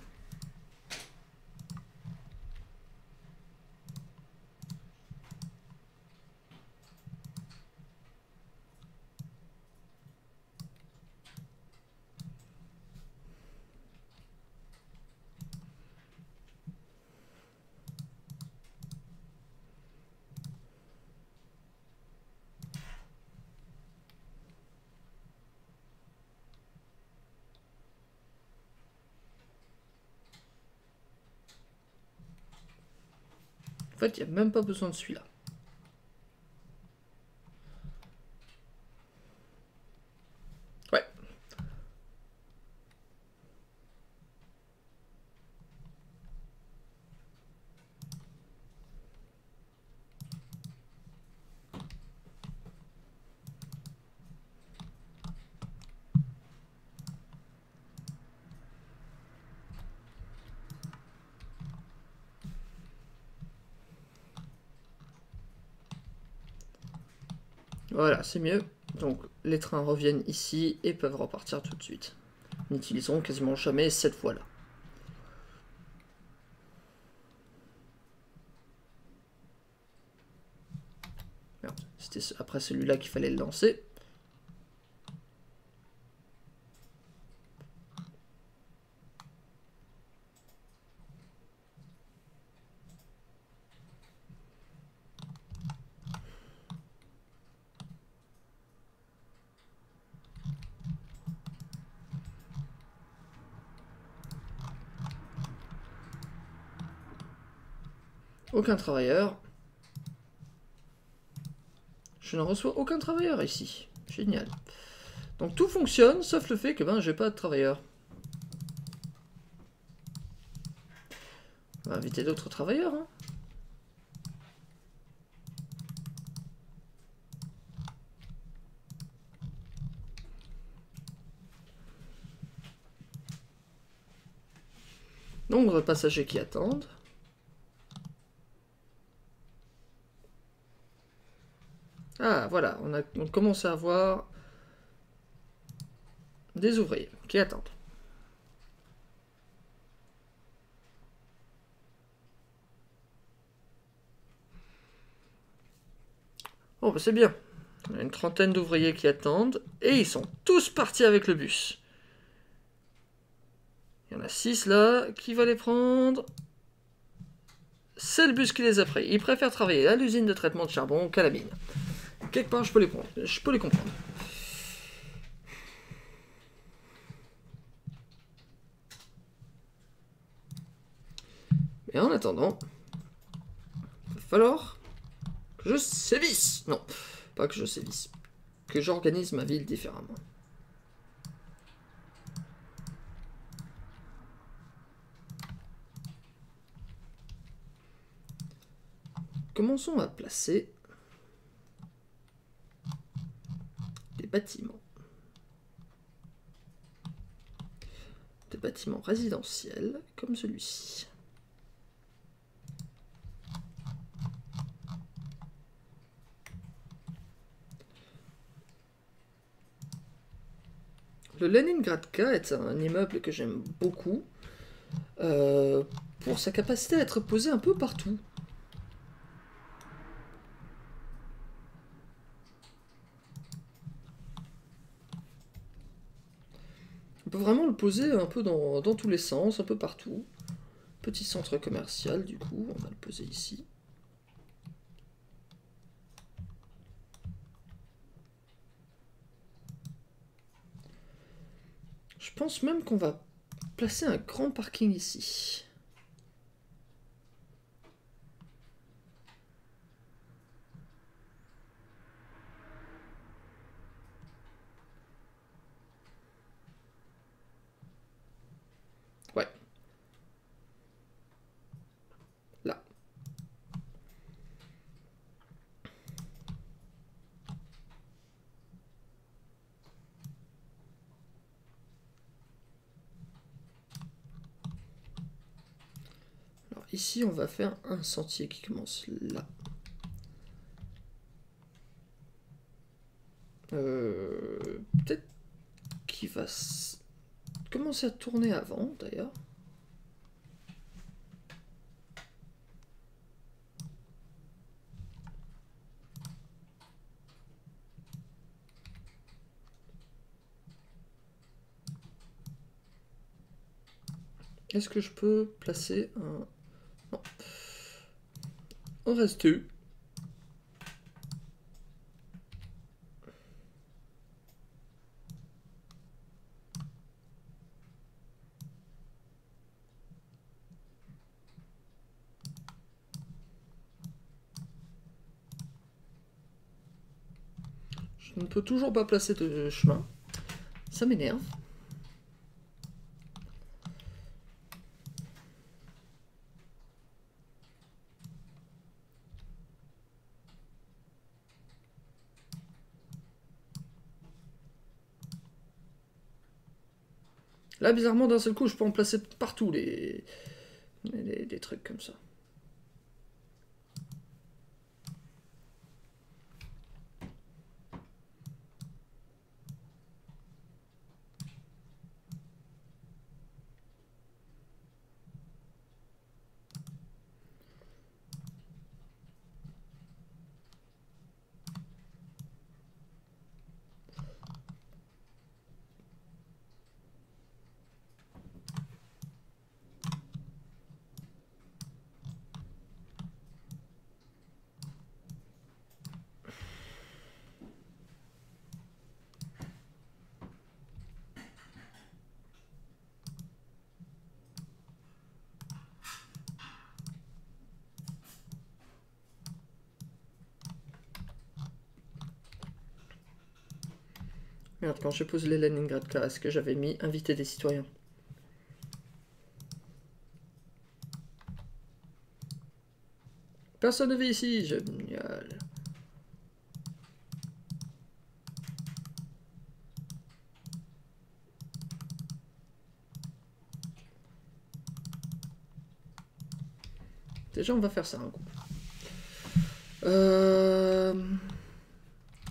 Il n'y a même pas besoin de celui-là. Ouais. Voilà, c'est mieux. Donc les trains reviennent ici et peuvent repartir tout de suite. N'utiliseront quasiment jamais cette voie-là. C'était après celui-là qu'il fallait le lancer. Aucun travailleur. Je ne reçois aucun travailleur ici. Génial. Donc tout fonctionne, sauf le fait que ben j'ai pas de travailleurs. On va inviter d'autres travailleurs. hein. Nombre de passagers qui attendent. Ah, voilà, on, a, on commence à avoir des ouvriers qui attendent. Oh, c'est bien. Une trentaine d'ouvriers qui attendent et ils sont tous partis avec le bus. Il y en a six là. Qui va les prendre C'est le bus qui les a pris. Ils préfèrent travailler à l'usine de traitement de charbon qu'à la mine. Quelque part, je peux les prendre. Je peux les comprendre. Mais en attendant, il va falloir Que je sévisse Non, pas que je sévisse. Que j'organise ma ville différemment. Commençons à placer des bâtiments. Des bâtiments résidentiels comme celui-ci. Le Leningradka est un immeuble que j'aime beaucoup euh, pour sa capacité à être posé un peu partout. On peut vraiment le poser un peu dans, dans tous les sens, un peu partout. Petit centre commercial, du coup, on va le poser ici. Je pense même qu'on va placer un grand parking ici. Ouais. Là. Alors ici, on va faire un sentier qui commence là. Euh, Peut-être qu'il va commencer à tourner avant, d'ailleurs. Est-ce que je peux placer un... On reste. Je ne peux toujours pas placer de chemin. Ça m'énerve. Là, bizarrement, d'un seul coup, je peux en placer partout les... les- trucs comme ça. Merde, quand j'ai posé les Leningradka, est-ce que j'avais mis inviter des citoyens Personne ne vit ici, génial. Déjà, on va faire ça un coup. Euh,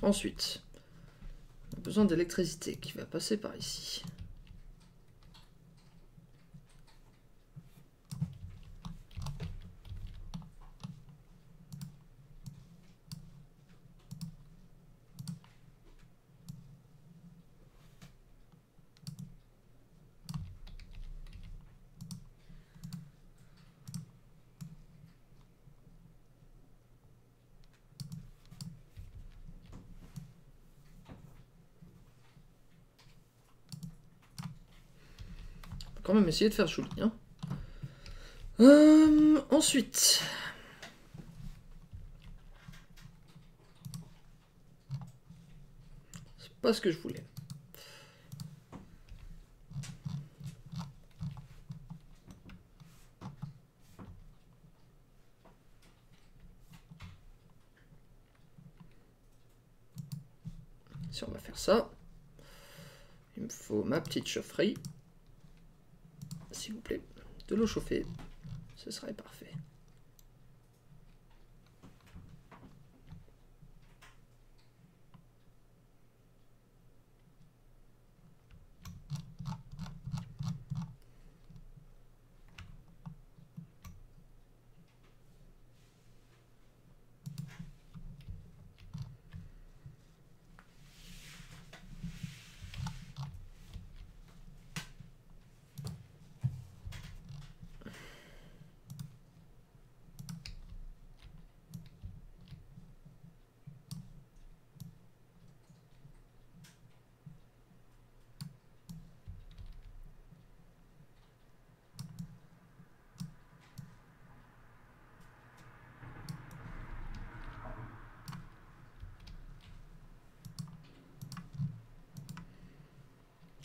Ensuite, besoin d'électricité qui va passer par ici. même essayer de faire joli. Hein. Euh, ensuite... C'est pas ce que je voulais. Si on va faire ça, il me faut ma petite chaufferie. S'il vous plaît, de l'eau chauffée, ce serait parfait.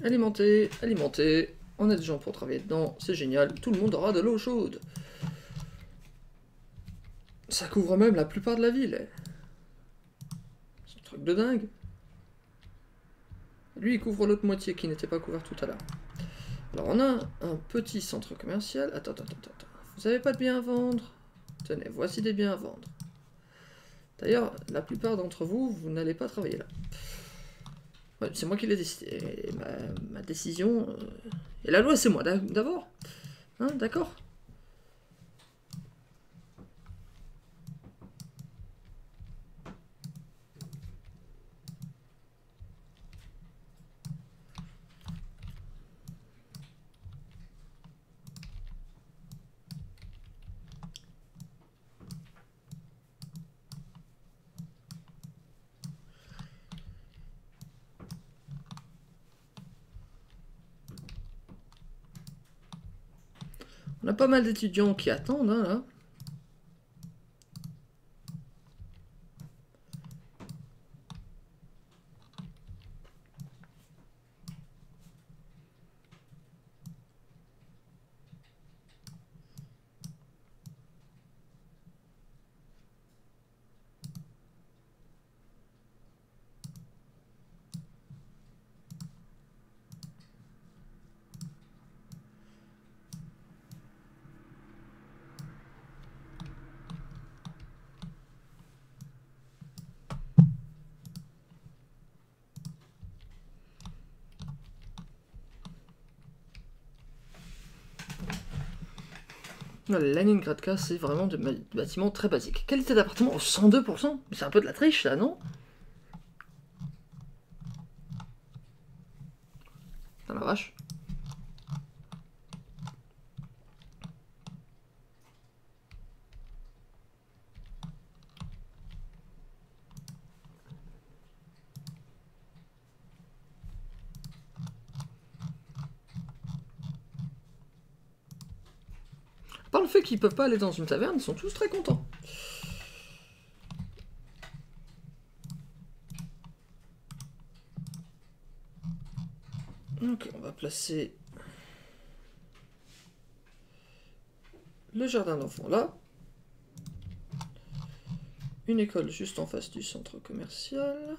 Alimenter, alimenter. On a des gens pour travailler dedans, c'est génial. Tout le monde aura de l'eau chaude. Ça couvre même la plupart de la ville. C'est un truc de dingue. Lui, il couvre l'autre moitié qui n'était pas couvert tout à l'heure. Alors, on a un petit centre commercial. Attends, attends, attends, attends. Vous avez pas de biens à vendre? Tenez, voici des biens à vendre. D'ailleurs, la plupart d'entre vous, vous n'allez pas travailler là. Ouais, c'est moi qui l'ai décidé. Ma, décision. euh, Et la loi, c'est moi d'a- d'abord. Hein, d'accord? Pas mal d'étudiants qui attendent, hein, là. Leningradka, c'est vraiment des bâtiments très basiques. Qualité d'appartement au 102% Mais C'est un peu de la triche, là, non Dans la vache. Qu'ils peuvent pas aller dans une taverne, ils sont tous très contents. Ok, on va placer le jardin d'enfants là. Une école juste en face du centre commercial.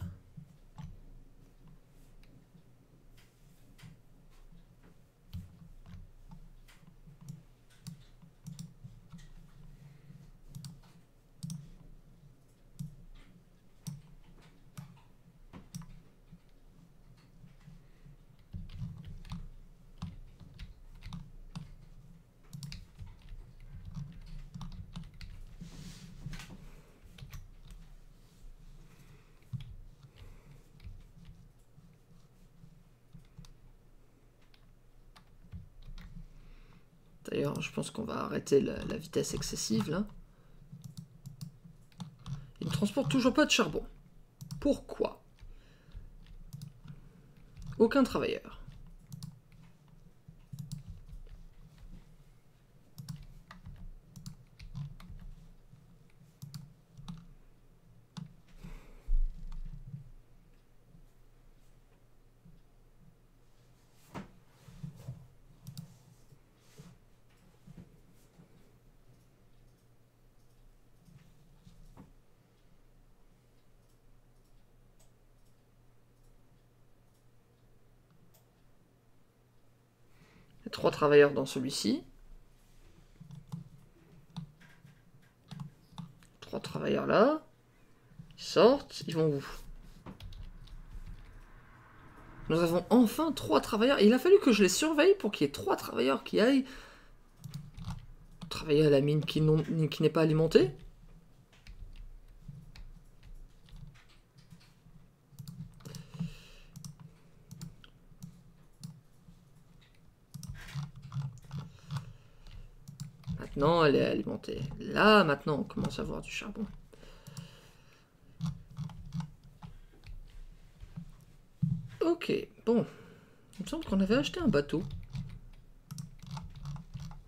D'ailleurs, je pense qu'on va arrêter la, vitesse excessive là. Il ne transporte toujours pas de charbon. Pourquoi? Aucun travailleur. Trois travailleurs dans celui-ci. Trois travailleurs là. Ils sortent, ils vont où? Nous avons enfin trois travailleurs. Il a fallu que je les surveille pour qu'il y ait trois travailleurs qui aillent travailler à la mine qui n'est pas alimentée. Elle est alimentée. Là, maintenant, on commence à voir du charbon. Ok, bon. Il me semble qu'on avait acheté un bateau.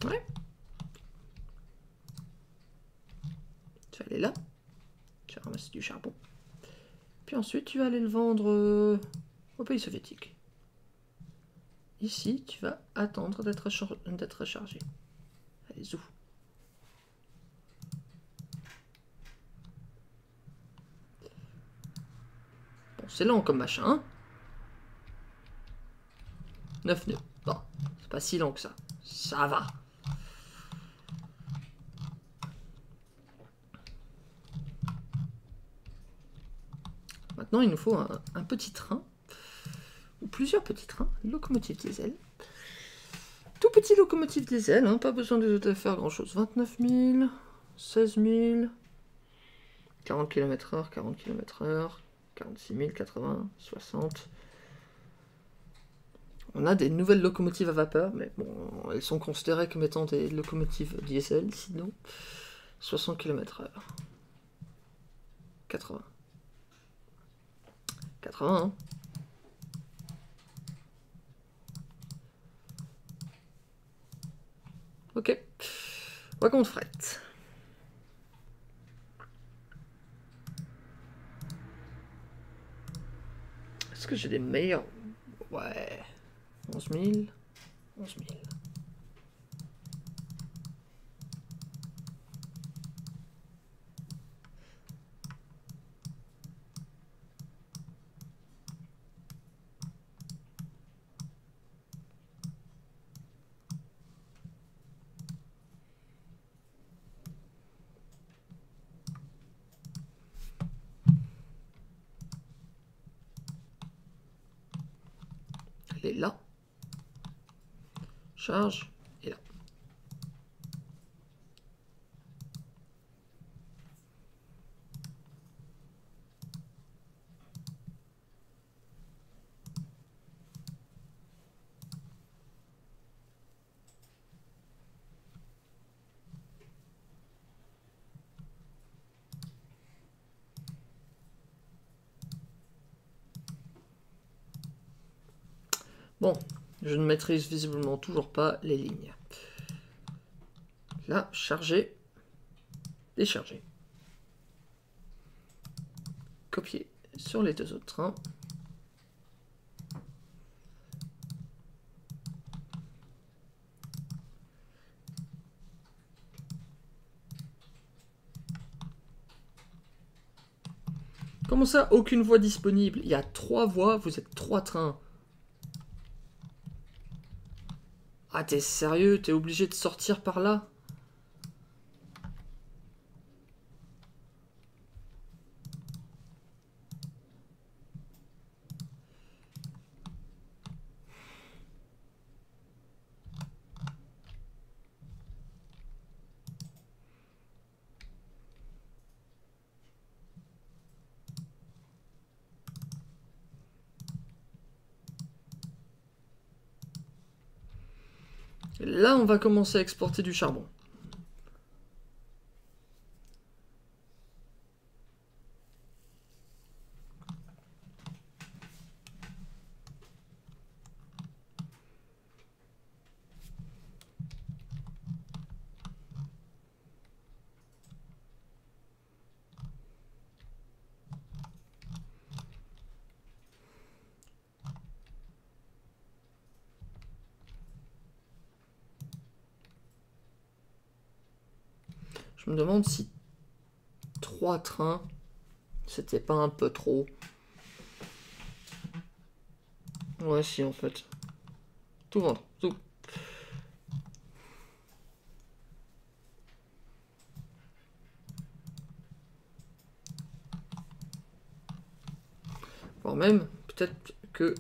Ouais. Tu vas aller là. Tu vas ramasser du charbon. Puis ensuite, tu vas aller le vendre euh, au pays soviétique. Ici, tu vas attendre d'être rechargé. Allez, zou. C'est lent comme machin. hein 9 nœuds. Bon, c'est pas si lent que ça. Ça va. Maintenant, il nous faut un, petit train. Ou plusieurs petits trains. Locomotive diesel. Tout petit locomotive diesel, hein, pas besoin de, de faire grand chose. 29 000, 16 000, 40 km/h, 40 km/h, 46 000, 80, 60. On a des nouvelles locomotives à vapeur, mais bon, elles sont considérées comme étant des locomotives diesel, sinon 60 km/h. 80. 80, hein. Ok. Wagon de fret. Est-ce que j'ai des meilleurs Ouais. 11 000. 11 000. Elle est là. Charge. Et là. Bon, je ne maîtrise visiblement toujours pas les lignes. Là, charger, décharger. Copier sur les deux autres trains. Comment ça, aucune voie disponible Il y a trois voies, vous êtes trois trains. Ah, t'es sérieux? T'es obligé de sortir par là? Là, on va commencer à exporter du charbon. me demande si trois trains, c'était pas un peu trop. Ouais, si, en fait. Tout vendre, tout. Voire même, peut-être que...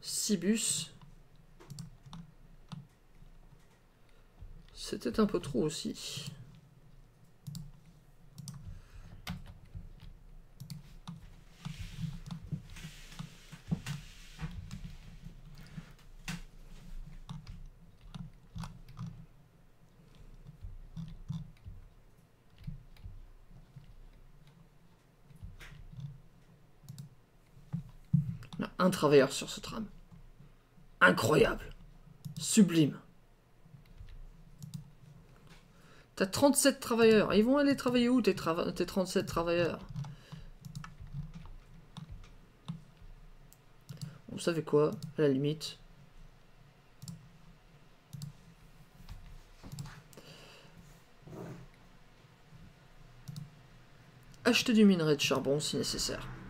Six bus C'était un peu trop aussi. Un travailleur sur ce tram. Incroyable. Sublime. T'as 37 travailleurs. Ils vont aller travailler où tes, trava- tes 37 travailleurs? Vous savez quoi À la limite? Achetez du minerai de charbon si nécessaire. «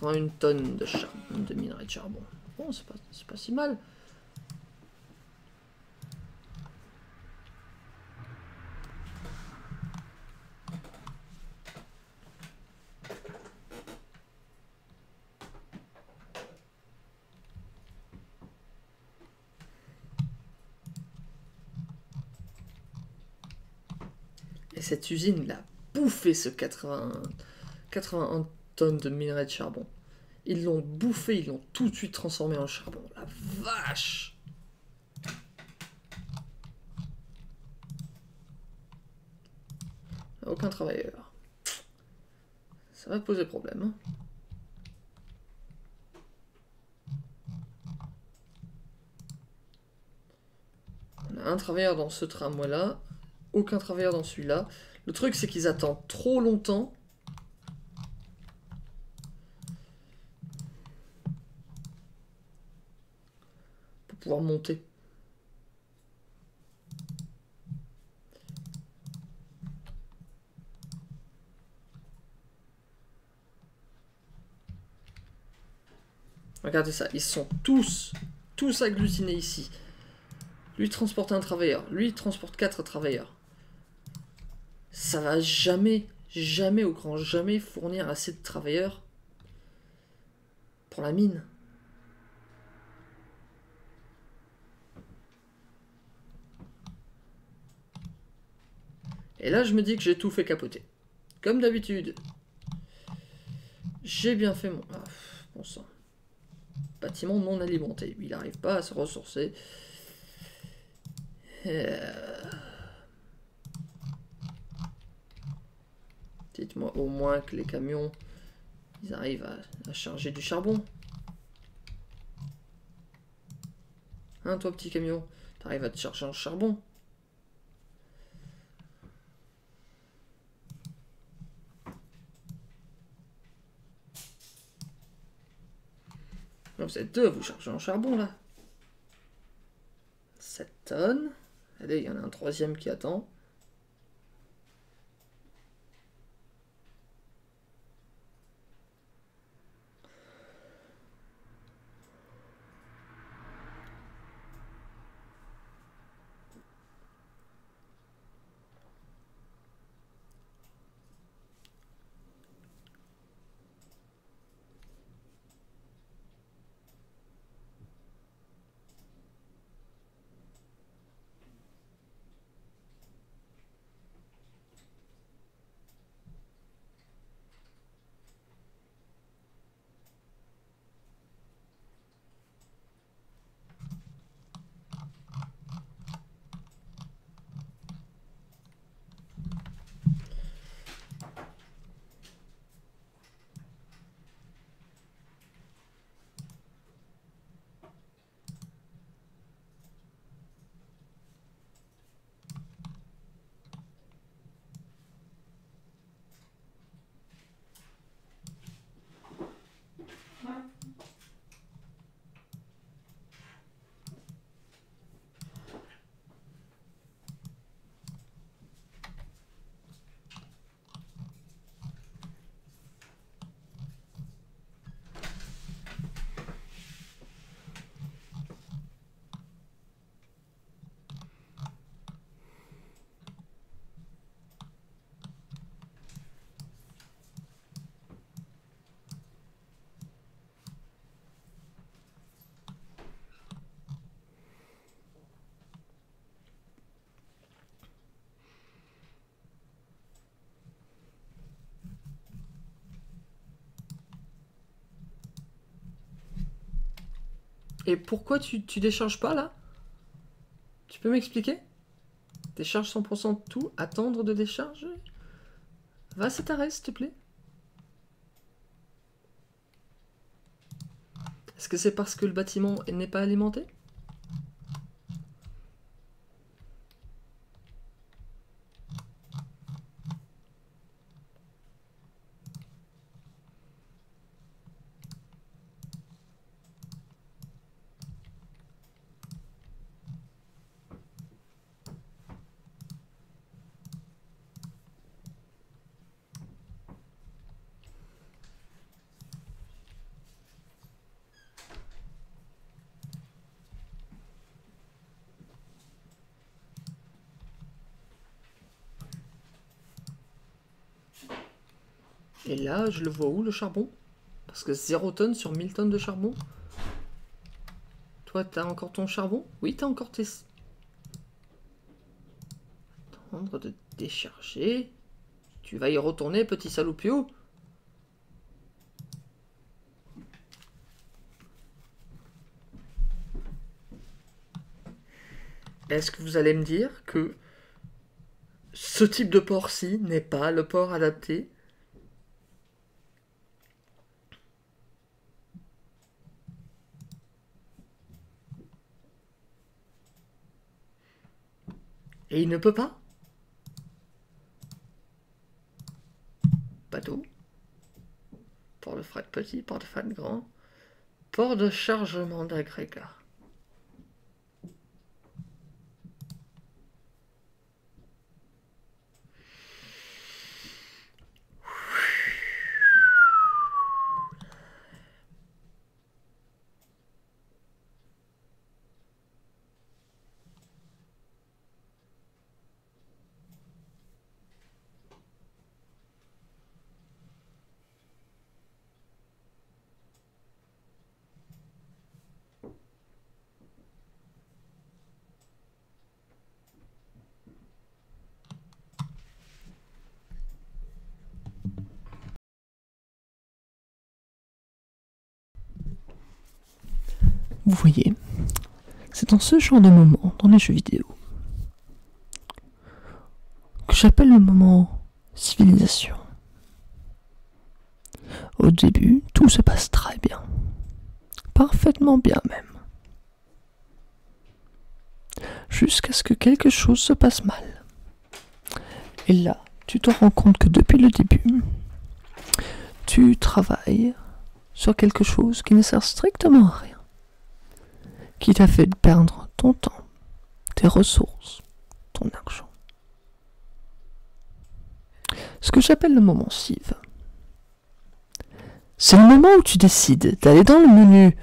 81 tonnes de, char- de minerai de charbon. Bon, c'est pas, pas si mal. Et cette usine l'a bouffé ce 80, 81 de minerai de charbon. Ils l'ont bouffé, ils l'ont tout de suite transformé en charbon. La vache Aucun travailleur. Ça va poser problème. hein. Un travailleur dans ce tramway-là, aucun travailleur dans celui-là. Le truc, c'est qu'ils attendent trop longtemps. Monter. Regardez ça, ils sont tous, tous agglutinés ici. Lui transporte un travailleur, lui transporte quatre travailleurs. Ça va jamais, jamais au grand jamais fournir assez de travailleurs pour la mine. Et là, je me dis que j'ai tout fait capoter. Comme d'habitude. J'ai bien fait mon... Ah, bon sang. Bâtiment non alimenté. Il n'arrive pas à se ressourcer. Euh, Dites-moi au moins que les camions, ils arrivent à, à charger du charbon. Hein, toi, petit camion, t'arrives à te charger en charbon. Vous êtes deux, vous chargez en charbon là. 7 tonnes. Allez, il y en a un troisième qui attend. Et pourquoi tu, tu décharges pas là? Tu peux m'expliquer? Décharge 100% de tout, attendre de décharger? Va cet arrêt s'il te plaît. Est-ce que c'est parce que le bâtiment n'est pas alimenté Et je le vois où le charbon? Parce que 0 tonnes sur 1000 tonnes de charbon. Toi, t'as encore ton charbon? Oui, t'as encore tes... Attendre de décharger. Tu vas y retourner, petit saloupio. Est-ce que vous allez me dire que ce type de port-ci n'est pas le port adapté? Il ne peut pas Bateau. Port de fret petit, port de fret grand. Port de chargement d'agrégat. Vous voyez, c'est dans ce genre de moment, dans les jeux vidéo, que j'appelle le moment civilisation. Au début, tout se passe très bien. Parfaitement bien même. Jusqu'à ce que quelque chose se passe mal. Et là, tu te rends compte que depuis le début, tu travailles sur quelque chose qui ne sert strictement à rien qui t'a fait perdre ton temps, tes ressources, ton argent. Ce que j'appelle le moment cive. C'est le moment où tu décides d'aller dans le menu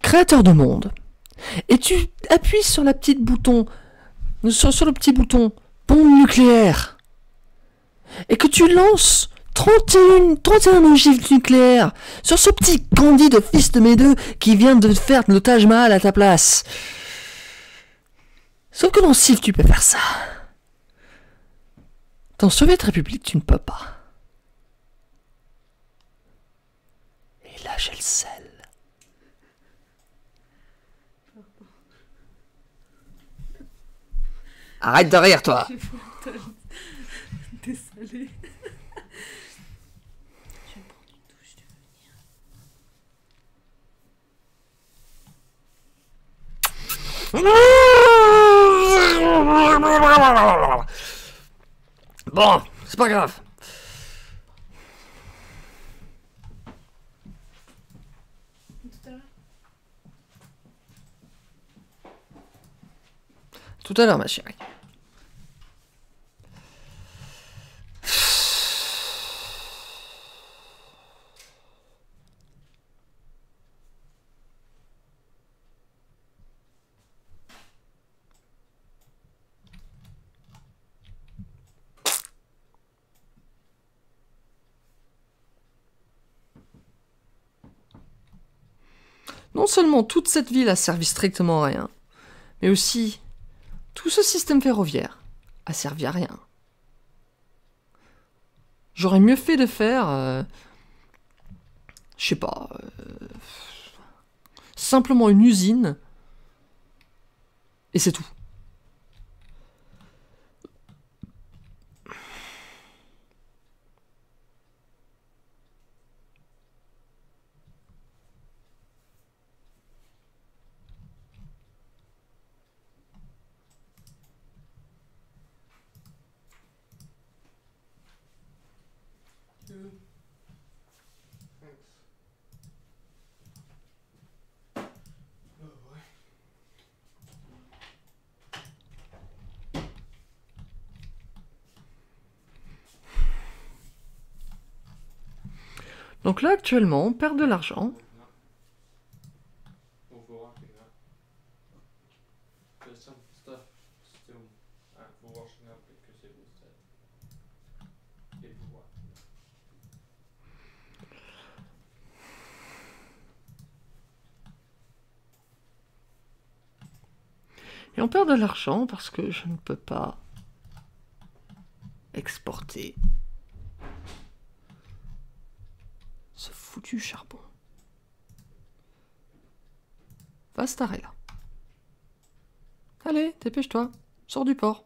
créateur de monde et tu appuies sur, sur le petit bouton bombe nucléaire et que tu lances 31, 31 ogives nucléaires sur ce petit candide fils de mes deux qui vient de faire le Taj Mahal à ta place. Sauf que dans Civ, tu peux faire ça. Dans Soviet République, tu ne peux pas. Et là, j'ai le sel. Arrête de rire, toi. T'es salé. Bon, c'est pas grave. Tout à l'heure. Ma chérie. Non seulement toute cette ville a servi strictement à rien, mais aussi tout ce système ferroviaire a servi à rien. J'aurais mieux fait de faire, euh, je sais pas, euh, simplement une usine. Et c'est tout. Donc là, actuellement, on perd de l'argent. Et on perd de l'argent parce que je ne peux pas exporter ce foutu charbon. Va se là. Allez, dépêche-toi. Sors du port.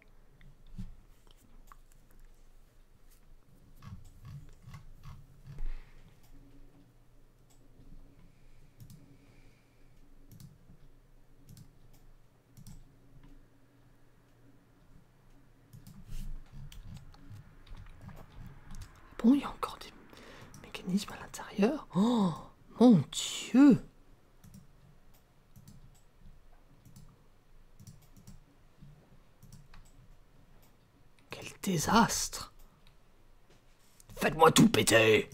Bon, il y a encore des mécanismes à l'intérieur. Oh, mon Dieu Quel Faites-moi tout péter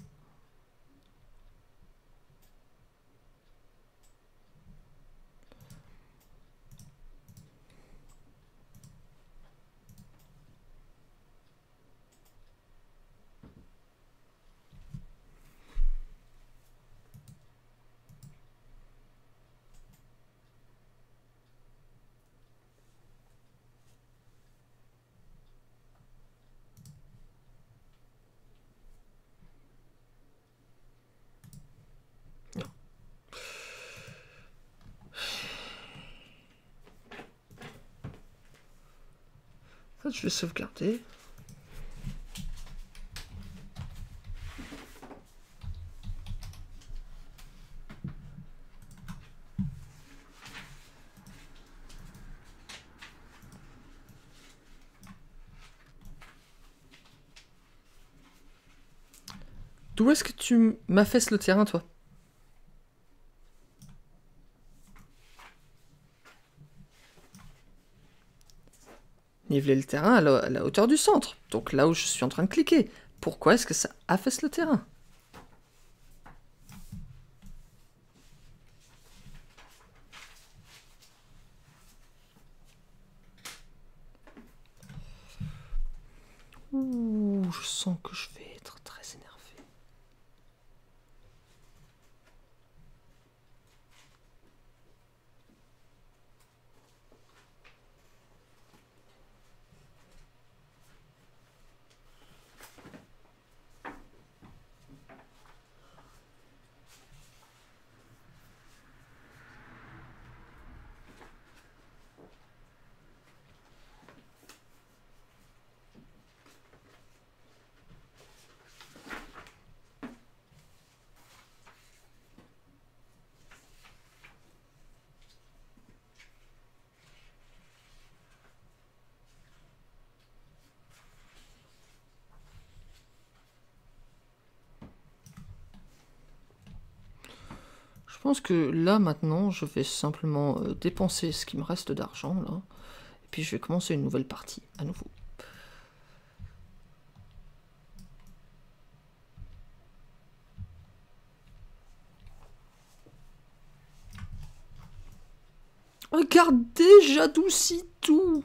Ça, je vais sauvegarder. D'où est-ce que tu m'affaisses le terrain, toi? Le terrain à la, à la hauteur du centre. Donc là où je suis en train de cliquer. Pourquoi est-ce que ça affaisse le terrain Ouh, je sens que je vais être très énervé. Je pense que là maintenant, je vais simplement euh, dépenser ce qui me reste d'argent là, et puis je vais commencer une nouvelle partie à nouveau. Regardez, j'adoucis tout.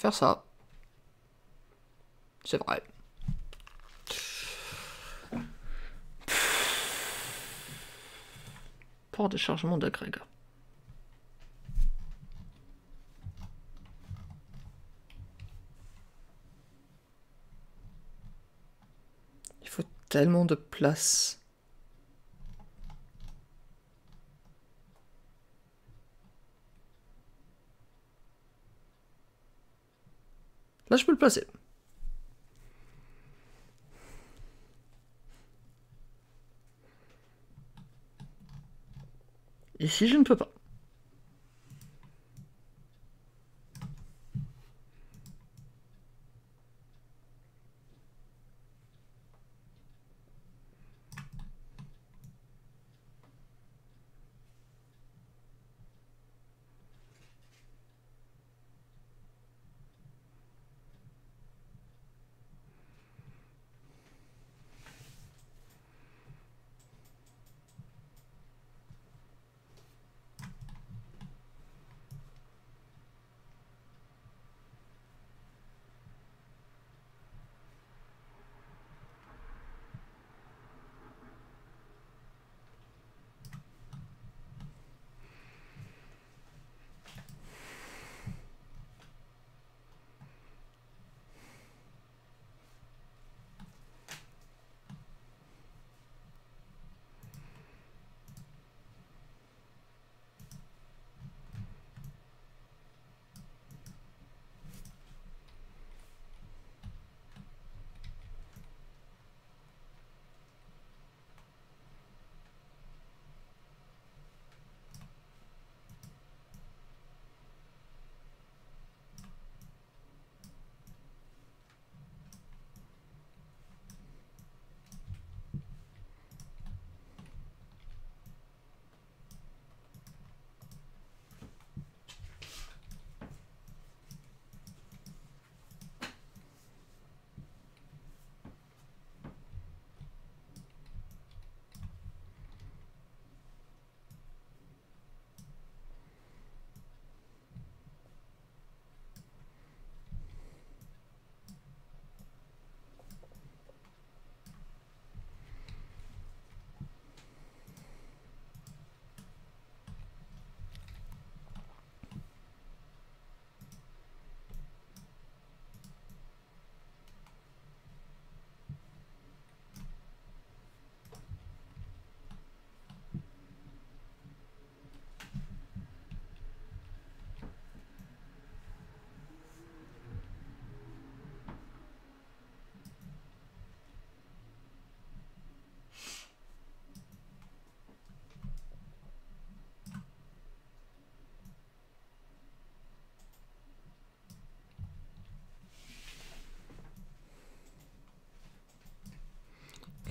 Faire ça. C'est vrai. Port de chargement d'agrégat. Il faut tellement de place. Là, je peux le placer. Ici, je ne peux pas.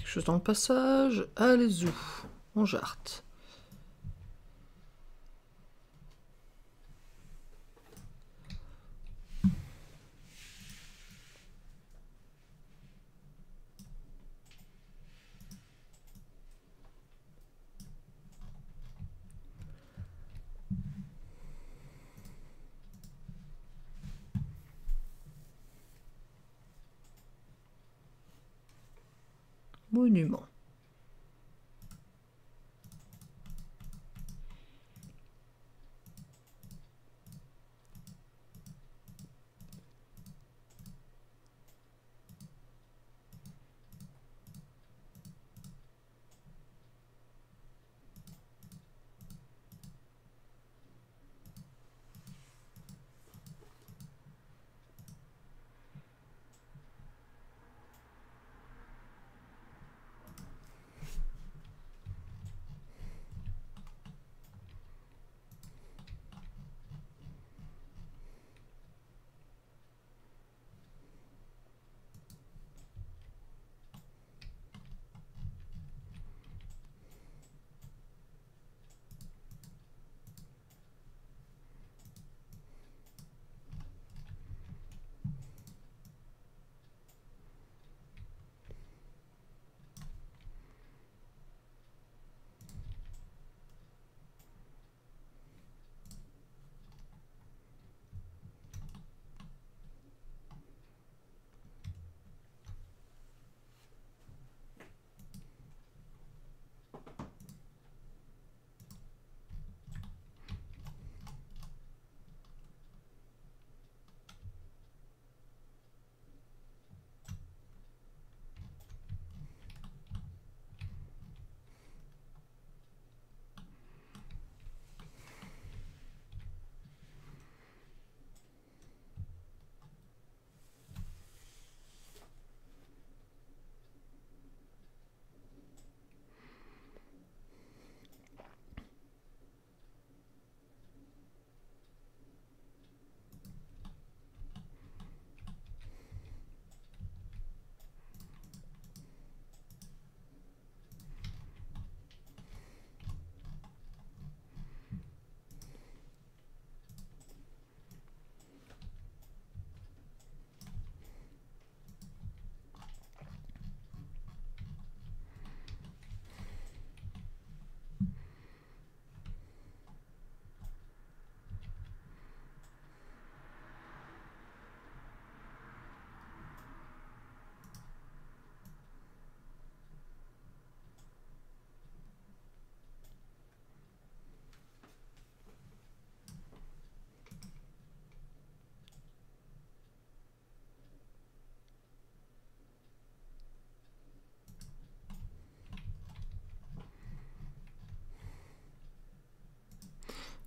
Quelque chose dans le passage. Allez où On jarte.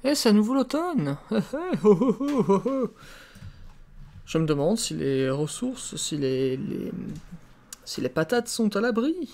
Eh, c'est à nouveau l'automne Oh, oh, oh, oh, oh. Je me demande si les ressources, si les, les- si les patates sont à l'abri.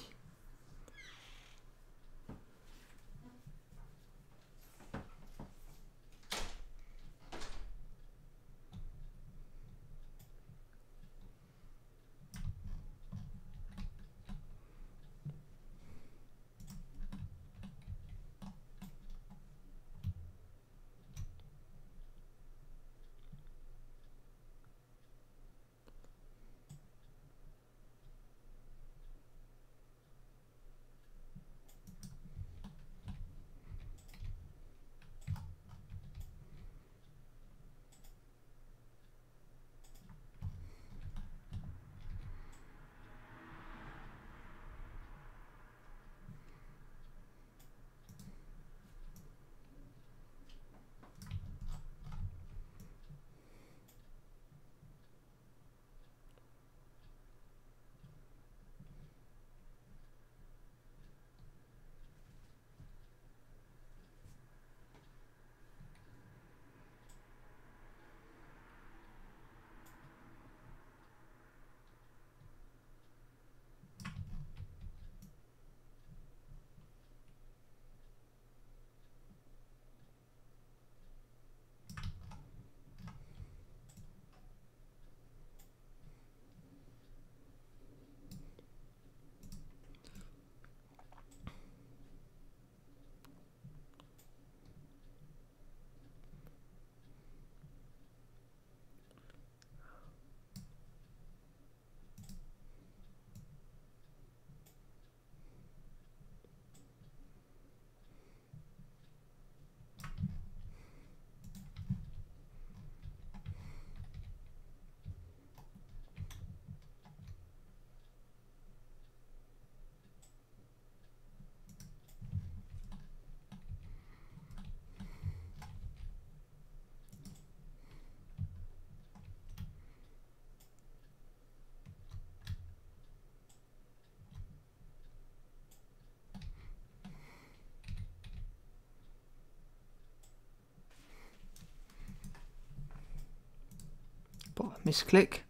Misclick.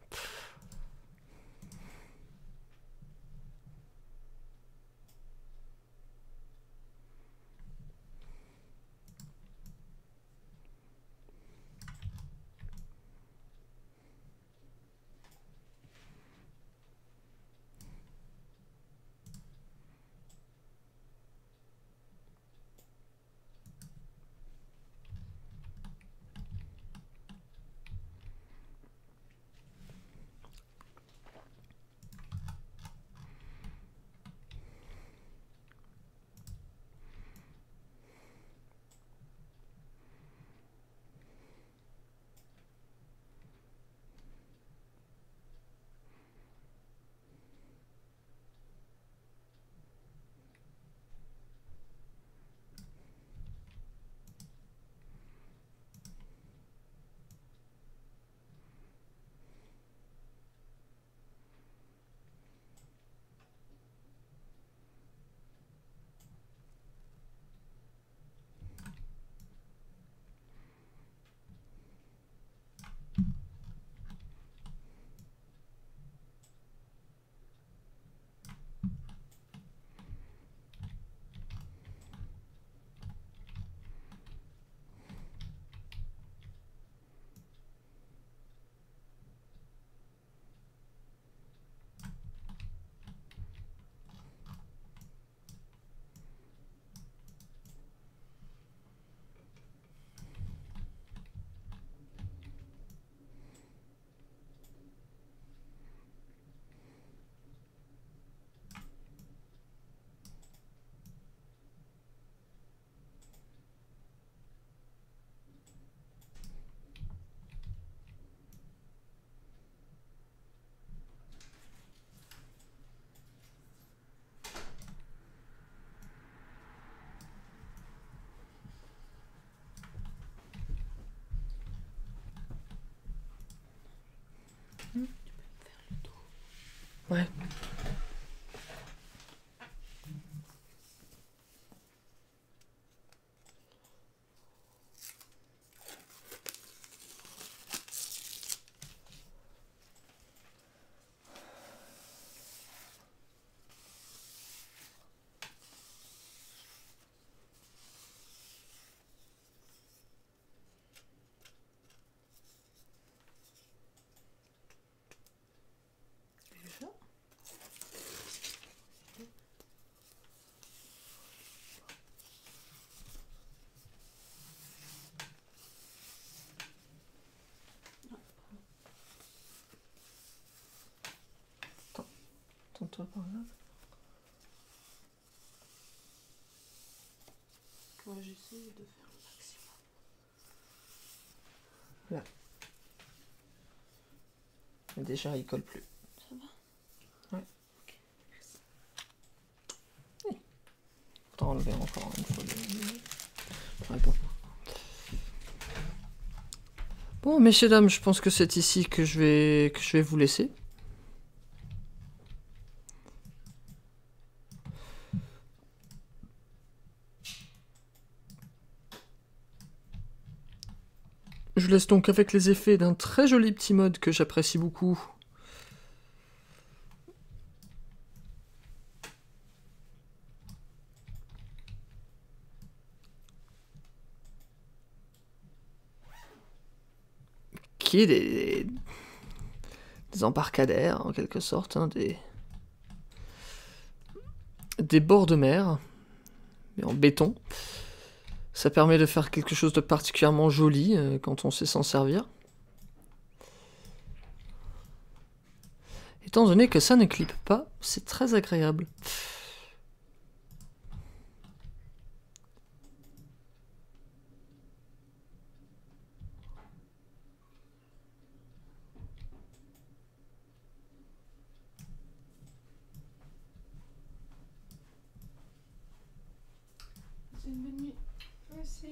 Ouais. Toi par là. Ouais, j'essaie de faire le maximum. Mais déjà, il colle plus. Ça va? Ouais. Faut enlever encore une fois le. Ouais, bon. Bon, messieurs, dames, je pense que c'est ici que je vais, que je vais vous laisser. Vous laisse donc avec les effets d'un très joli petit mode que j'apprécie beaucoup. Qui est des, des embarcadères en quelque sorte, hein, des, des bords de mer, mais en béton. Ça permet de faire quelque chose de particulièrement joli euh, quand on sait s'en servir. Étant donné que ça ne clippe pas, c'est très agréable. C'est une bonne nuit. Merci.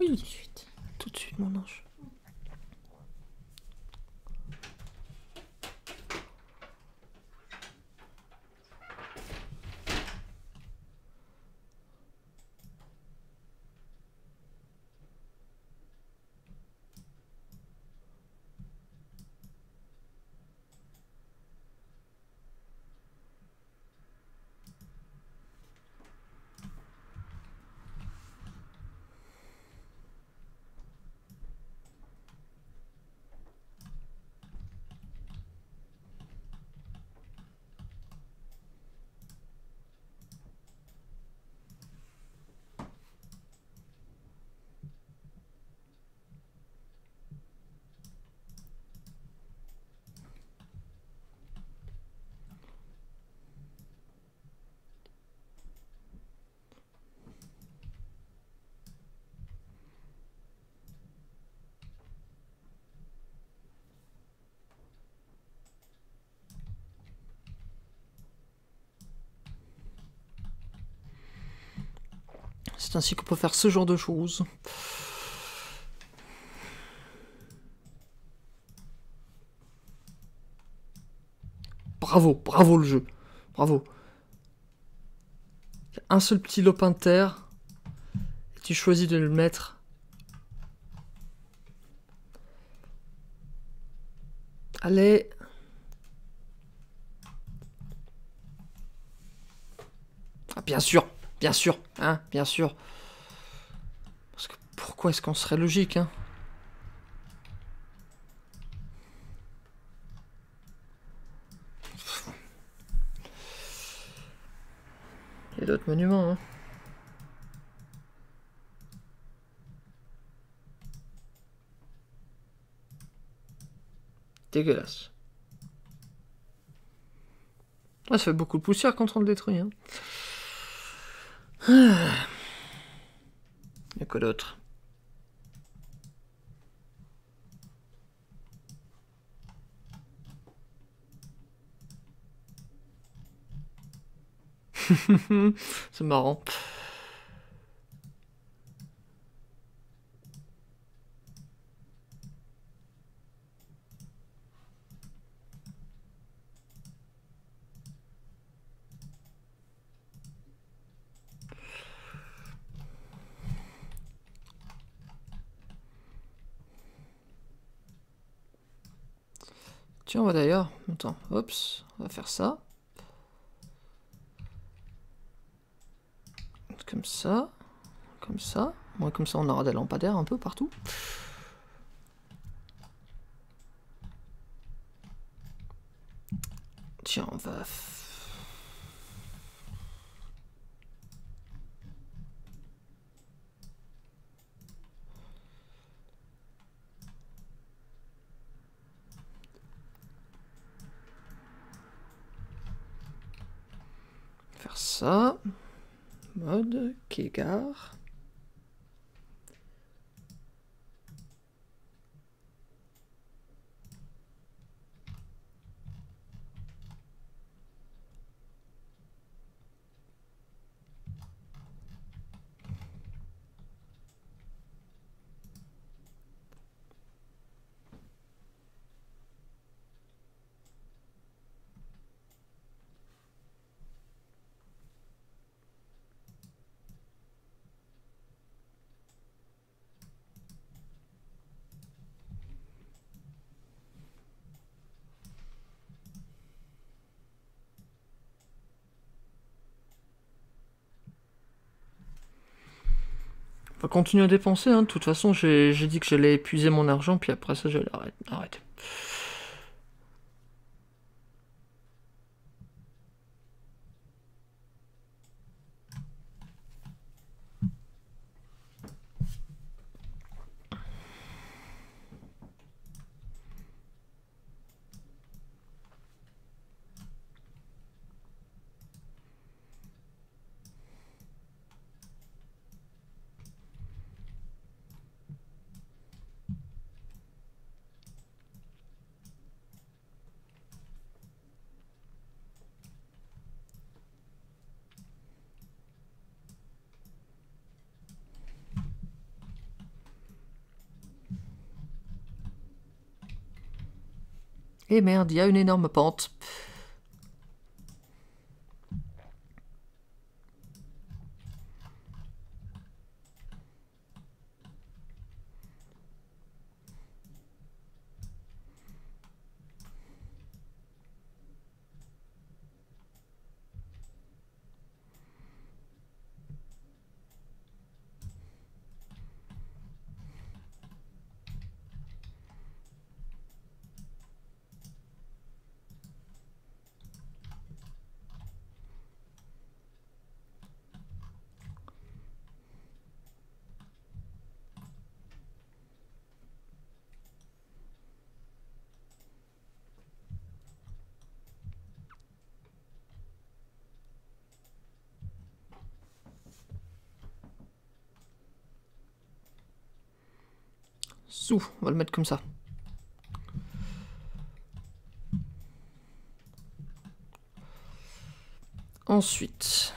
Oui, tout de suite. Tout de suite, mon ange. C'est ainsi qu'on peut faire ce genre de choses. Bravo, bravo le jeu. Bravo. Un seul petit lopin de terre. Et tu choisis de le mettre. Allez. Ah, bien sûr, bien sûr, hein, bien sûr. Parce que pourquoi est-ce qu'on serait logique, hein? Il y a d'autres monuments, hein. Dégueulasse. Ah, ça fait beaucoup de poussière quand on le détruit, hein. Il y a quoi d'autre? C'est marrant. Tiens, on va d'ailleurs. Attends, oups, on va faire ça. Comme ça. Comme ça. Moi, comme ça, on aura des lampadaires un peu partout. Tiens, on va. Ça. Mode Kegar. Continuer à dépenser, hein. de toute façon j'ai dit que j'allais épuiser mon argent, puis après ça j'allais arrêter. Et merde, il y a une énorme pente. On va le mettre comme ça. Ensuite.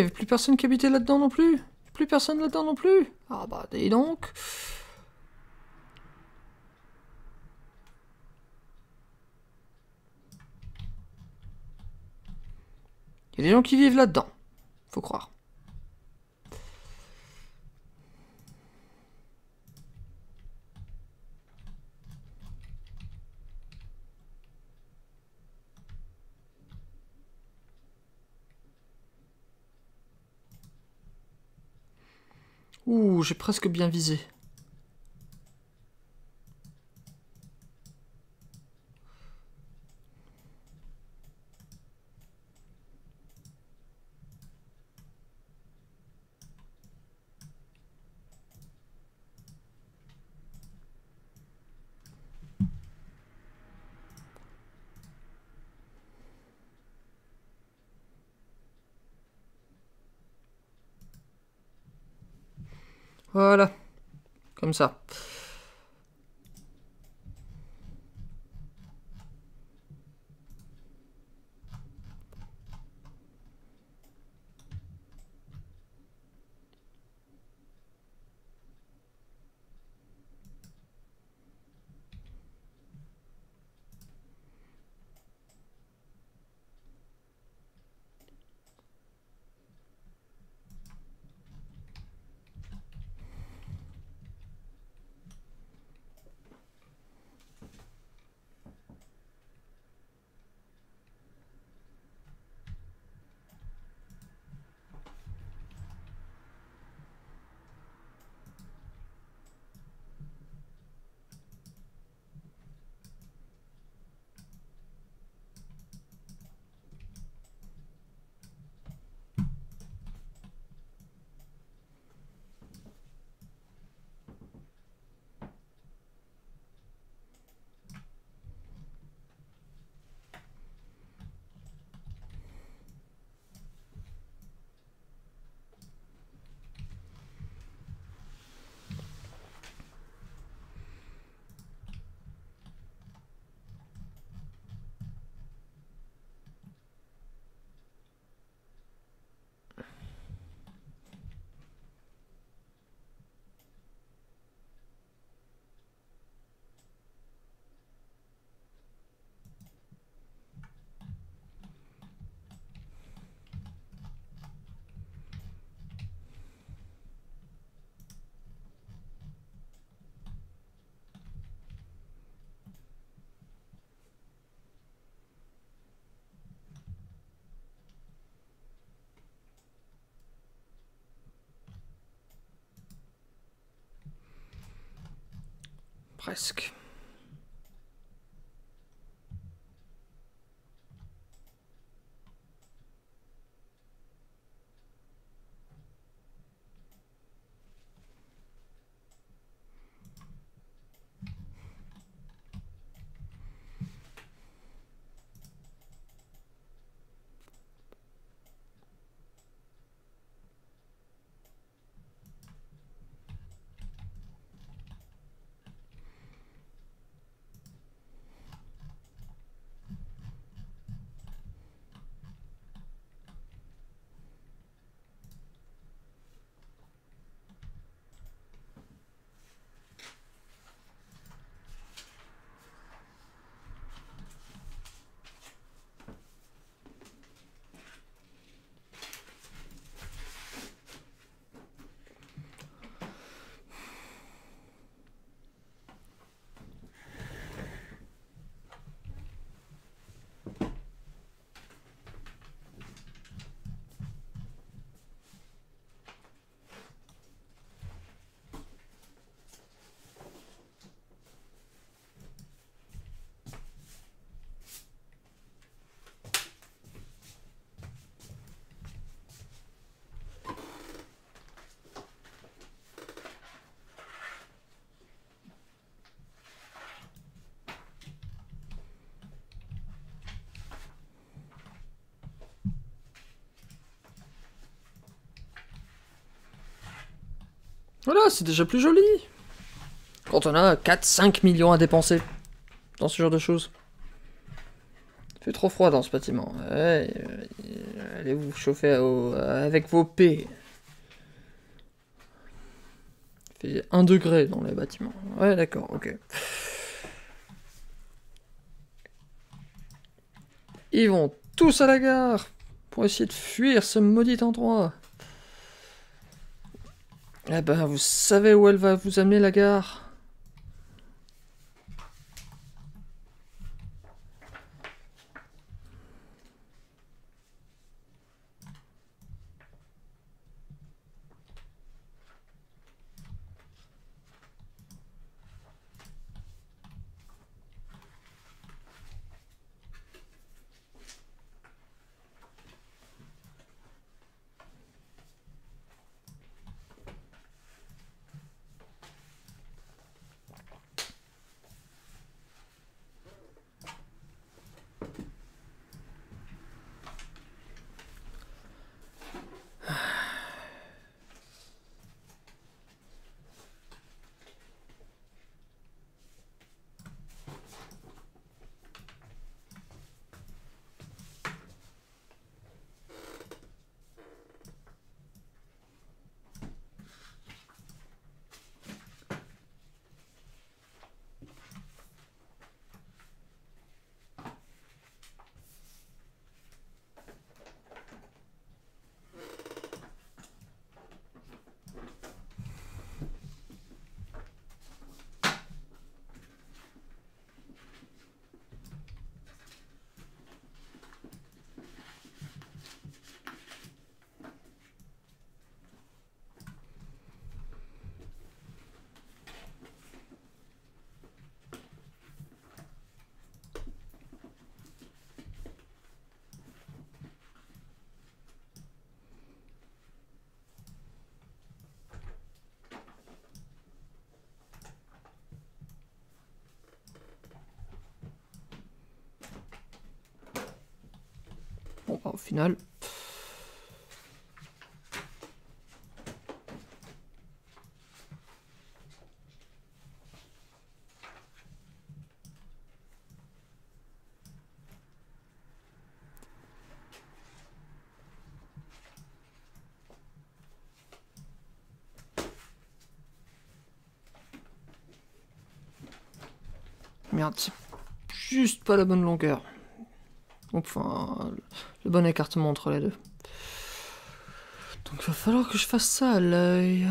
Il plus personne qui habitait là-dedans non plus. Plus personne là-dedans non plus. Ah bah, dis donc. Il y a des gens qui vivent là-dedans. Faut croire. Ouh, j'ai presque bien visé. Voilà. Comme ça. Presque. Voilà, c'est déjà plus joli. Quand on a 4-5 millions à dépenser dans ce genre de choses. Il fait trop froid dans ce bâtiment. Euh, allez vous chauffer au- avec vos P. Il fait 1 degré dans les bâtiments. Ouais, d'accord, ok. Ils vont tous à la gare pour essayer de fuir ce maudit endroit. Eh ben, vous savez où elle va vous amener la gare Bon, bah, au final. Merde, juste pas la bonne longueur. Enfin, le bon écartement entre les deux. Donc il va falloir que je fasse ça à l'œil.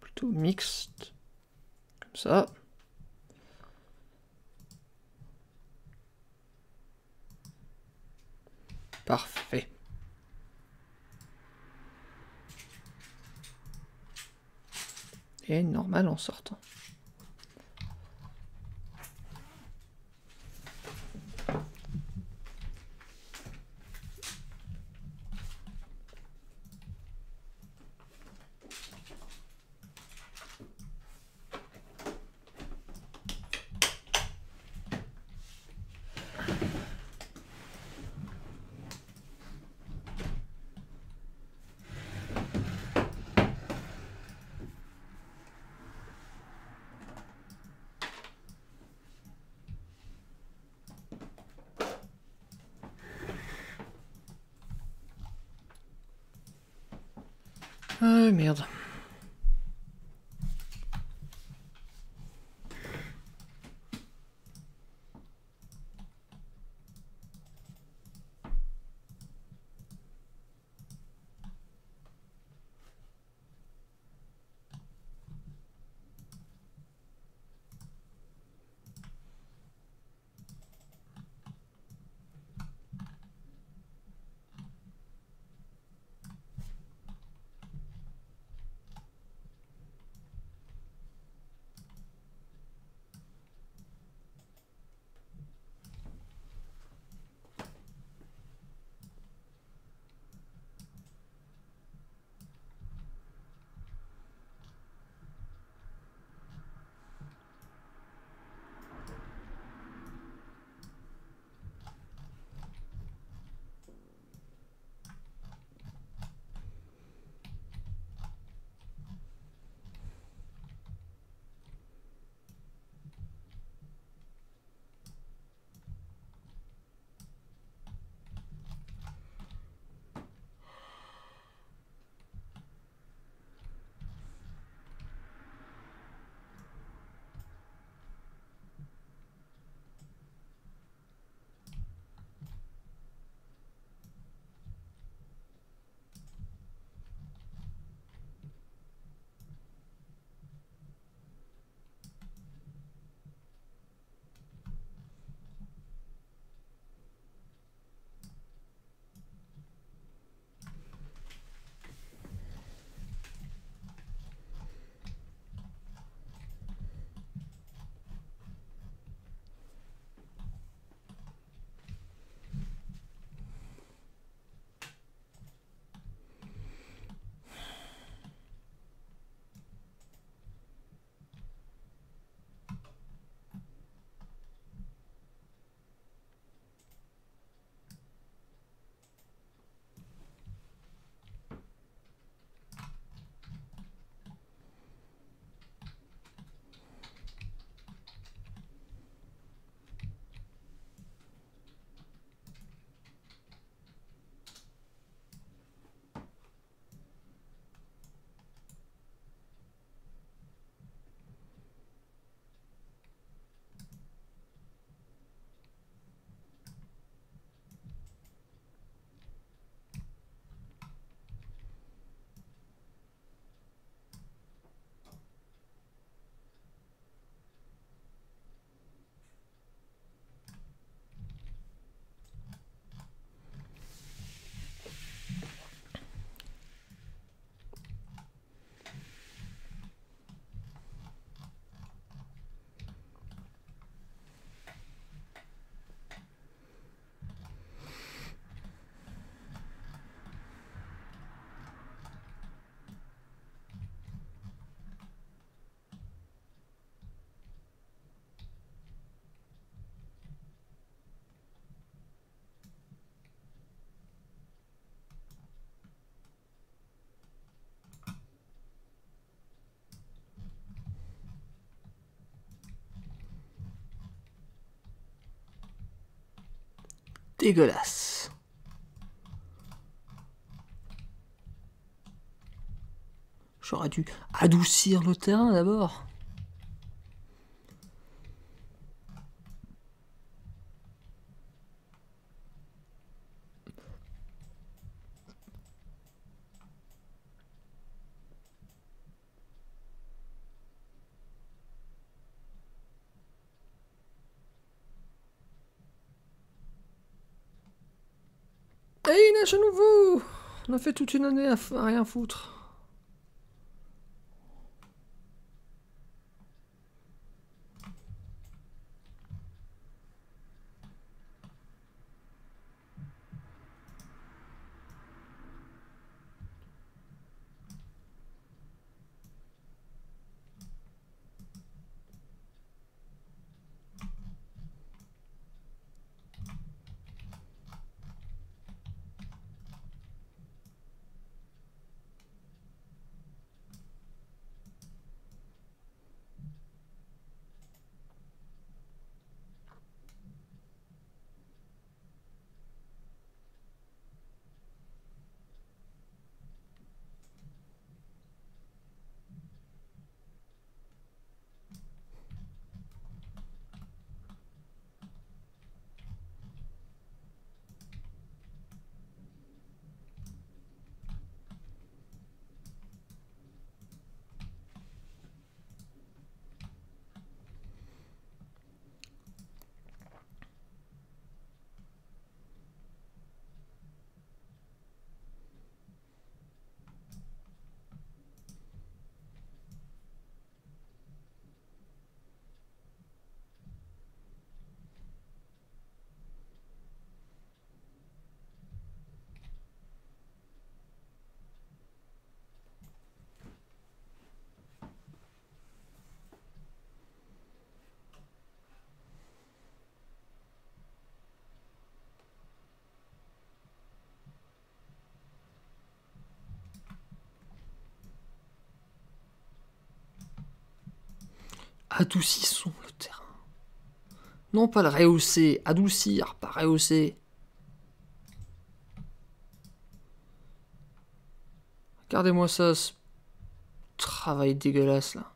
Plutôt mixte. Comme ça. Parfait. Et normal en sortant. Ah Dégueulasse. J'aurais dû adoucir le terrain d'abord. À nouveau On a fait toute une année à rien foutre. Adoucissons le terrain. Non pas le rehausser, adoucir, pas rehausser. Regardez-moi ça, ce travail dégueulasse là.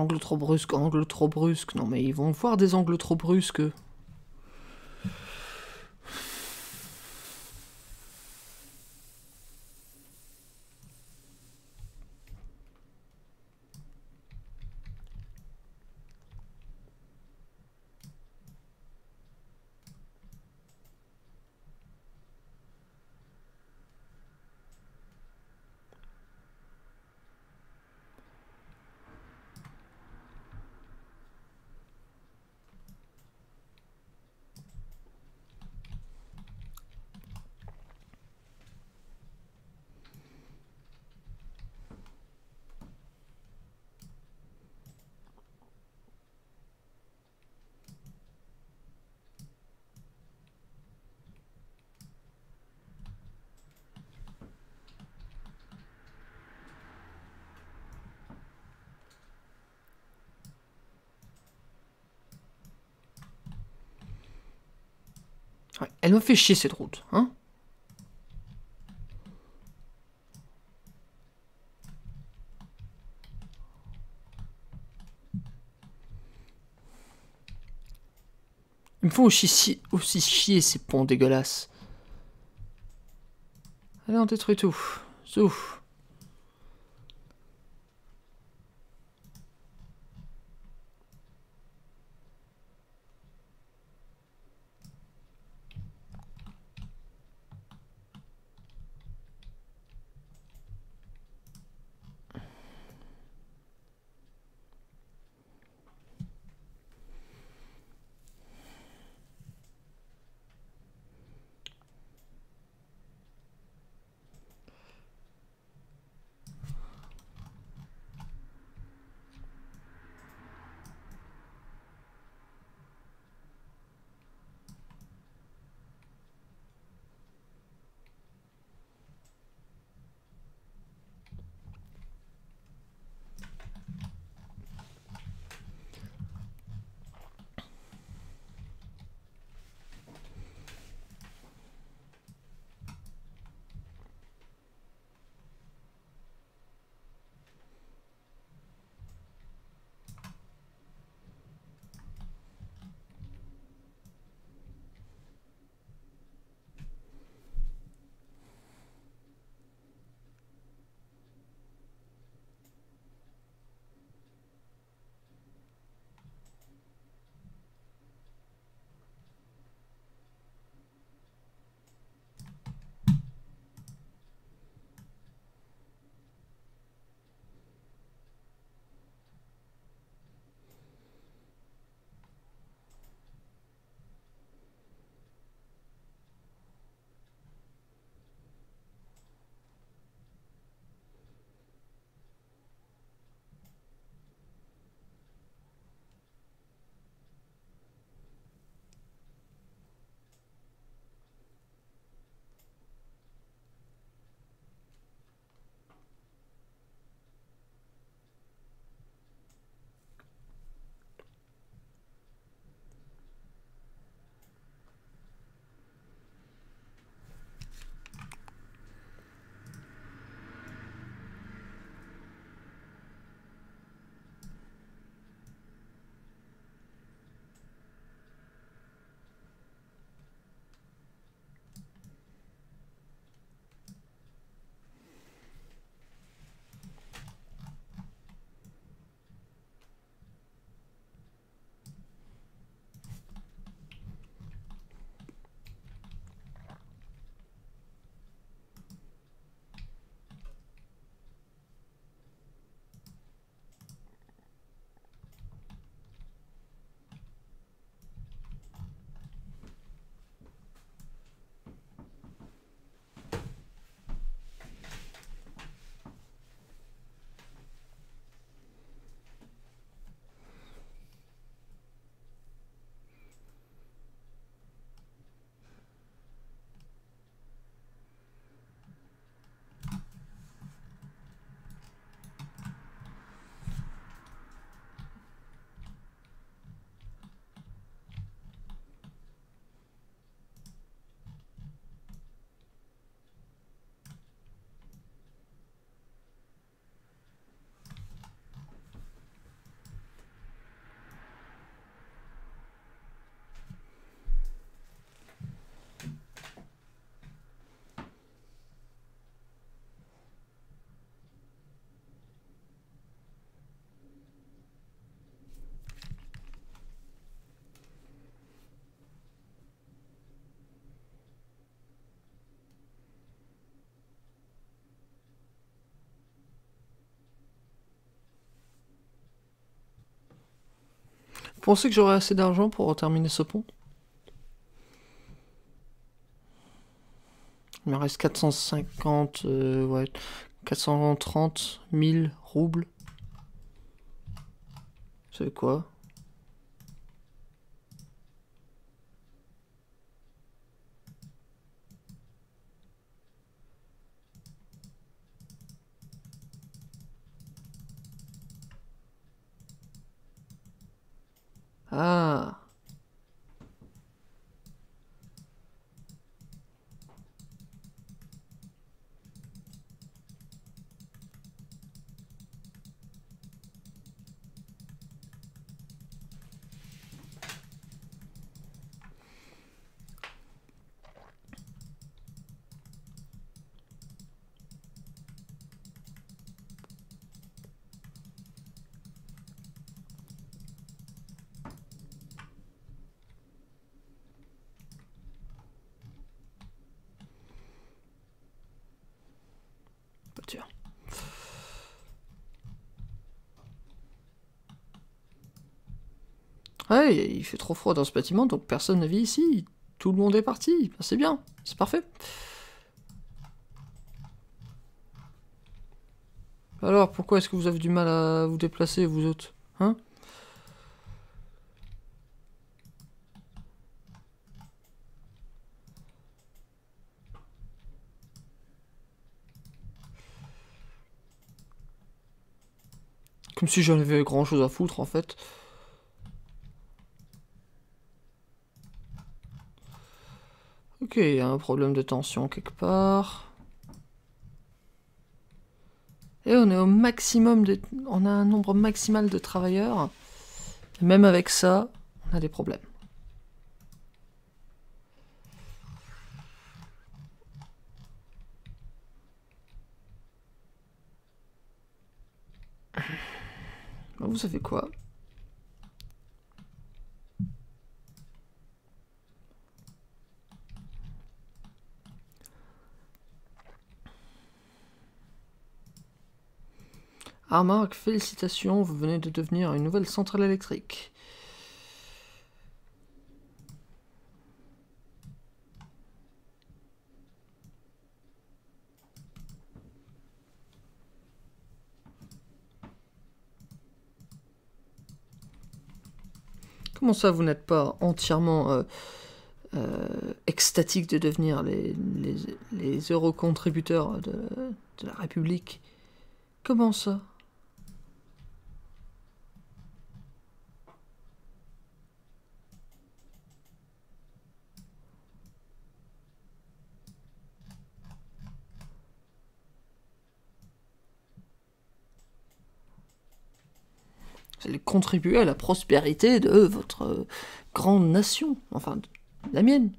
Angle trop brusque, angle trop brusque. Non mais ils vont voir des angles trop brusques. Elle me fait chier cette route, hein Ils me font aussi, chi- aussi chier ces ponts dégueulasses. Allez, on détruit tout. Tout. Pensez que j'aurai assez d'argent pour terminer ce pont Il me reste 450, euh, ouais, 430 000 roubles. C'est quoi Ah Il fait trop froid dans ce bâtiment, donc personne ne vit ici. Tout le monde est parti. Ben, c'est bien, c'est parfait. Alors, pourquoi est-ce que vous avez du mal à vous déplacer, vous autres Hein? Comme si j'en avais grand chose à foutre en fait. Ok, il y a un problème de tension quelque part. Et on est au maximum de... On a un nombre maximal de travailleurs. Même avec ça, on a des problèmes. Vous savez quoi? Armark, félicitations, vous venez de devenir une nouvelle centrale électrique. Comment ça, vous n'êtes pas entièrement euh, euh, extatique de devenir les, les, les eurocontributeurs de, de la République? Comment ça? Vous allez contribuer à la prospérité de votre euh, grande nation, enfin la mienne.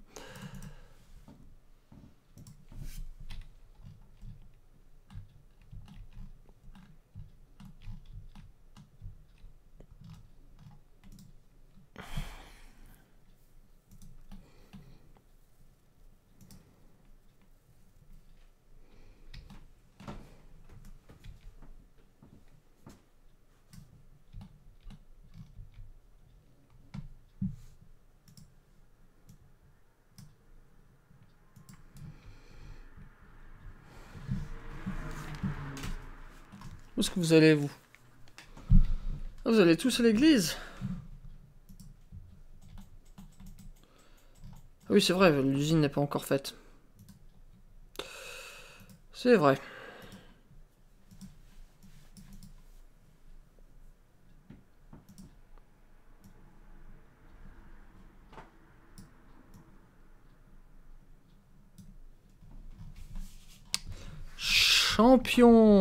Vous allez, vous? Ah, Vous allez tous à l'église? Ah Oui, c'est vrai, l'usine n'est pas encore faite. C'est vrai. Champion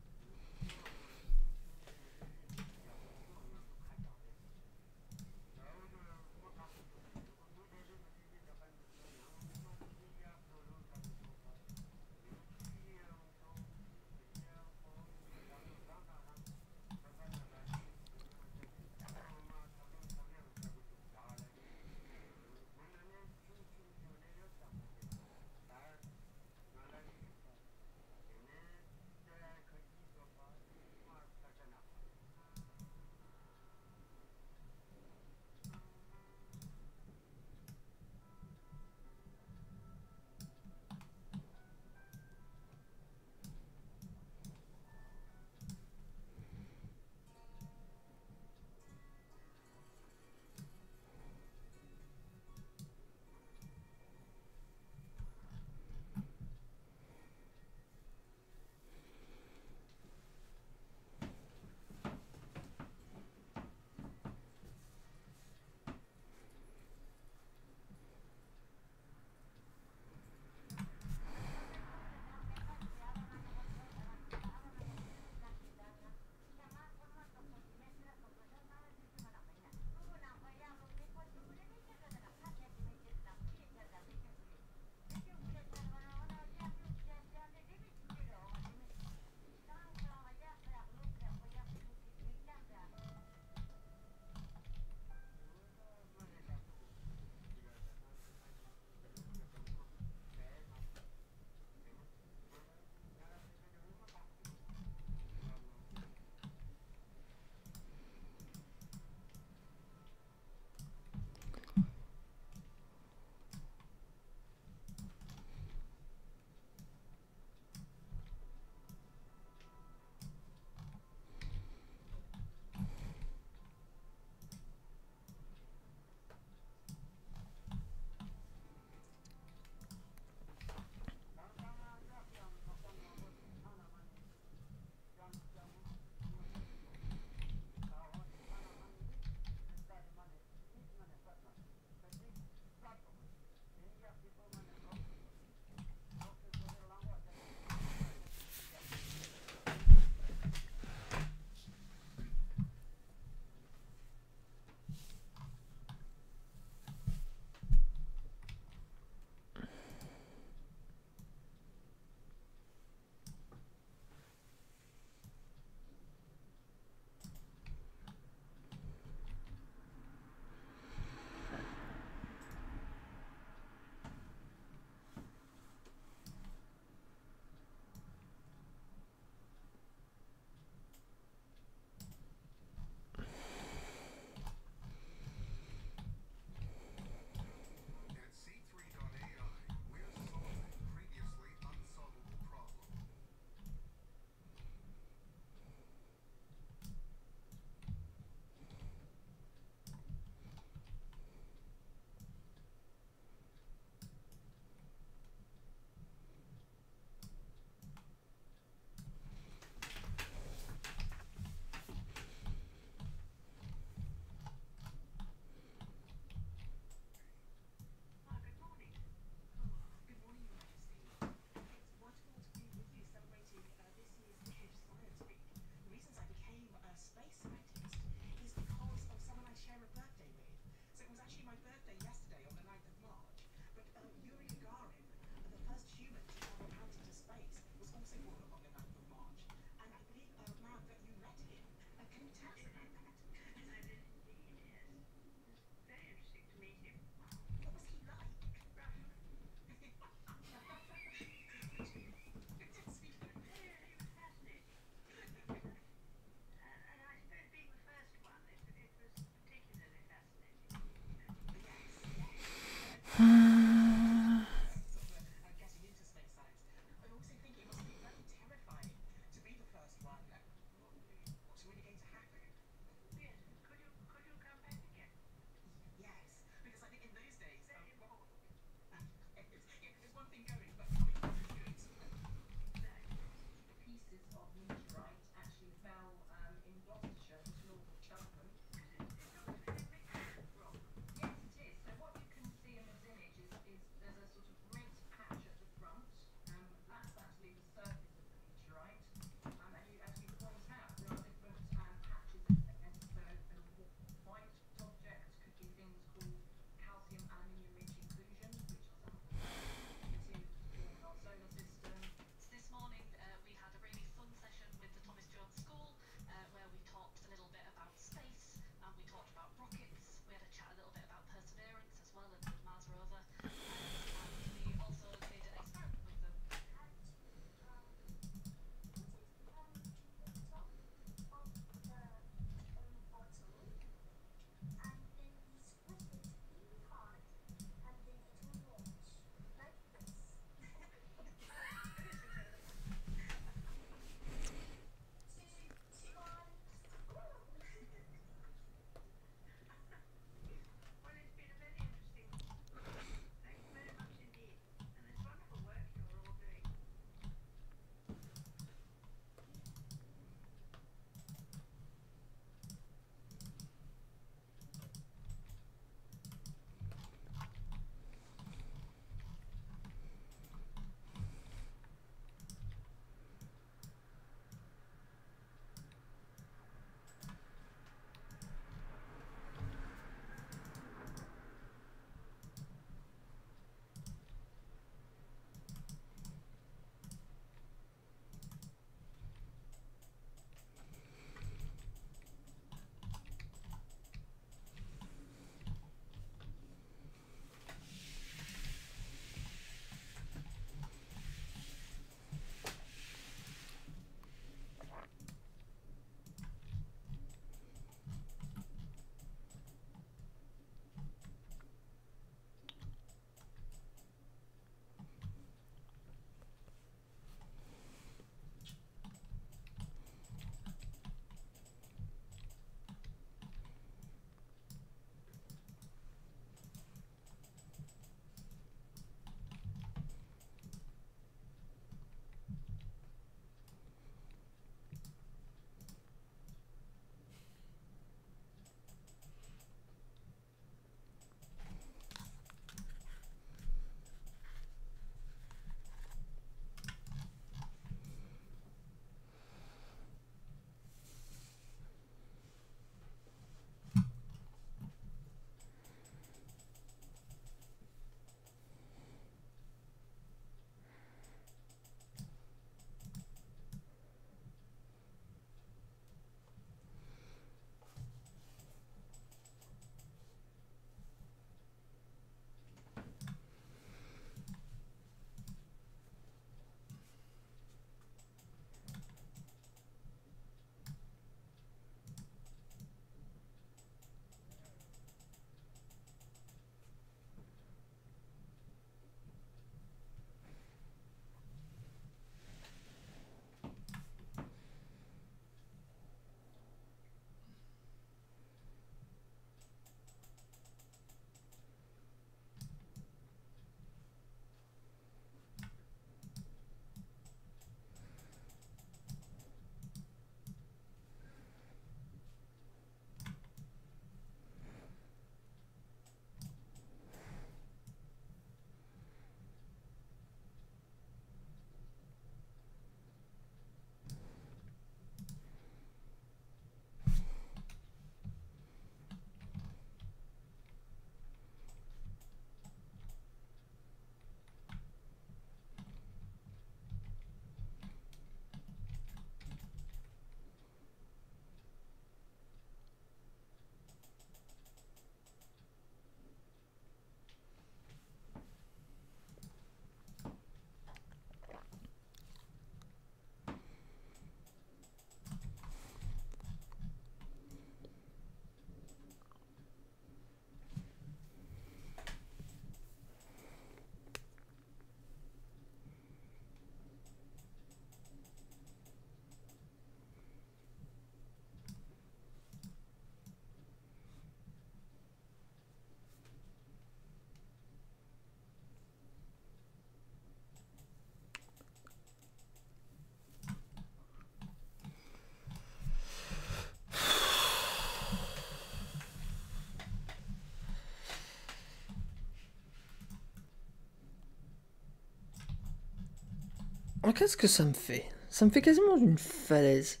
Qu'est-ce que ça me fait? Ça me fait quasiment une falaise.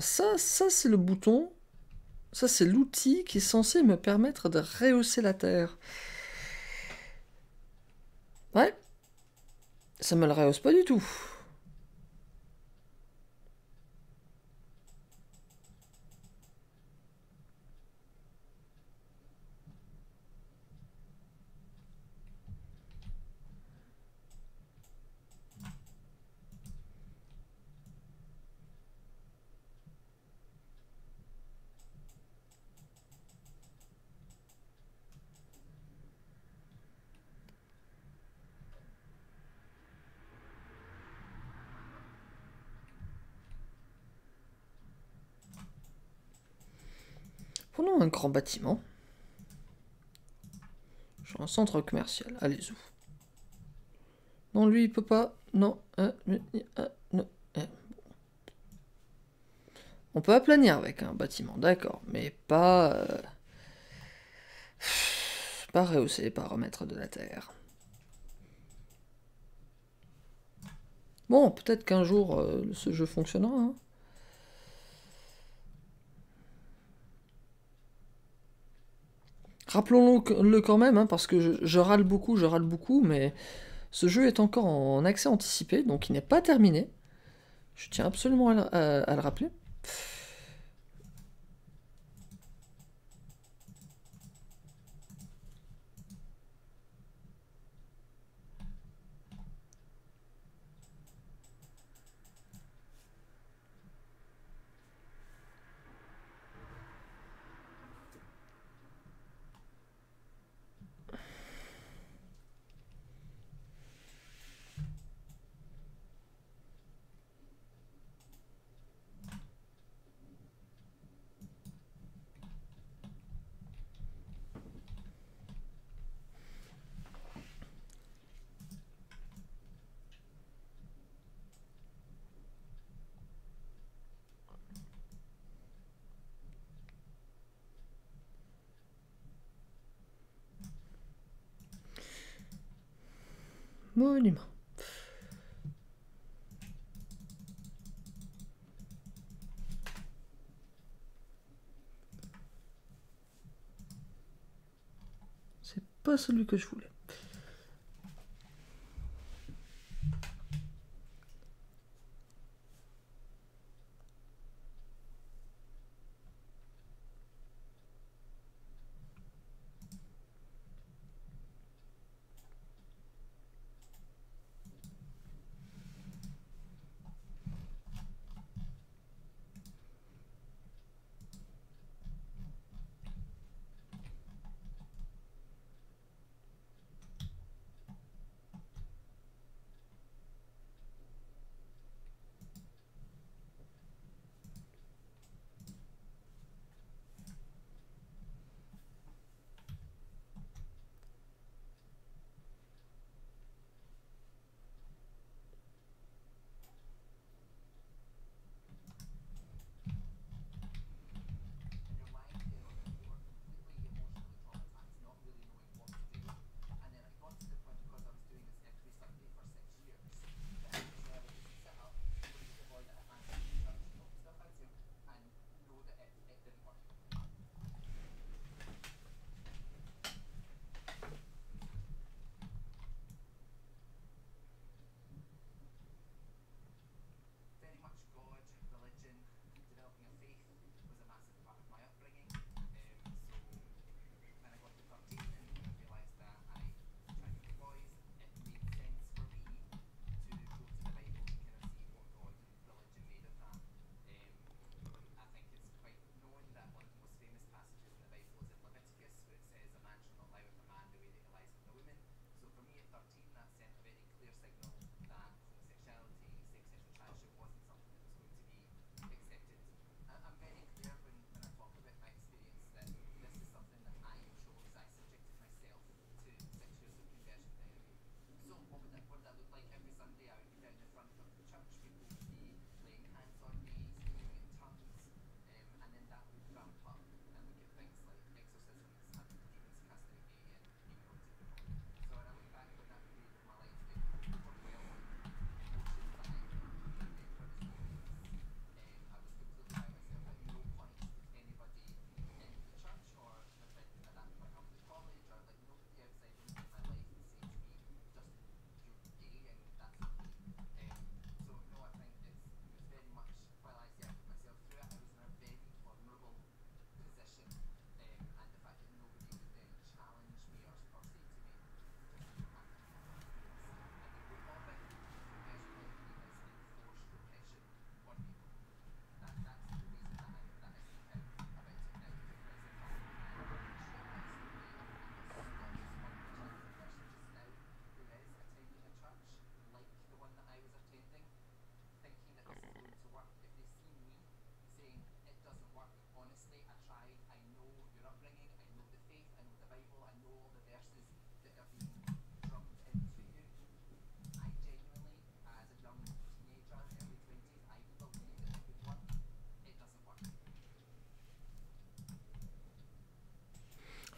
Ça, ça c'est le bouton. Ça c'est l'outil qui est censé me permettre de rehausser la terre. Ouais. Ça me le rehausse pas du tout. Prenons un grand bâtiment. Genre un centre commercial. Allez, où Non, lui, il peut pas. Non. non, euh, bon. On peut aplanir avec un bâtiment, d'accord. Mais pas... euh, Pas rehausser, pas remettre de la terre. Bon, peut-être qu'un jour, euh, ce jeu fonctionnera. hein. Rappelons-le quand même, hein, parce que je, râle beaucoup, je râle beaucoup, mais ce jeu est encore en accès anticipé, donc il n'est pas terminé. Je tiens absolument à- à le rappeler. C'est pas celui que je voulais.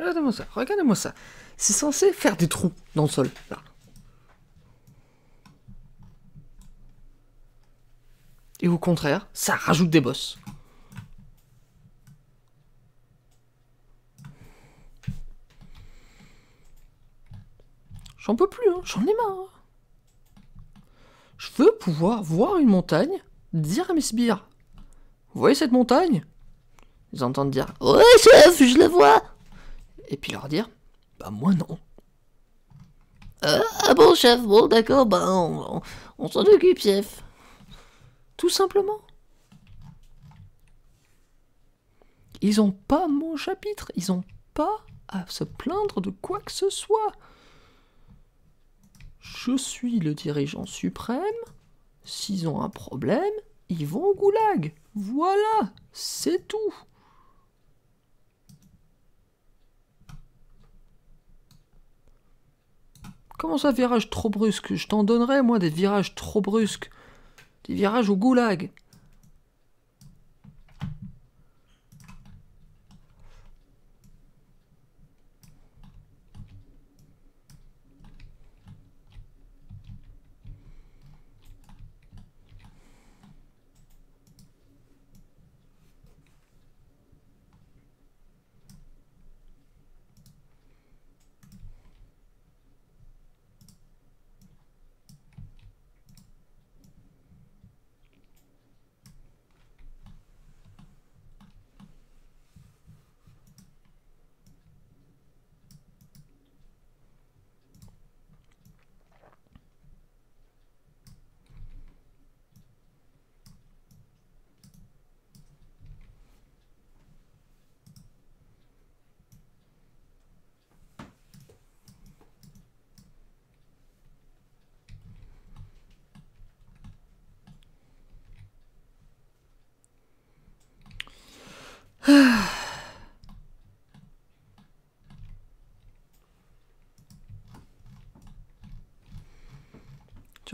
Regardez-moi ça, regardez-moi ça. C'est censé faire des trous dans le sol, là. Et au contraire, ça rajoute des bosses. J'en peux plus, hein. j'en ai marre. hein. Je veux pouvoir voir une montagne, dire à mes sbires Vous voyez cette montagne? Ils entendent dire Ouais, chef, je la vois Et puis leur dire Bah, moi non. Euh, ah bon, chef, bon, d'accord, bah, on, on- on s'en occupe, chef. Tout simplement. Ils ont pas mon chapitre, ils ont pas à se plaindre de quoi que ce soit. Je suis le dirigeant suprême. S'ils ont un problème, ils vont au goulag. Voilà, c'est tout. Comment ça, virage trop brusque? Je t'en donnerai, moi, des virages trop brusques. Des virages au goulag.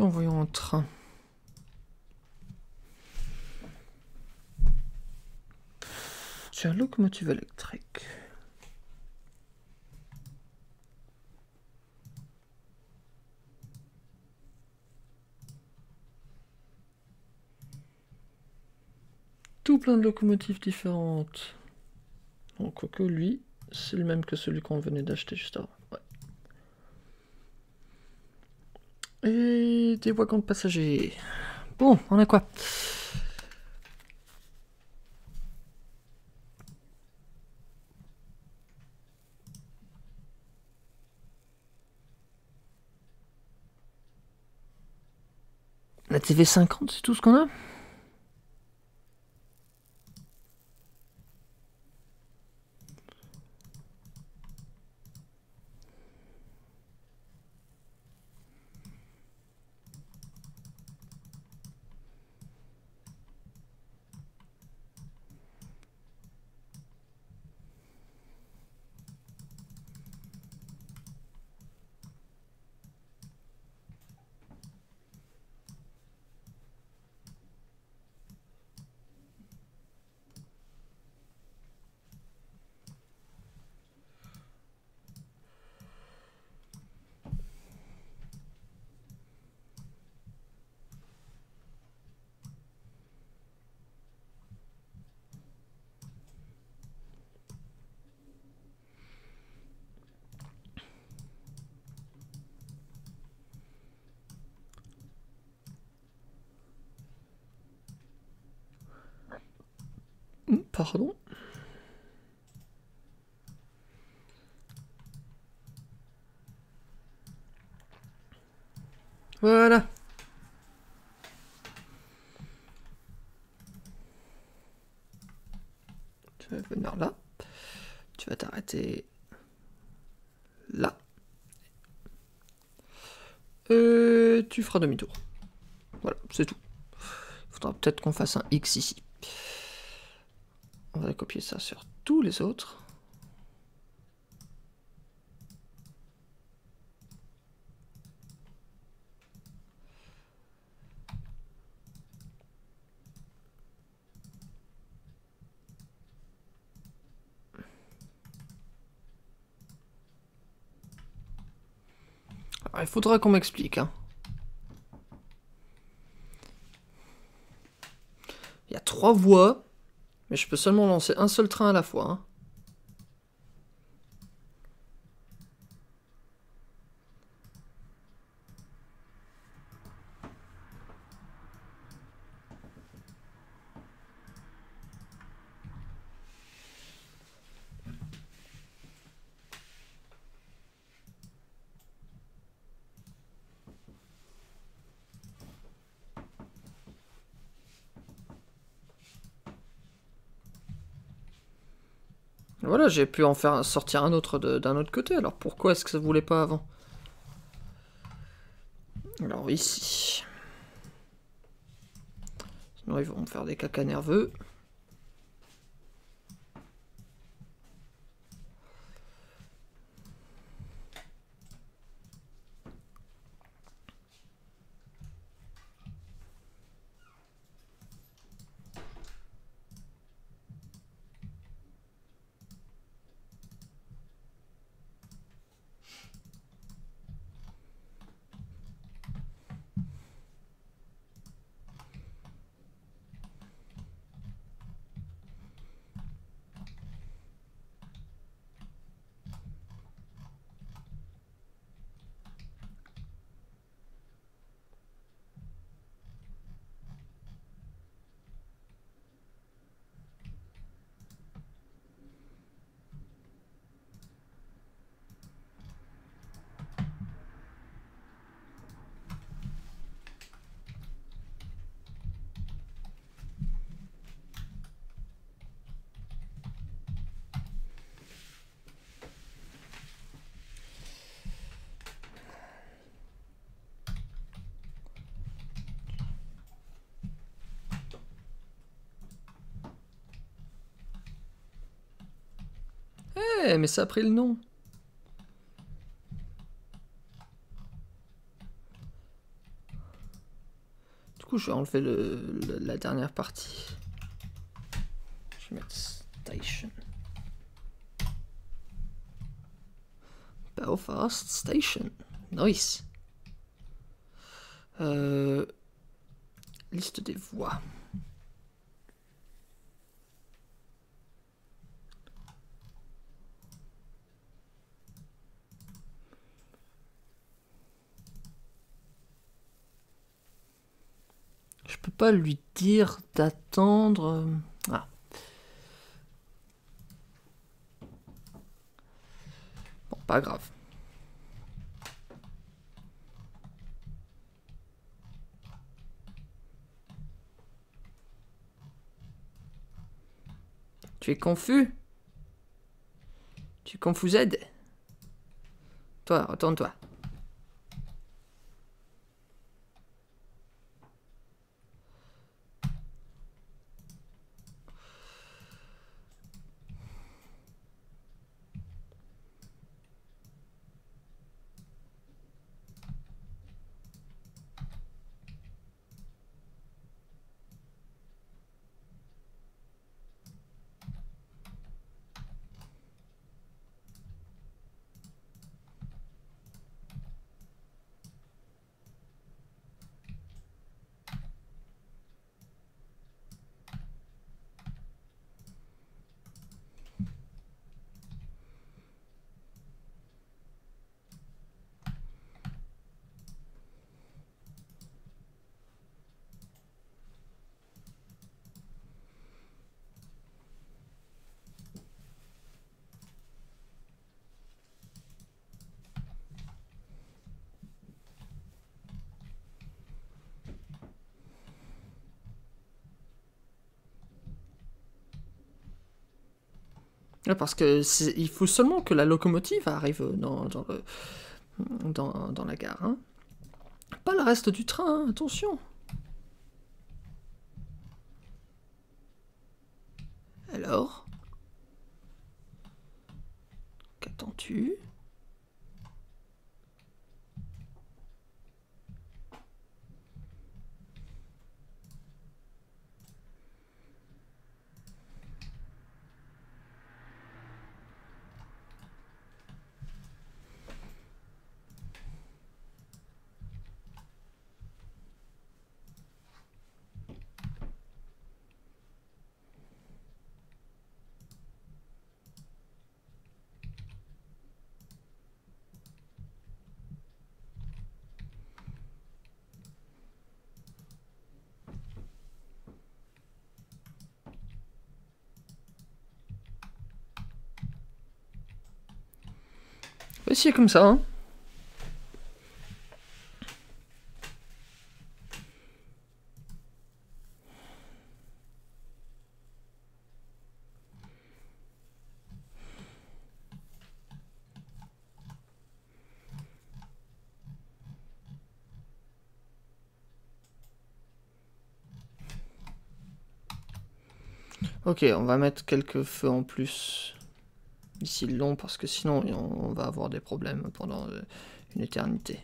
Voyons un train. Tiens, locomotive électrique. Tout plein de locomotives différentes. Bon, quoique lui, c'est le même que celui qu'on venait d'acheter juste avant. Ouais. Et des wagons de passagers. Bon, on a quoi? La TV50, c'est tout ce qu'on a Hmm, Pardon Voilà. Tu vas venir là. Tu vas t'arrêter là. Et tu feras demi-tour. Voilà, c'est tout. Il faudra peut-être qu'on fasse un X ici. On va copier ça sur tous les autres. Faudra qu'on m'explique. Hein. Il y a trois voies, mais je peux seulement lancer un seul train à la fois. hein. Voilà, j'ai pu en faire sortir un autre d'un autre côté. Alors pourquoi est-ce que ça voulait pas avant? Alors ici. Sinon ils vont me faire des caca nerveux. Eh, mais ça a pris le nom? Du coup, je vais enlever le, le- la dernière partie. Je vais mettre station. Belfast Station. Nice. Euh, liste des voies. Pas lui dire d'attendre. Ah. Bon, pas grave. Tu es confus Tu es confused Toi, retourne-toi. Parce que il faut seulement que la locomotive arrive dans, dans la gare. hein. Pas le reste du train, hein, attention. Alors? Va essayer comme ça. Hein. Ok, on va mettre quelques feux en plus d'ici le long parce que sinon on on va avoir des problèmes pendant euh, une éternité.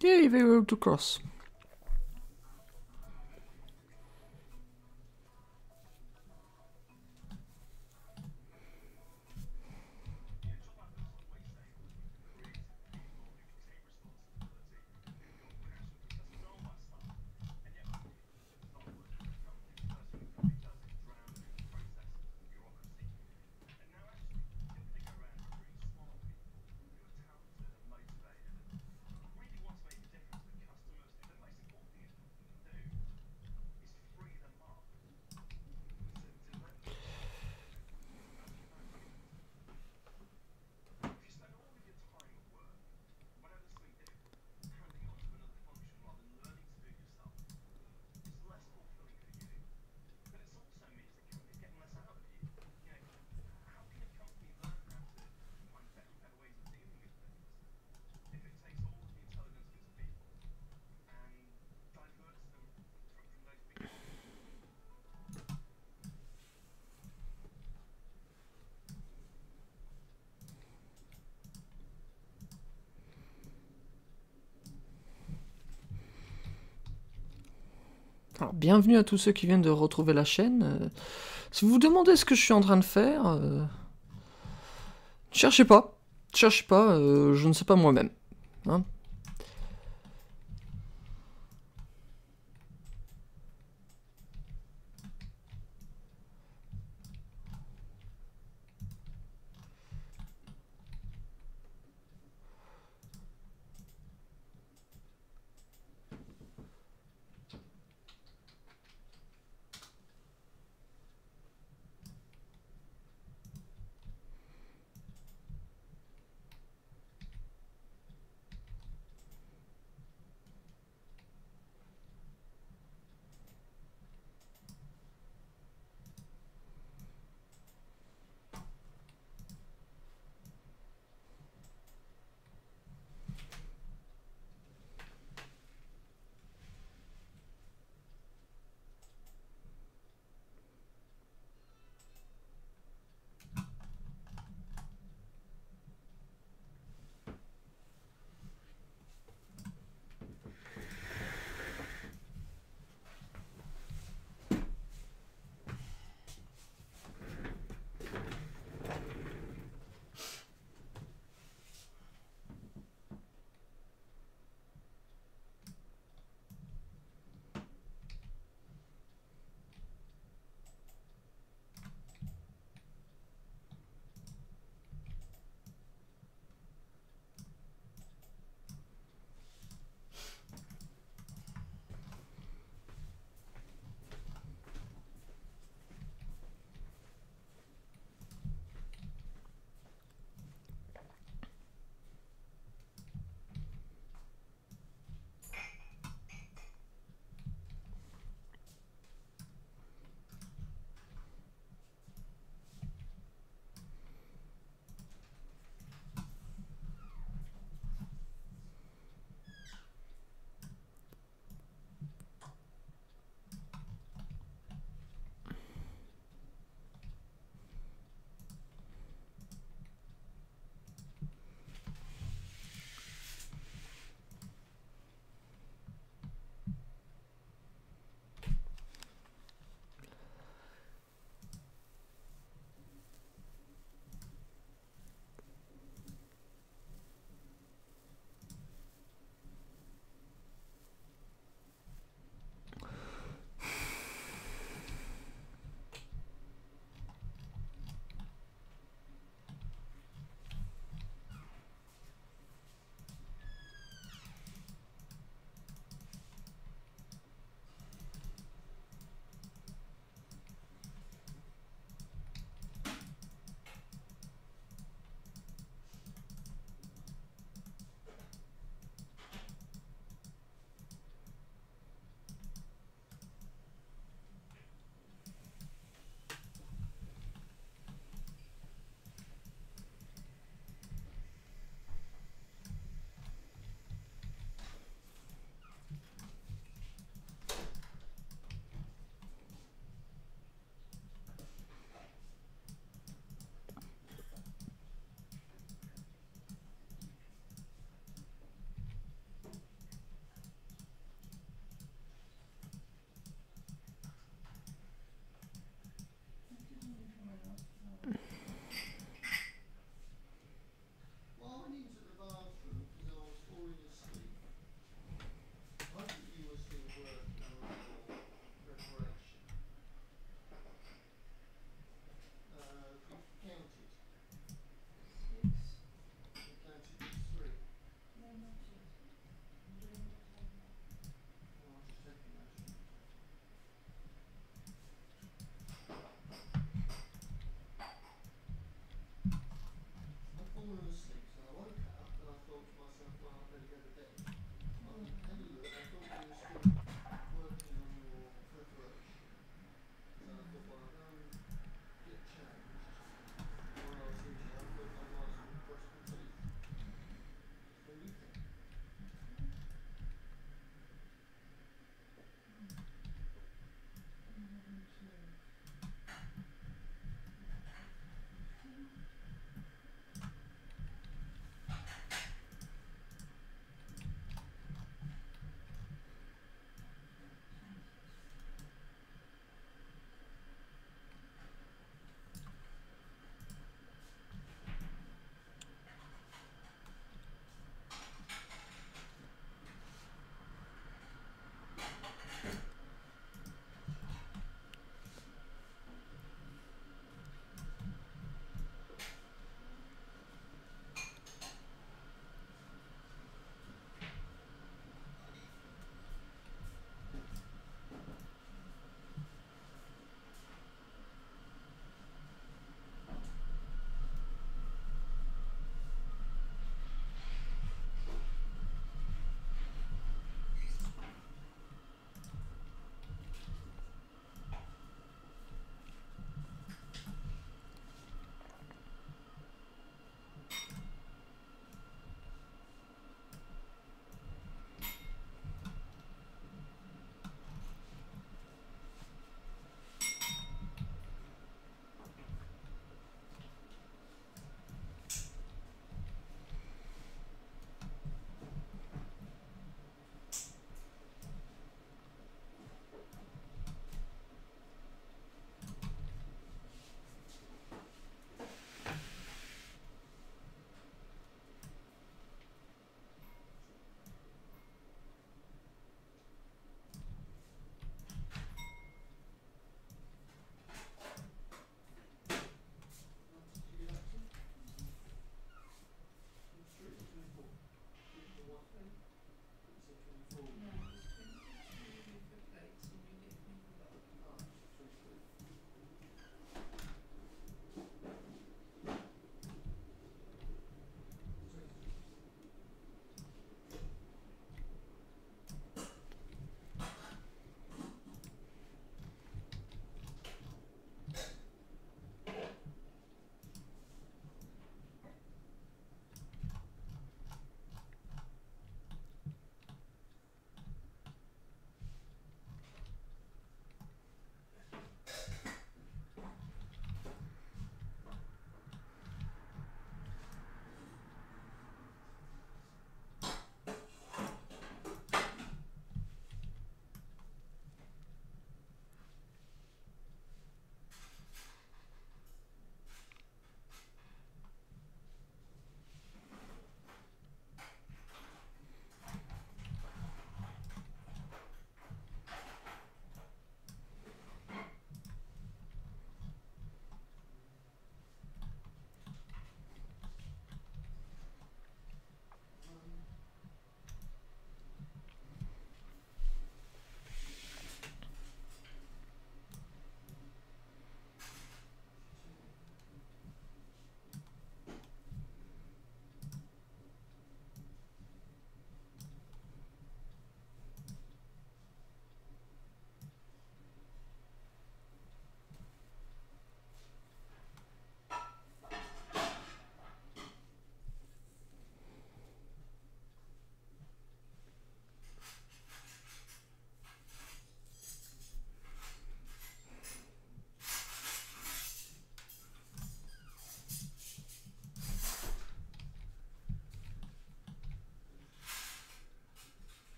Yeah, you'd were to cross. Alors, bienvenue à tous ceux qui viennent de retrouver la chaîne. Euh, si vous vous demandez ce que je suis en train de faire, euh, cherchez pas. Cherchez pas, euh, je ne sais pas moi-même. Hein.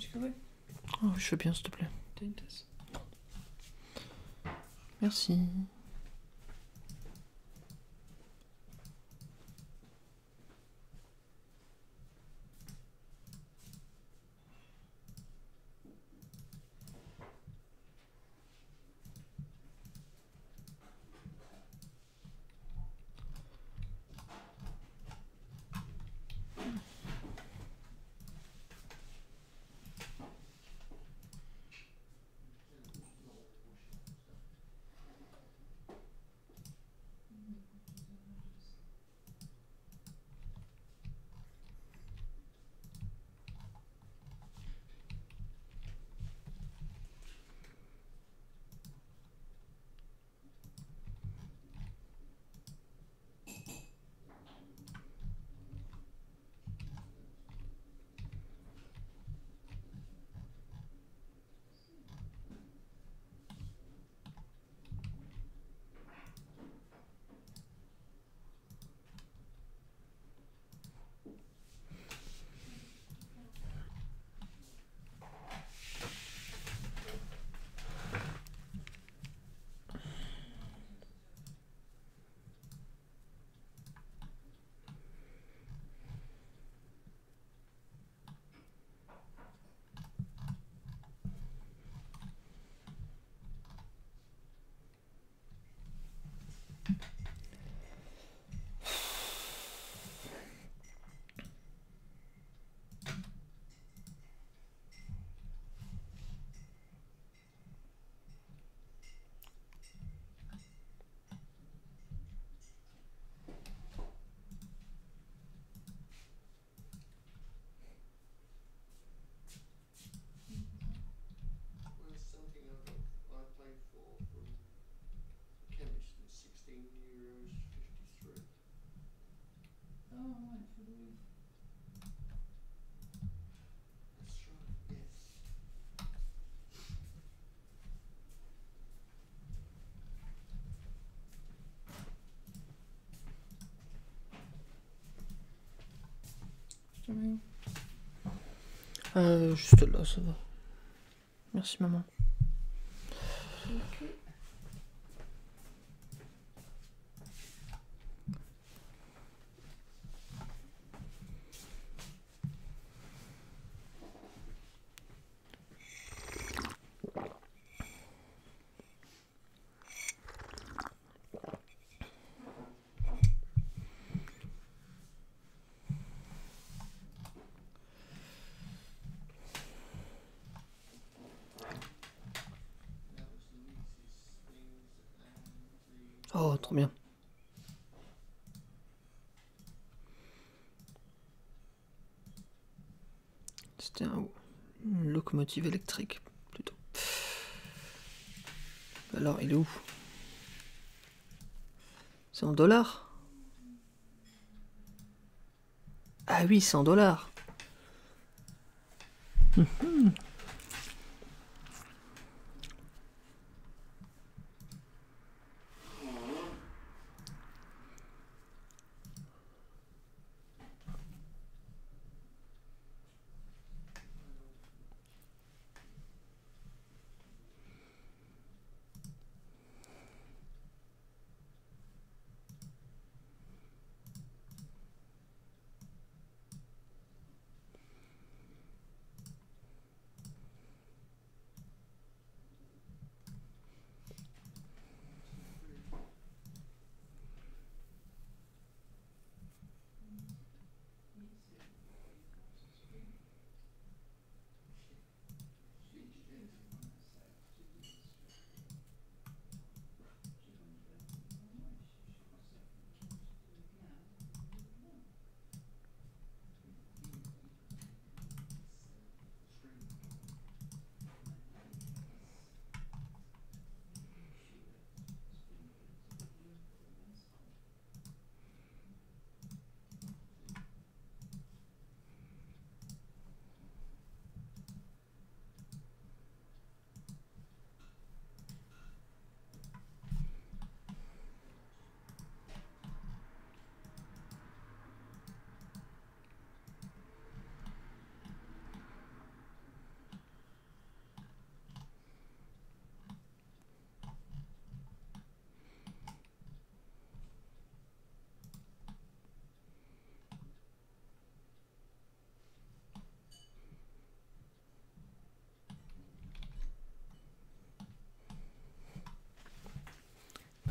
Petit café Oh, je veux bien, s'il te plaît. T'as une tasse Merci. Euh, juste là, ça va. Merci, maman. Ok. That was Louise's things and the Oh, trop bien. C'était un- une électrique, plutôt. Alors, il est où? C'est en dollars? Ah oui, c'est en dollars.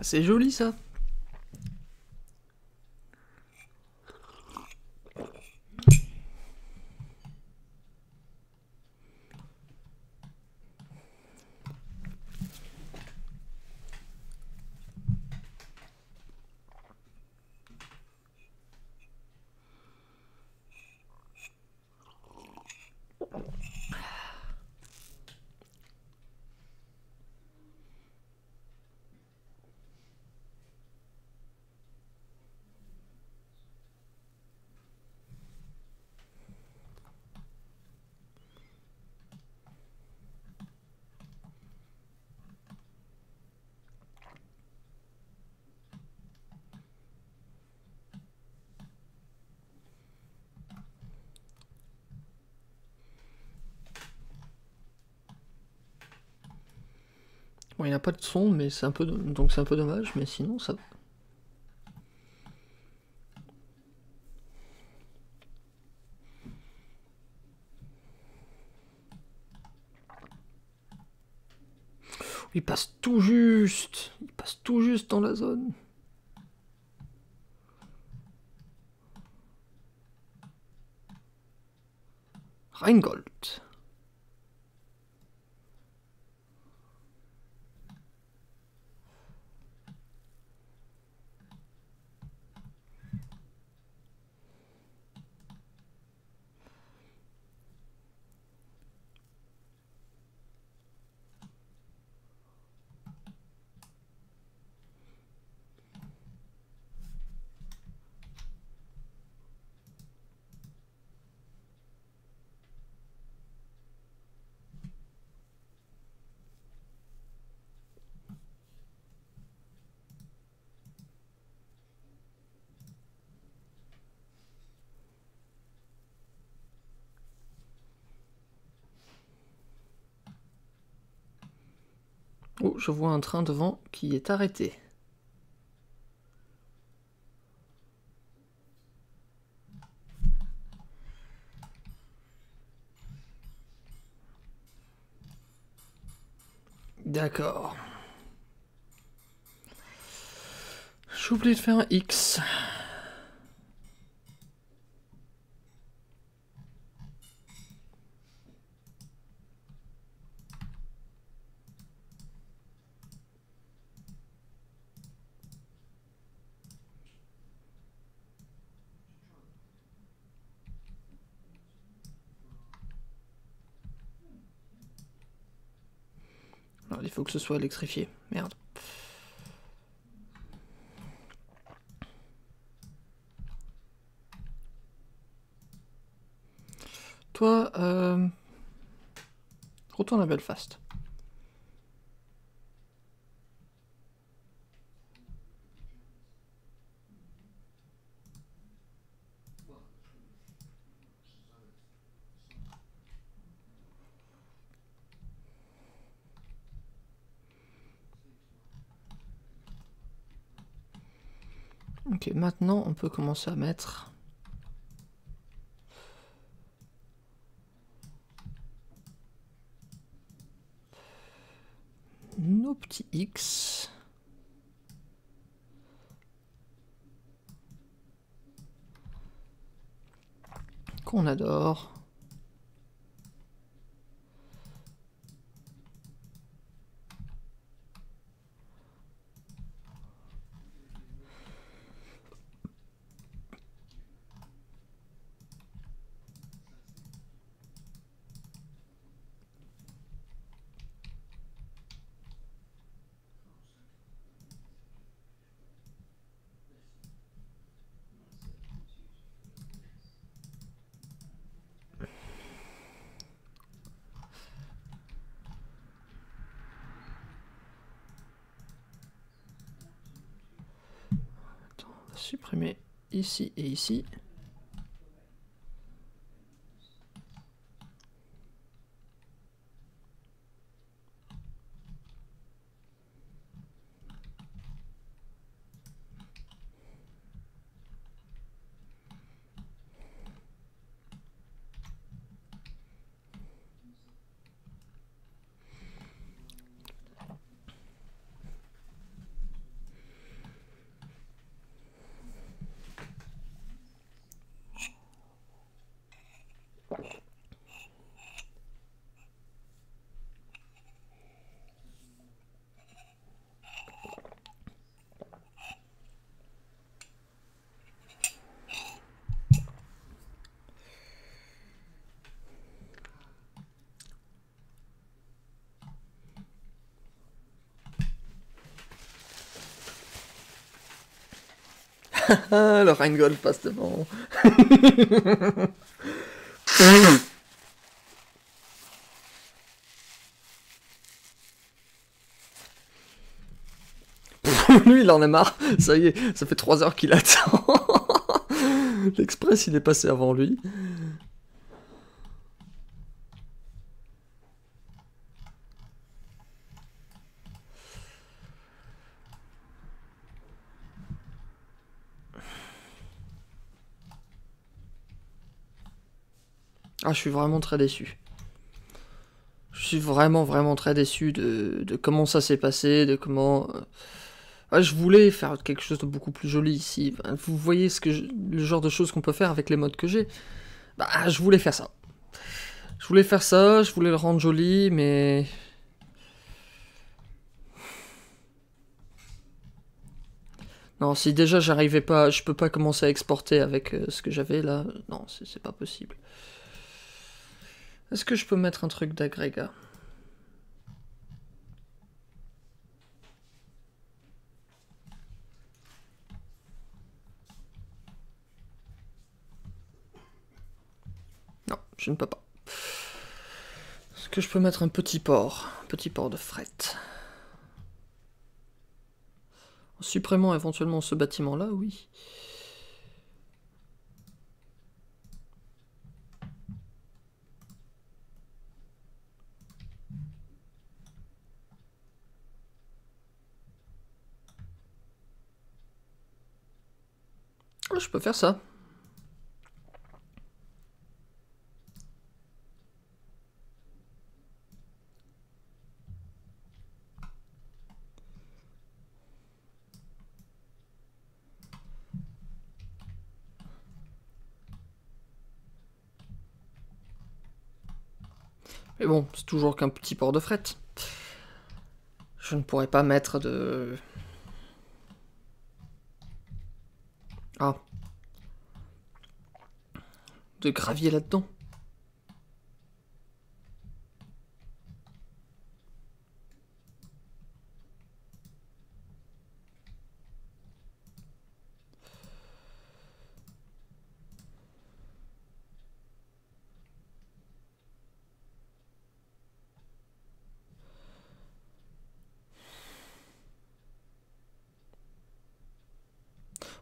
C'est joli ça. Il n'y a pas de son, mais c'est un peu, donc c'est un peu dommage, mais sinon ça. va. Il passe tout juste, il passe tout juste dans la zone. Reingold. Oh, je vois un train devant qui est arrêté. D'accord. J'ai oublié de faire un X. Alors, il faut que ce soit électrifié. Merde. Toi, euh... retourne à Belfast. Ok, maintenant on peut commencer à mettre nos petits X. Qu'on adore. Attends, on va supprimer ici et ici. le Rheingold passe devant. Lui, il en a marre. Ça y est, ça fait 3 heures qu'il attend. L'Express, il est passé avant lui. Ah, je suis vraiment très déçu. Je suis vraiment, vraiment très déçu de, comment ça s'est passé, de comment... euh, je voulais faire quelque chose de beaucoup plus joli ici. Vous voyez ce que je- le genre de choses qu'on peut faire avec les modes que j'ai. Bah, je voulais faire ça. Je voulais faire ça, je voulais le rendre joli, mais... Non, si déjà j'arrivais pas, je peux pas commencer à exporter avec euh, ce que j'avais là. Non, c'est pas possible. Est-ce que je peux mettre un truc d'agrégat Non, je ne peux pas. Est-ce que je peux mettre un petit port? Un petit port de fret En supprimant éventuellement ce bâtiment-là, oui. Je peux faire ça. Mais bon, c'est toujours qu'un petit port de fret. Je ne pourrais pas mettre de... Ah. De gravier là-dedans.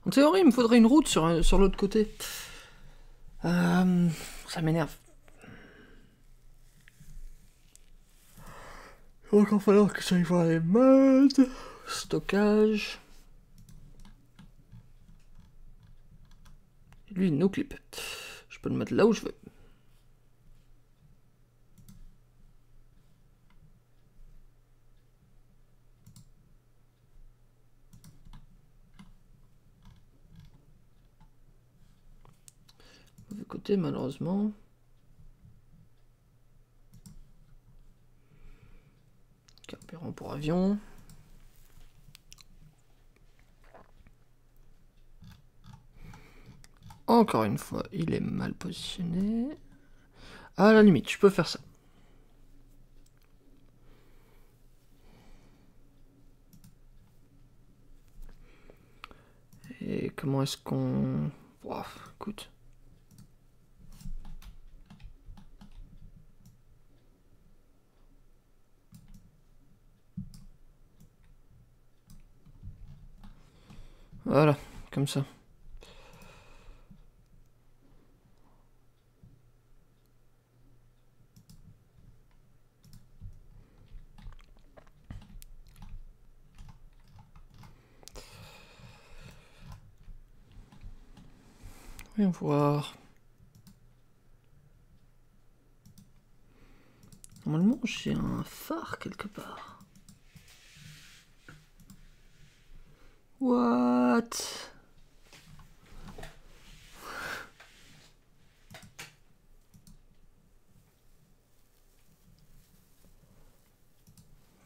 En théorie, il me faudrait une route sur, sur l'autre côté. Euh, ça m'énerve. Il va encore falloir que j'aille voir les modes. Stockage. Lui, no clip. Je peux le mettre là où je veux. Côté, malheureusement. Carburant pour avion. Encore une fois, il est mal positionné. À la limite, je peux faire ça. Et comment est-ce qu'on... Ouah, écoute. Voilà, comme ça. Voyons voir. Normalement, j'ai un phare quelque part. What?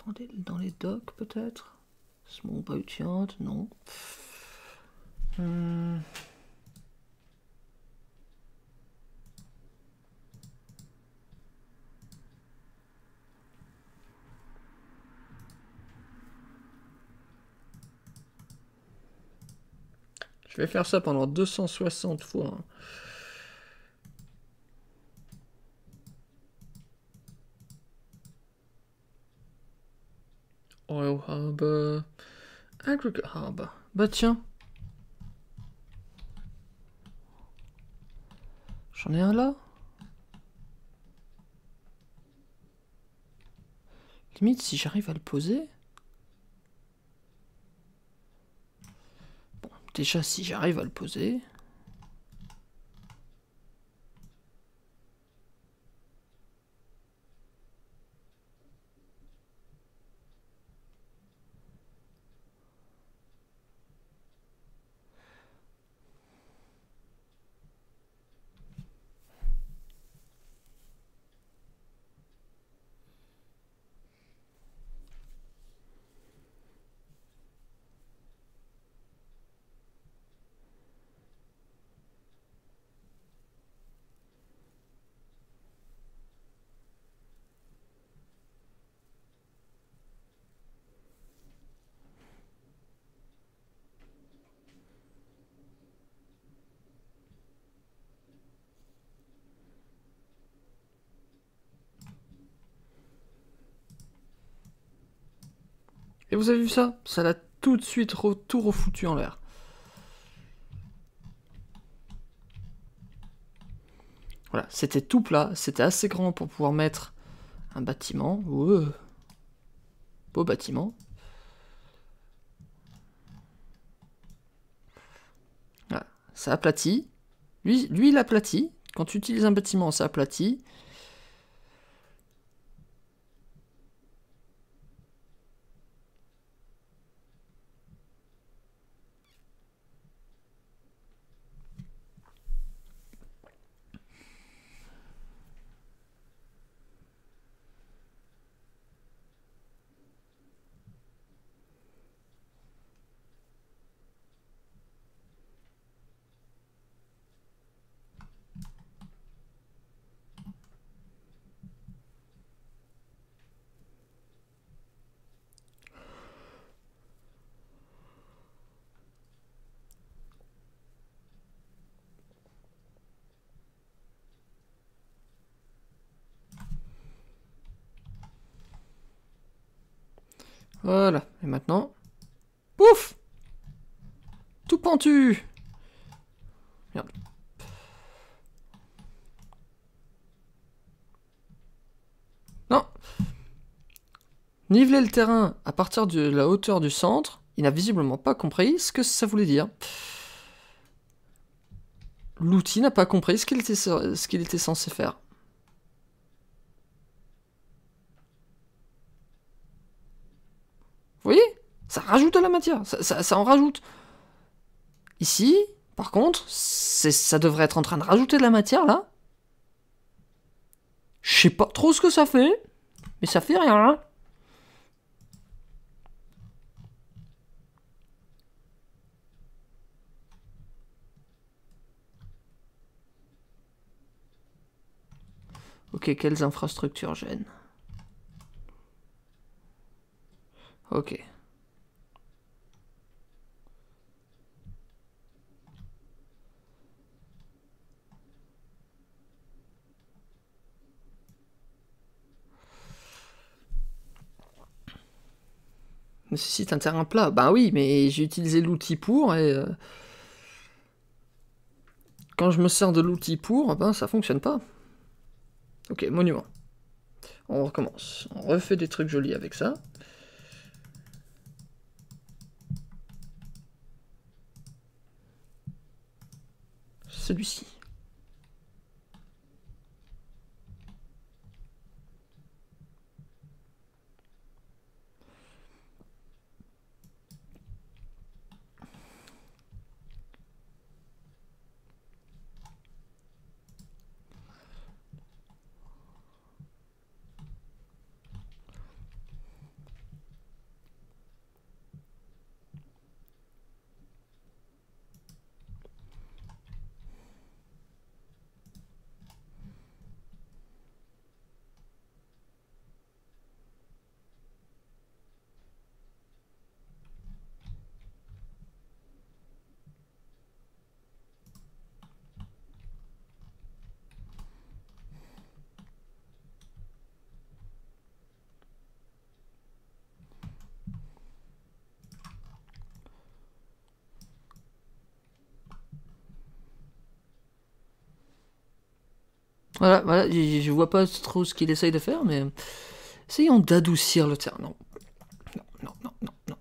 Dans les, dans les docks, peut-être? Small boat yard, non. Hmm. Je vais faire ça pendant 260 fois. hein. Oil Harbor. Aggregate Harbor. Bah tiens. J'en ai un là. Limite, si j'arrive à le poser. Déjà, si j'arrive à le poser. Et vous avez vu ça? Ça l'a tout de suite tout refoutu en l'air. Voilà, c'était tout plat, c'était assez grand pour pouvoir mettre un bâtiment. Beau bâtiment. Ça aplatit. Lui, lui, il aplatit. Quand tu utilises un bâtiment, ça aplatit. Voilà, et maintenant... Pouf Tout pentu Merde. Non Niveler le terrain à partir de la hauteur du centre, il n'a visiblement pas compris ce que ça voulait dire. L'outil n'a pas compris ce qu'il était, ce qu'il était censé faire. Vous voyez Ça rajoute à la matière, ça, en rajoute. Ici, par contre, ça devrait être en train de rajouter de la matière là. Je sais pas trop ce que ça fait, mais ça fait rien. hein. Ok, quelles infrastructures gênent Ok. Nécessite un terrain plat. Bah oui, mais j'ai utilisé l'outil pour et... euh, Quand je me sers de l'outil pour, ben ça fonctionne pas. Ok, monument. On recommence. On refait des trucs jolis avec ça. Celui-ci. Voilà, voilà, je, vois pas trop ce qu'il essaye de faire, mais essayons d'adoucir le non, non, non, non, non.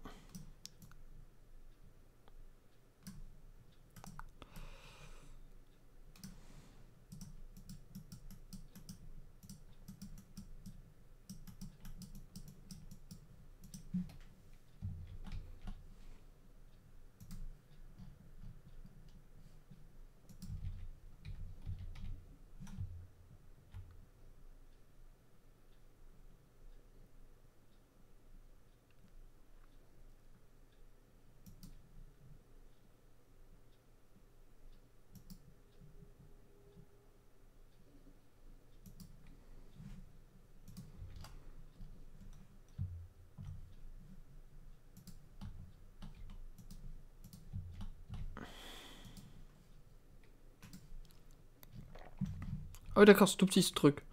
Ah oui, d'accord, c'est tout petit ce truc.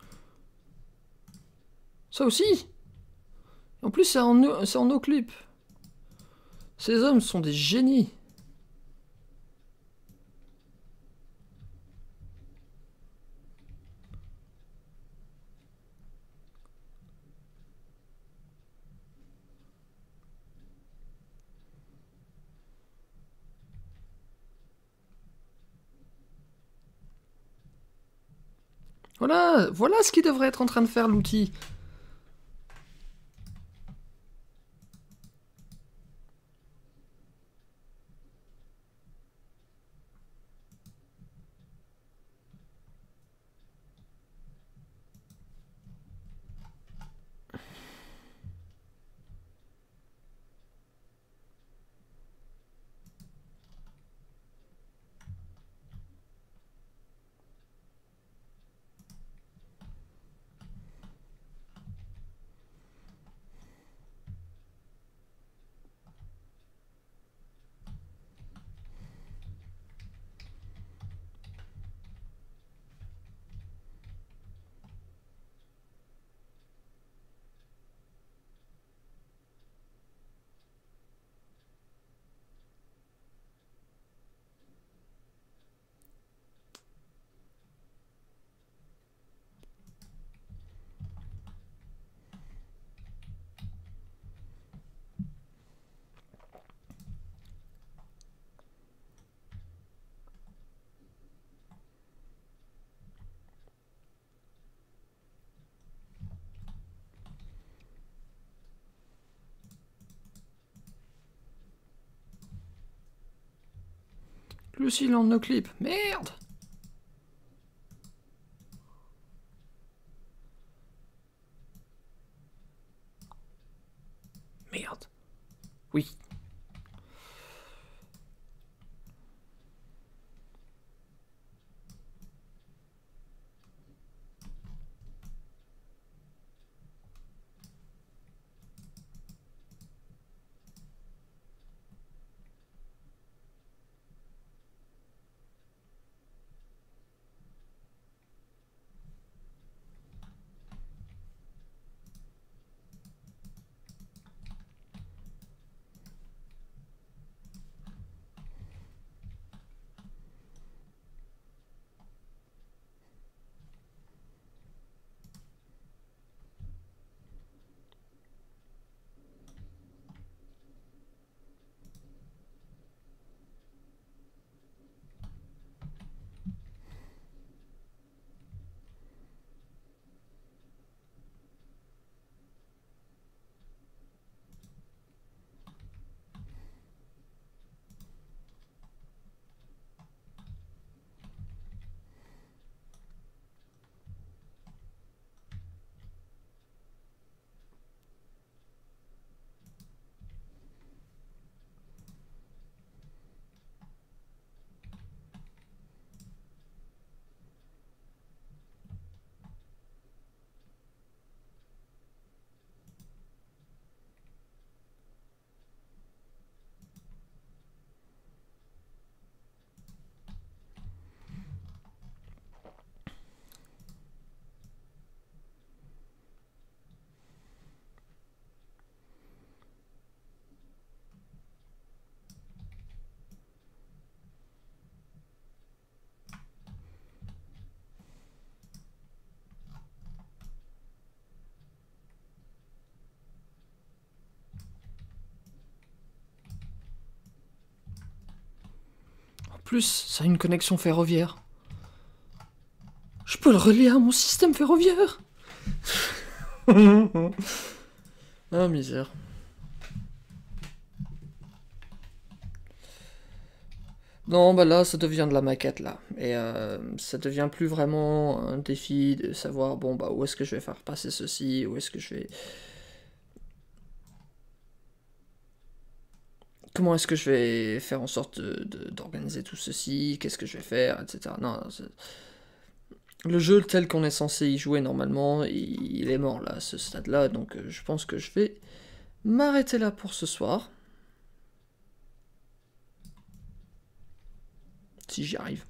Ça aussi En plus, c'est en, en no clip. Ces hommes sont des génies. Voilà, ce qu'il devrait être en train de faire l'outil. Est en no clip. Merde Merde. Plus, ça a une connexion ferroviaire. Je peux le relier à mon système ferroviaire. Ah, misère. Non, bah là, ça devient de la maquette, là. Et euh, ça devient plus vraiment un défi de savoir, bon, bah, où est-ce que je vais faire passer ceci, où est-ce que je vais... Comment est-ce que je vais faire en sorte d'organiser tout ceci, qu'est-ce que je vais faire, etc. Non, le jeu tel qu'on est censé y jouer normalement, il, il est mort là, à ce stade-là, donc euh, je pense que je vais m'arrêter là pour ce soir. Si j'y arrive.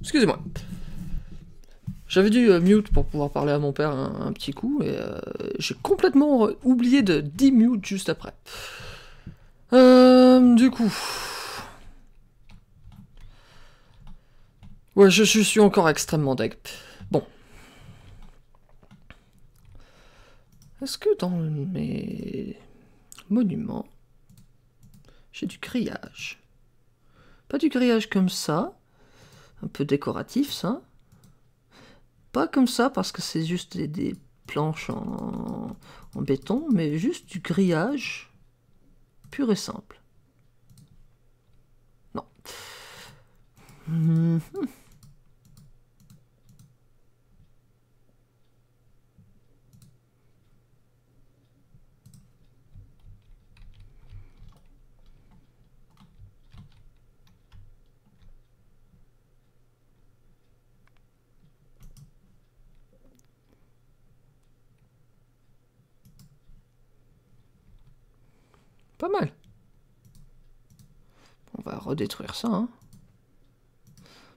Excusez-moi. J'avais dû euh, mute pour pouvoir parler à mon père un, petit coup et euh, j'ai complètement oublié de demute juste après. Euh, du coup. Ouais, je, je suis encore extrêmement deg. Bon. Est-ce que dans mes monuments, j'ai du grillage? Pas du grillage comme ça, un peu décoratif ça. Pas comme ça parce que c'est juste des, planches en béton, mais juste du grillage pur et simple. Non. Pas mal. On va redétruire ça, hein.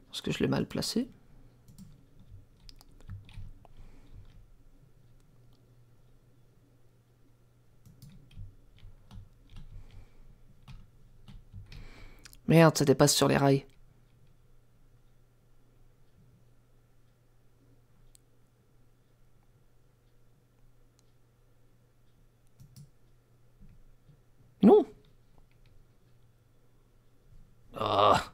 Parce que je l'ai mal placé. Merde, ça dépasse sur les rails. Non. Ah.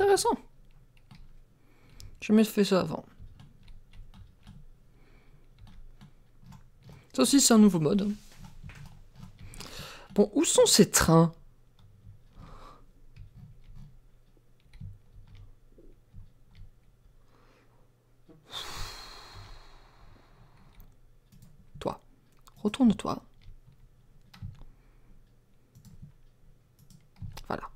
Intéressant. J'ai jamais fait ça avant. Ça aussi, c'est un nouveau mode. hein. Bon, où sont ces trains? Toi. Retourne-toi. Voilà.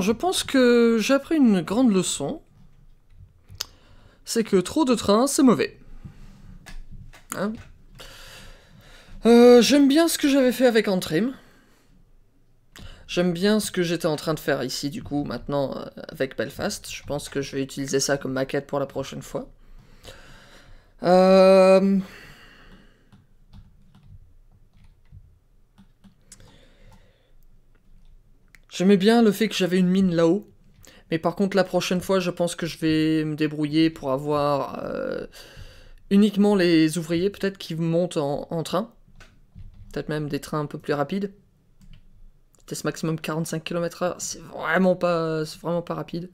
Je pense que j'ai appris une grande leçon. C'est que trop de trains, c'est mauvais. Hein Euh, J'aime bien ce que j'avais fait avec Antrim. J'aime bien ce que j'étais en train de faire ici, du coup, maintenant, euh, avec Belfast. Je pense que je vais utiliser ça comme maquette pour la prochaine fois. Euh... J'aimais bien le fait que j'avais une mine là-haut. Mais par contre, la prochaine fois, je pense que je vais me débrouiller pour avoir euh, uniquement les ouvriers, peut-être qui montent en, train. Peut-être même des trains un peu plus rapides. Vitesse maximum 45 km/h, c'est vraiment pas, c'est vraiment pas rapide.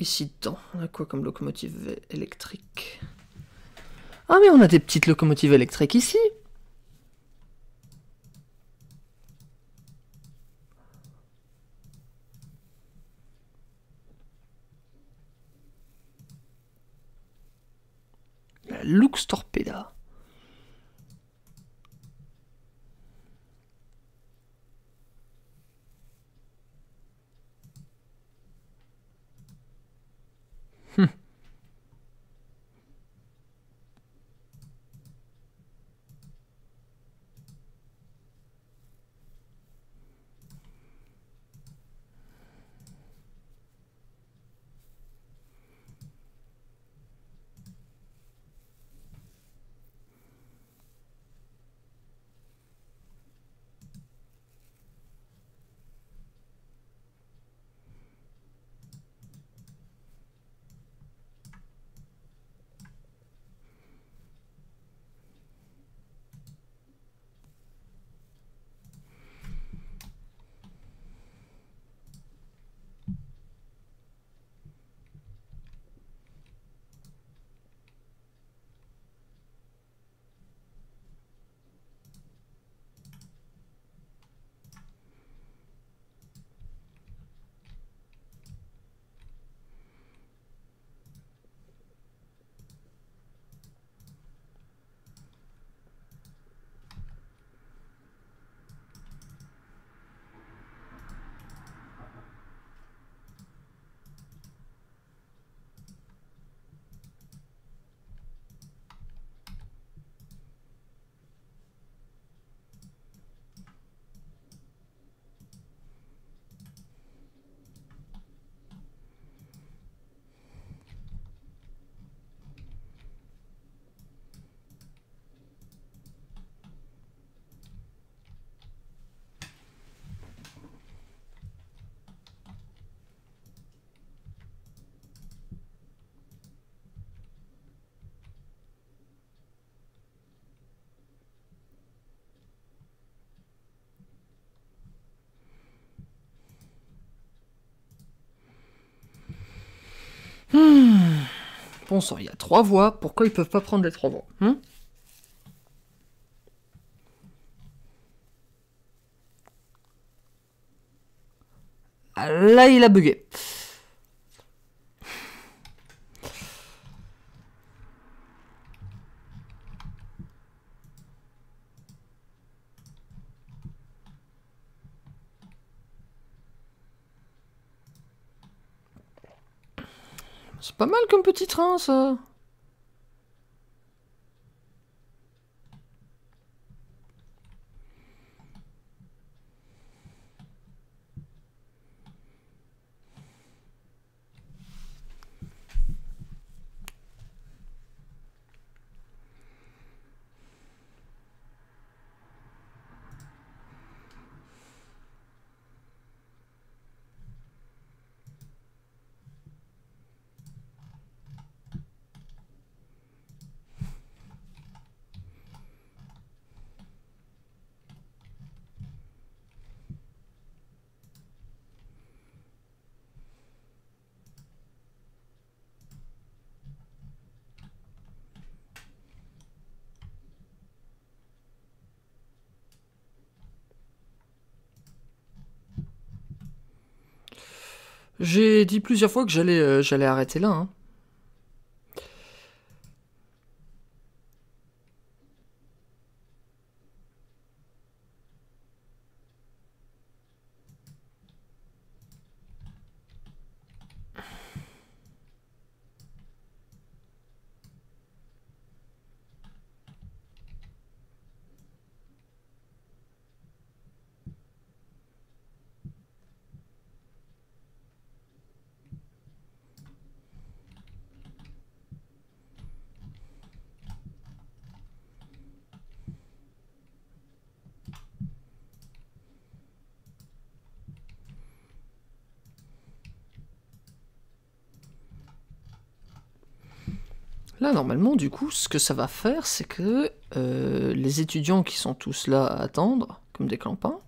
Ici dedans, on a quoi comme locomotive électrique? Ah mais on a des petites locomotives électriques ici La Lux Torpeda. Il y a trois voix. Pourquoi ils peuvent pas prendre les trois voix hein Ah, Là, il a bugué. C'est pas mal comme petit train, ça. J'ai dit plusieurs fois que j'allais euh, j'allais arrêter là. hein. Normalement, du coup, ce que ça va faire, c'est que euh, les étudiants qui sont tous là à attendre, comme des clampins,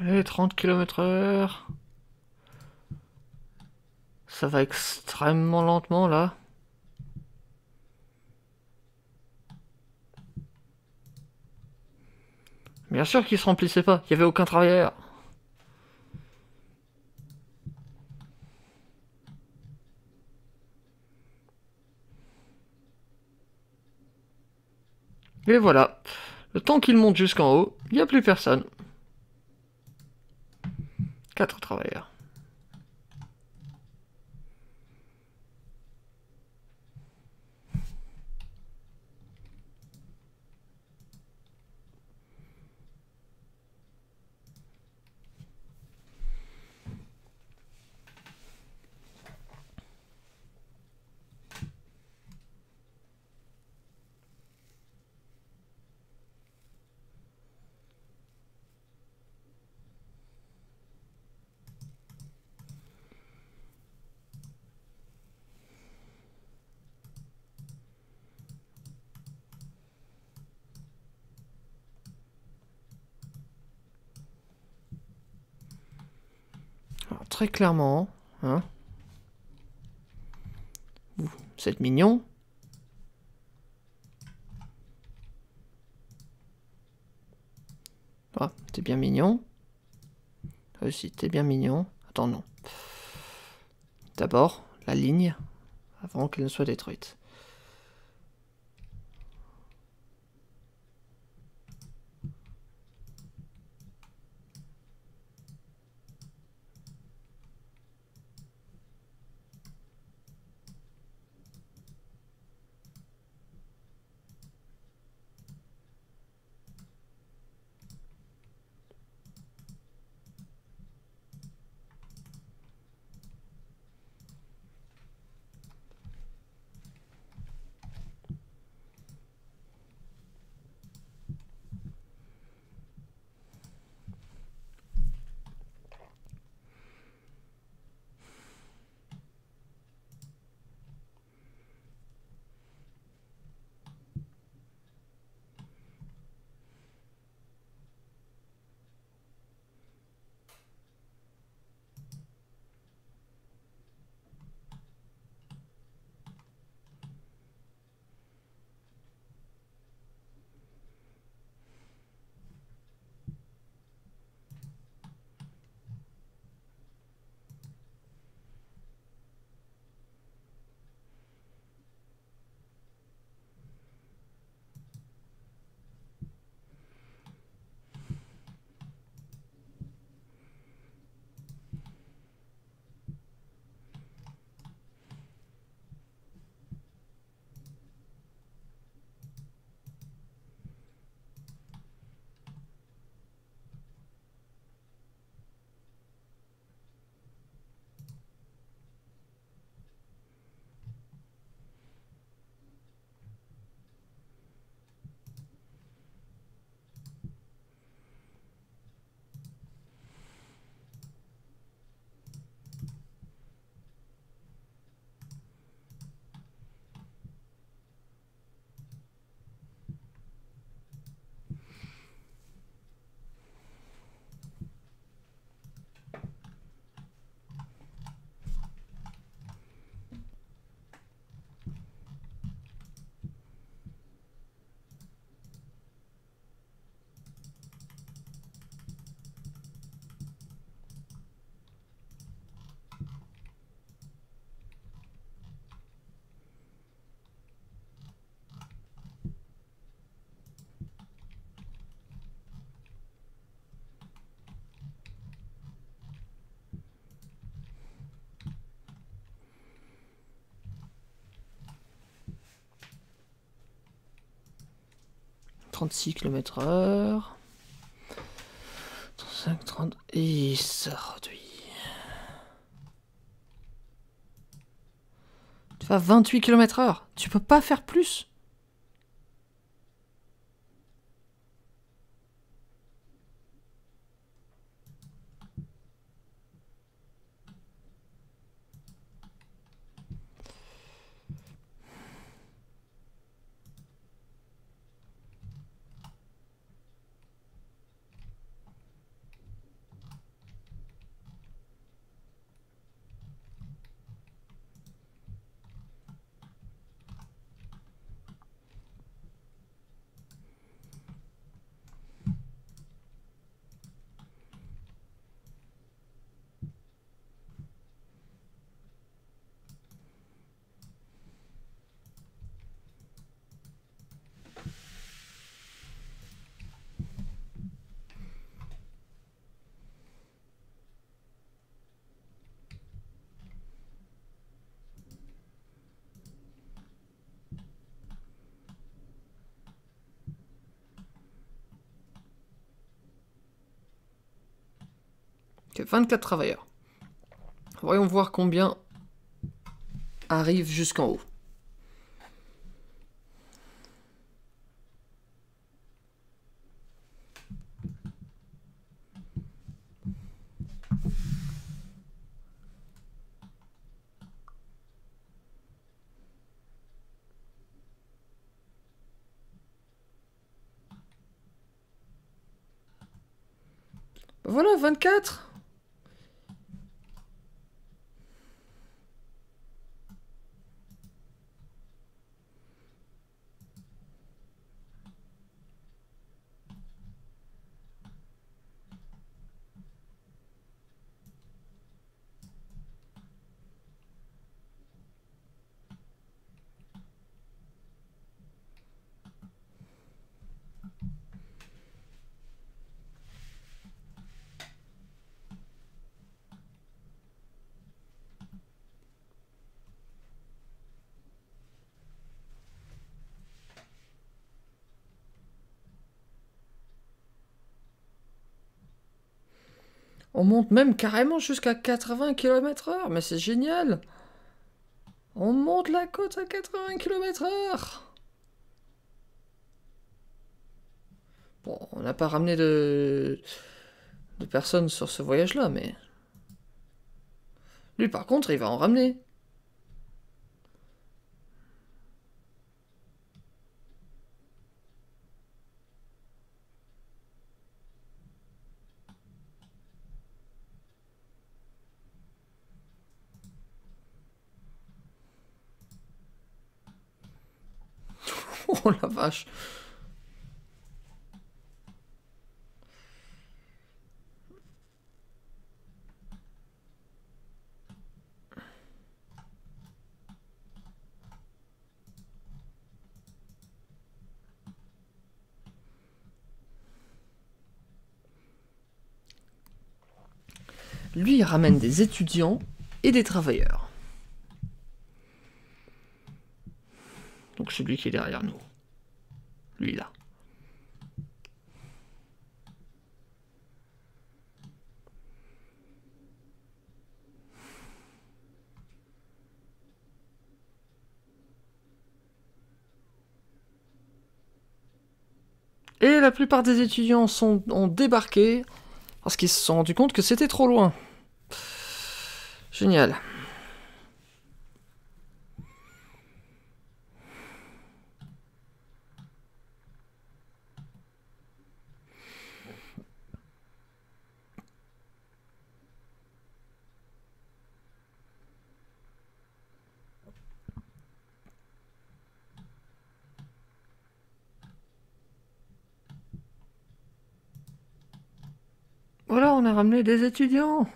Allez, 30 km heure. Ça va extrêmement lentement là. Bien sûr qu'il se remplissait pas, il y avait aucun travailleur. Et voilà. Le temps qu'il monte jusqu'en haut, il n'y a plus personne. Quatre travailleurs. Alors, très clairement, hein. Êtes mignon. Ah, t'es bien mignon. Toi aussi, t'es bien mignon. Attends, non. D'abord, la ligne, avant qu'elle ne soit détruite. « 36 km heure. 35, 30... Et ça réduit. Tu vas 28 km heure. Tu peux pas faire plus. Ok, 24 travailleurs. Voyons voir combien arrivent jusqu'en haut. Voilà, 24 On monte même carrément jusqu'à 80 km/h, mais c'est génial! On monte la côte à 80 km/h! Bon, on n'a pas ramené de... de personnes sur ce voyage-là, mais. Lui, par contre, il va en ramener. Oh la vache! Lui, il ramène des étudiants et des travailleurs. Donc celui qui est derrière nous. Lui là. Et la plupart des étudiants sont, ont débarqué parce qu'ils se sont rendus compte que c'était trop loin. Génial. Voilà, on a ramené des étudiants.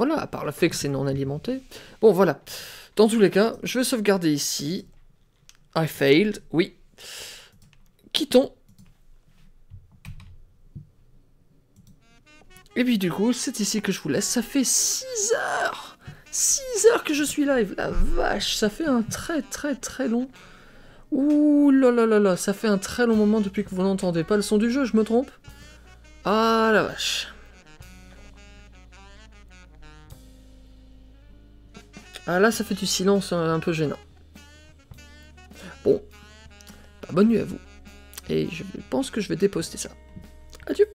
Voilà, à part le fait que c'est non alimenté. Bon, voilà. Dans tous les cas, je vais sauvegarder ici. I failed, oui. Quittons. Et puis du coup, c'est ici que je vous laisse. Ça fait 6 heures 6 heures que je suis live. La vache, ça fait un très très très long... Ouh là là là là, ça fait un très long moment depuis que vous n'entendez pas le son du jeu, je me trompe? Ah la vache. Ah là, ça fait du silence un, un peu gênant. Bon, bah, bonne nuit à vous. Et je pense que je vais déposter ça. Adieu